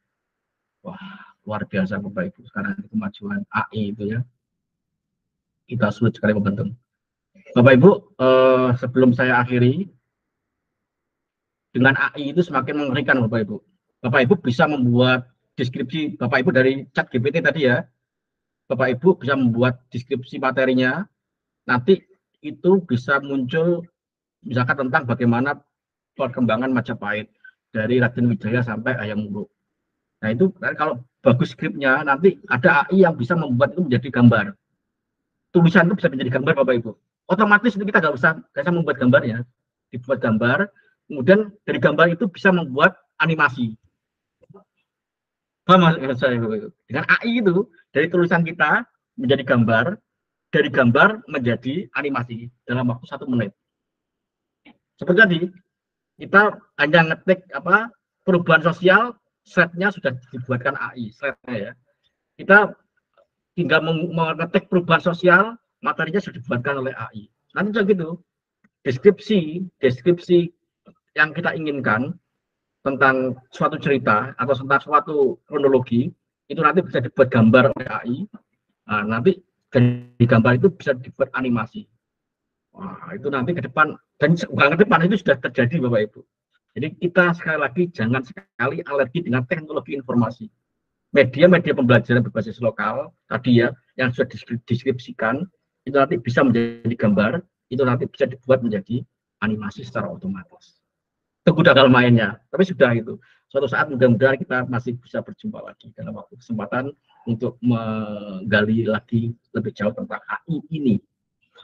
Wah luar biasa bapak ibu. Sekarang kemajuan AI itu ya. Kita sulit sekali membentuk Bapak Ibu, eh, sebelum saya akhiri, dengan AI itu semakin mengerikan Bapak Ibu. Bapak Ibu bisa membuat deskripsi, Bapak Ibu dari chat GPT tadi ya, Bapak Ibu bisa membuat deskripsi materinya, nanti itu bisa muncul misalkan tentang bagaimana perkembangan Majapahit dari Raden Wijaya sampai Ayam Wuruk. Nah itu kalau bagus skripnya nanti ada AI yang bisa membuat itu menjadi gambar. Tulisan itu bisa menjadi gambar Bapak Ibu. Otomatis itu kita nggak usah nggak usah membuat gambarnya dibuat gambar kemudian dari gambar itu bisa membuat animasi. Dengan AI itu dari tulisan kita menjadi gambar dari gambar menjadi animasi dalam waktu satu menit. Seperti tadi kita hanya ngetik apa perubahan sosial slide-nya sudah dibuatkan AI slide-nya ya kita tinggal mengetik perubahan sosial materinya sudah dibuatkan oleh AI. Nanti juga gitu, deskripsi, deskripsi yang kita inginkan tentang suatu cerita atau tentang suatu kronologi itu nanti bisa dibuat gambar oleh AI. Nah, nanti dari gambar itu bisa dibuat animasi. Wah, itu nanti ke depan dan bukan ke depan itu sudah terjadi Bapak Ibu. Jadi kita sekali lagi jangan sekali alergi dengan teknologi informasi. Media-media pembelajaran berbasis lokal tadi ya yang sudah deskripsikan itu nanti bisa menjadi gambar, itu nanti bisa dibuat menjadi animasi secara otomatis. Tunggu tanggal mainnya, tapi sudah itu. Suatu saat mudah-mudahan kita masih bisa berjumpa lagi dalam waktu kesempatan untuk menggali lagi lebih jauh tentang AI ini.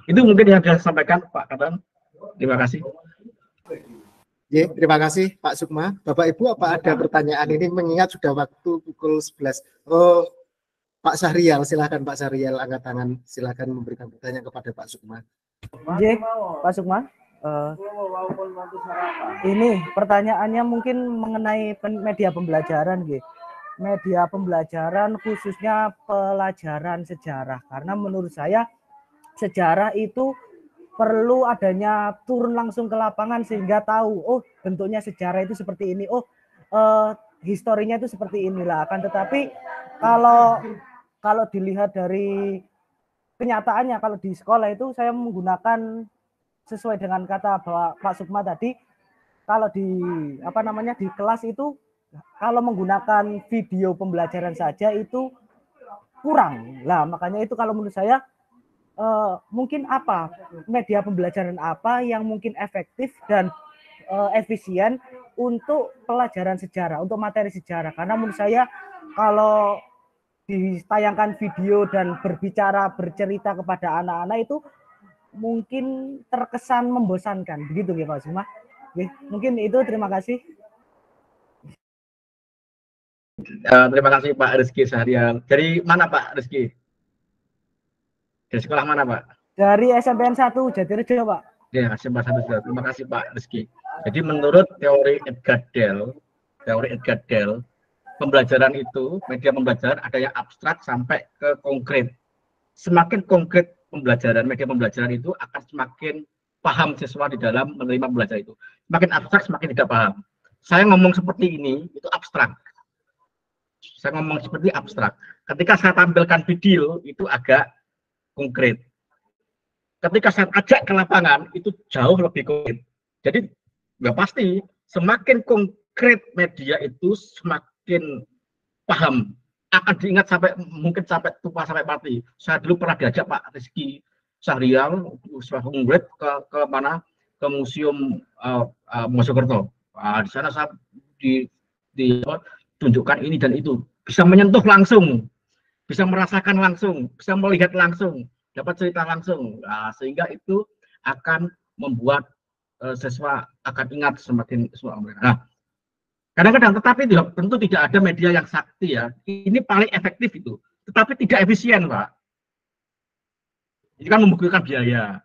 Itu mungkin yang saya sampaikan Pak Katan. Terima kasih. Ya, terima kasih Pak Sukma. Bapak Ibu apa ada pertanyaan ini mengingat sudah waktu pukul 11. Oh, Pak Sahrial, silakan Pak Sahrial angkat tangan, silakan memberikan pertanyaan kepada Pak Sukma. Pak Sukma. Uh, ini pertanyaannya mungkin mengenai media pembelajaran, G. Media pembelajaran khususnya pelajaran sejarah, karena menurut saya sejarah itu perlu adanya turun langsung ke lapangan sehingga tahu, oh bentuknya sejarah itu seperti ini, oh uh, historinya itu seperti inilah. Akan tetapi kalau kalau dilihat dari kenyataannya kalau di sekolah itu saya menggunakan sesuai dengan kata bahwa Pak Sukma tadi kalau di apa namanya di kelas itu kalau menggunakan video pembelajaran saja itu kurang lah makanya itu kalau menurut saya eh, mungkin apa? Media pembelajaran apa yang mungkin efektif dan eh, efisien untuk pelajaran sejarah untuk materi sejarah? Karena menurut saya kalau ditayangkan video dan berbicara bercerita kepada anak-anak itu mungkin terkesan membosankan. Begitu ya Pak Suma Oke, mungkin itu. Terima kasih. Uh, terima kasih Pak Rizky seharian. Dari mana Pak Rizky dari sekolah mana Pak dari SMPN 1 Jatirejo Pak ya SMPN 1 terima kasih Pak Rizky jadi menurut teori Edgar Dell teori Edgar Dell pembelajaran itu media pembelajaran ada yang abstrak sampai ke konkret semakin konkret pembelajaran, media pembelajaran itu akan semakin paham siswa di dalam menerima pembelajaran itu. Semakin abstrak, semakin tidak paham. Saya ngomong seperti ini, itu abstrak. Saya ngomong seperti abstrak. Ketika saya tampilkan video, itu agak konkret. Ketika saya ajak ke lapangan, itu jauh lebih konkret. Jadi, nggak pasti, semakin konkret media itu, semakin paham akan diingat sampai mungkin sampai tua sampai mati. Saya dulu pernah diajak Pak Rizky Sahrial, sebuah murid ke ke mana ke museum uh, uh, Mojokerto. Nah, di sana saya di, di tunjukkan ini dan itu bisa menyentuh langsung, bisa merasakan langsung, bisa melihat langsung, dapat cerita langsung. Nah, sehingga itu akan membuat uh, siswa akan ingat semakin siswa mereka. Nah, Kadang-kadang, tetapi tentu tidak ada media yang sakti ya. Ini paling efektif itu, tetapi tidak efisien, Pak. Ini kan membutuhkan biaya,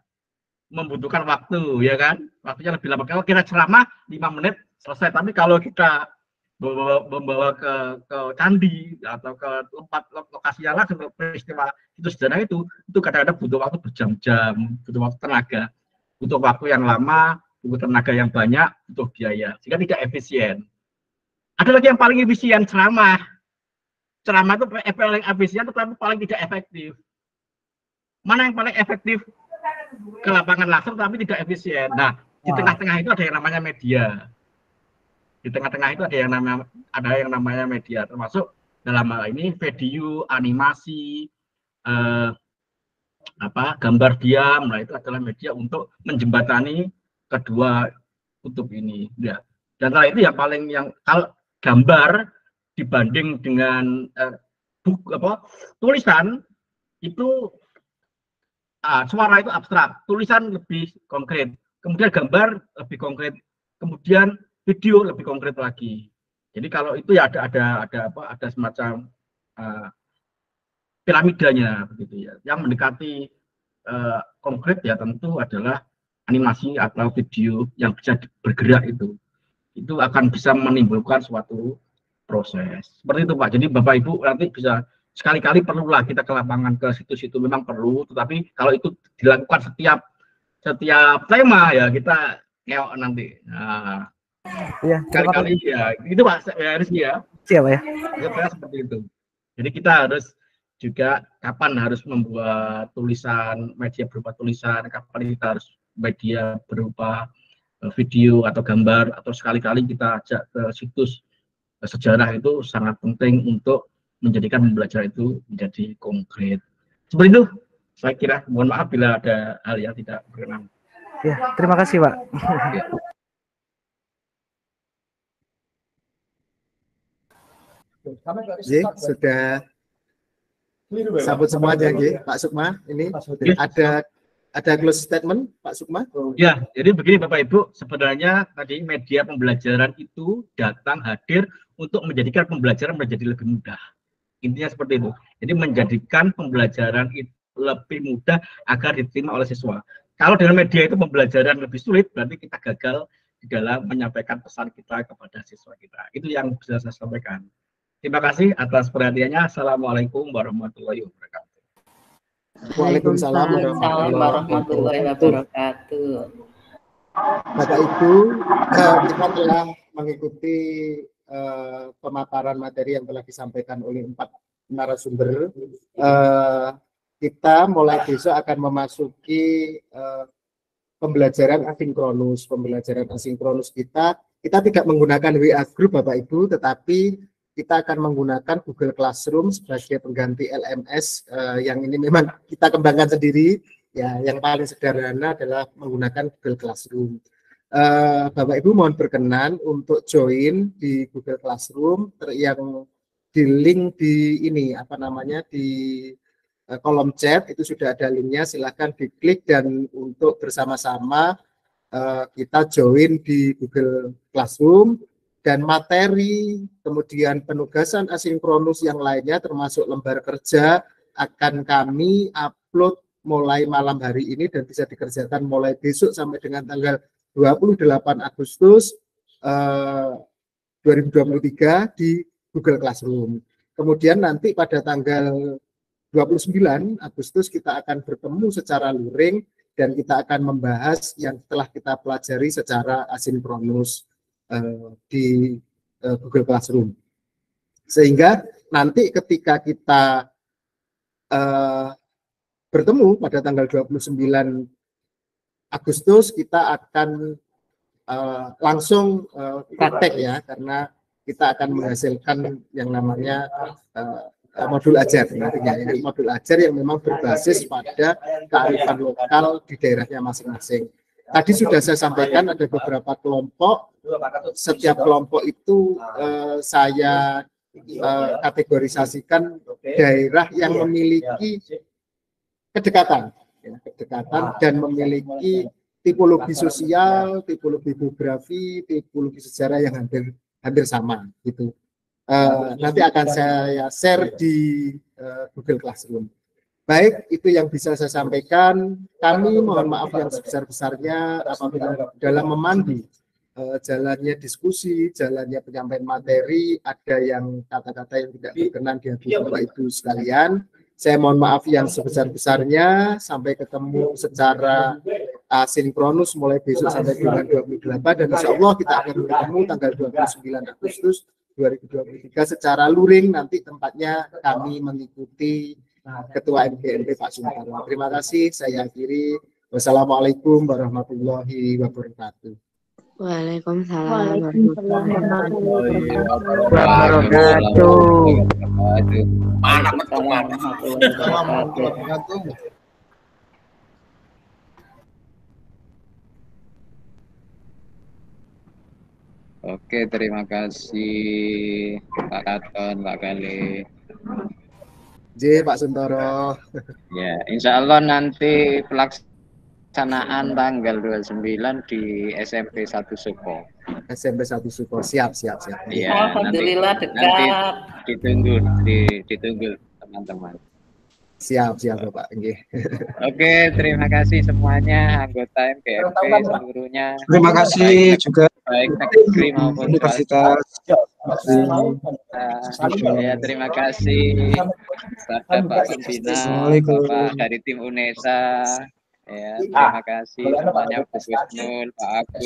membutuhkan waktu, ya kan? Waktunya lebih lama. Kalau kita ceramah 5 menit selesai, tapi kalau kita membawa, membawa ke, ke candi atau ke tempat lokasi yang langsung peristiwa itu sejarah itu, itu kadang-kadang butuh waktu berjam-jam, butuh waktu tenaga, butuh waktu yang lama, butuh tenaga yang banyak, butuh biaya, sehingga tidak efisien. Ada lagi yang paling efisien ceramah. Ceramah itu paling efisien tetapi paling tidak efektif. Mana yang paling efektif ke lapangan langsung tapi tidak efisien. Nah, di tengah-tengah itu ada yang namanya media. Di tengah-tengah itu ada yang namanya ada yang namanya media termasuk dalam hal ini video, animasi, eh, apa gambar diam. Nah, itu adalah media untuk menjembatani kedua kutub ini. Ya. Dan setelah itu yang paling yang kalau gambar dibanding dengan uh, buk, apa, tulisan itu uh, suara itu abstrak, tulisan lebih konkret, kemudian gambar lebih konkret, kemudian video lebih konkret lagi. Jadi kalau itu ya ada ada ada apa ada semacam uh, piramidanya begitu ya. Yang mendekati uh, konkret ya tentu adalah animasi atau video yang bisa bergerak itu itu akan bisa menimbulkan suatu proses. Seperti itu Pak. Jadi Bapak Ibu nanti bisa sekali-kali perlulah kita ke lapangan ke situ-situ memang perlu, tetapi kalau itu dilakukan setiap setiap tema ya kita ngeok nanti. Nah, Iya, kali-kali ya itu Pak ya, harus ya. Siapa ya? Kira-kira seperti itu. Jadi kita harus juga kapan harus membuat tulisan media berupa tulisan kapan kita harus media berupa eh, video atau gambar atau sekali-kali kita ajak ke situs eh, sejarah itu sangat penting untuk menjadikan pembelajaran itu menjadi konkret. Seperti itu saya kira. Mohon maaf bila ada hal yang tidak berkenan. Ya, terima kasih, Pak. J, sudah sambut semuanya G, Pak Sukma. Ini ada ada close statement Pak Sukma. Ya, jadi begini Bapak Ibu, sebenarnya tadi media pembelajaran itu datang hadir untuk menjadikan pembelajaran menjadi lebih mudah. Intinya seperti itu. Jadi menjadikan pembelajaran itu lebih mudah agar diterima oleh siswa. Kalau dengan media itu pembelajaran lebih sulit, berarti kita gagal di dalam menyampaikan pesan kita kepada siswa kita. Itu yang bisa saya sampaikan. Terima kasih atas perhatiannya. Assalamualaikum warahmatullahi wabarakatuh. Waalaikumsalam warahmatullahi wabarakatuh. Bapak Ibu, eh, kita telah mengikuti eh, pemaparan materi yang telah disampaikan oleh empat narasumber. Eh, kita mulai besok akan memasuki eh, pembelajaran asinkronus. Pembelajaran asinkronus kita, kita tidak menggunakan WA Group Bapak Ibu, tetapi kita akan menggunakan Google Classroom sebagai pengganti LMS eh, yang ini memang kita kembangkan sendiri. Ya, yang paling sederhana adalah menggunakan Google Classroom. Eh, Bapak Ibu mohon berkenan untuk join di Google Classroom ter- yang di link di ini apa namanya di eh, kolom chat itu sudah ada linknya silahkan diklik dan untuk bersama-sama eh, kita join di Google Classroom dan materi kemudian penugasan asinkronus yang lainnya termasuk lembar kerja akan kami upload mulai malam hari ini dan bisa dikerjakan mulai besok sampai dengan tanggal 28 Agustus eh, 2023 di Google Classroom. Kemudian nanti pada tanggal 29 Agustus kita akan bertemu secara luring dan kita akan membahas yang telah kita pelajari secara asinkronus eh, di eh, Google Classroom. Sehingga nanti ketika kita eh, bertemu pada tanggal 29 Agustus kita akan eh, langsung eh, praktek ya karena kita akan menghasilkan yang namanya eh, modul ajar nantinya ini modul ajar yang memang berbasis pada kearifan lokal di daerahnya masing-masing. Tadi sudah saya sampaikan ada beberapa kelompok. Setiap kelompok itu eh, saya eh, kategorisasikan daerah yang memiliki kedekatan, ya, kedekatan dan memiliki tipologi sosial, tipologi geografi, tipologi sejarah yang hampir hampir sama gitu. Eh, nanti akan saya share di eh, Google Classroom. Baik, itu yang bisa saya sampaikan. Kami mohon maaf yang sebesar-besarnya apabila dalam memandu eh, jalannya diskusi, jalannya penyampaian materi, ada yang kata-kata yang tidak berkenan di hati Bapak Ibu sekalian. Saya mohon maaf yang sebesar-besarnya. Sampai ketemu secara asinkronus mulai besok sampai bulan 28 dan insya Allah kita akan bertemu tanggal 29 Agustus 2023 secara luring nanti tempatnya kami mengikuti Ketua MGMP Pak Suntaro. Terima kasih. Saya akhiri. Wassalamualaikum warahmatullahi wabarakatuh. Waalaikumsalam Warahmatullahi wabarakatuh. Mana pertemuan? Oke, terima kasih Pak Katon, Pak Kali. J Pak Suntoro. (laughs) Ya, insya Allah nanti pelaksanaan tanggal 29 di SMP 1 Suko. SMP 1 Suko. Siap, siap, siap. Iya, Alhamdulillah nanti, dekat. nanti ditunggu, di, ditunggu teman-teman. Siap, siap Bapak. Nggih. (laughs) Oke, terima kasih semuanya anggota MGMP seluruhnya. Terima kasih juga baik negeri maupun Universitas. ya, terima kasih kepada Pak Pembina. Bapak dari tim UNESA. Ya, terima kasih semuanya Bu Gusnul, Pak Agus,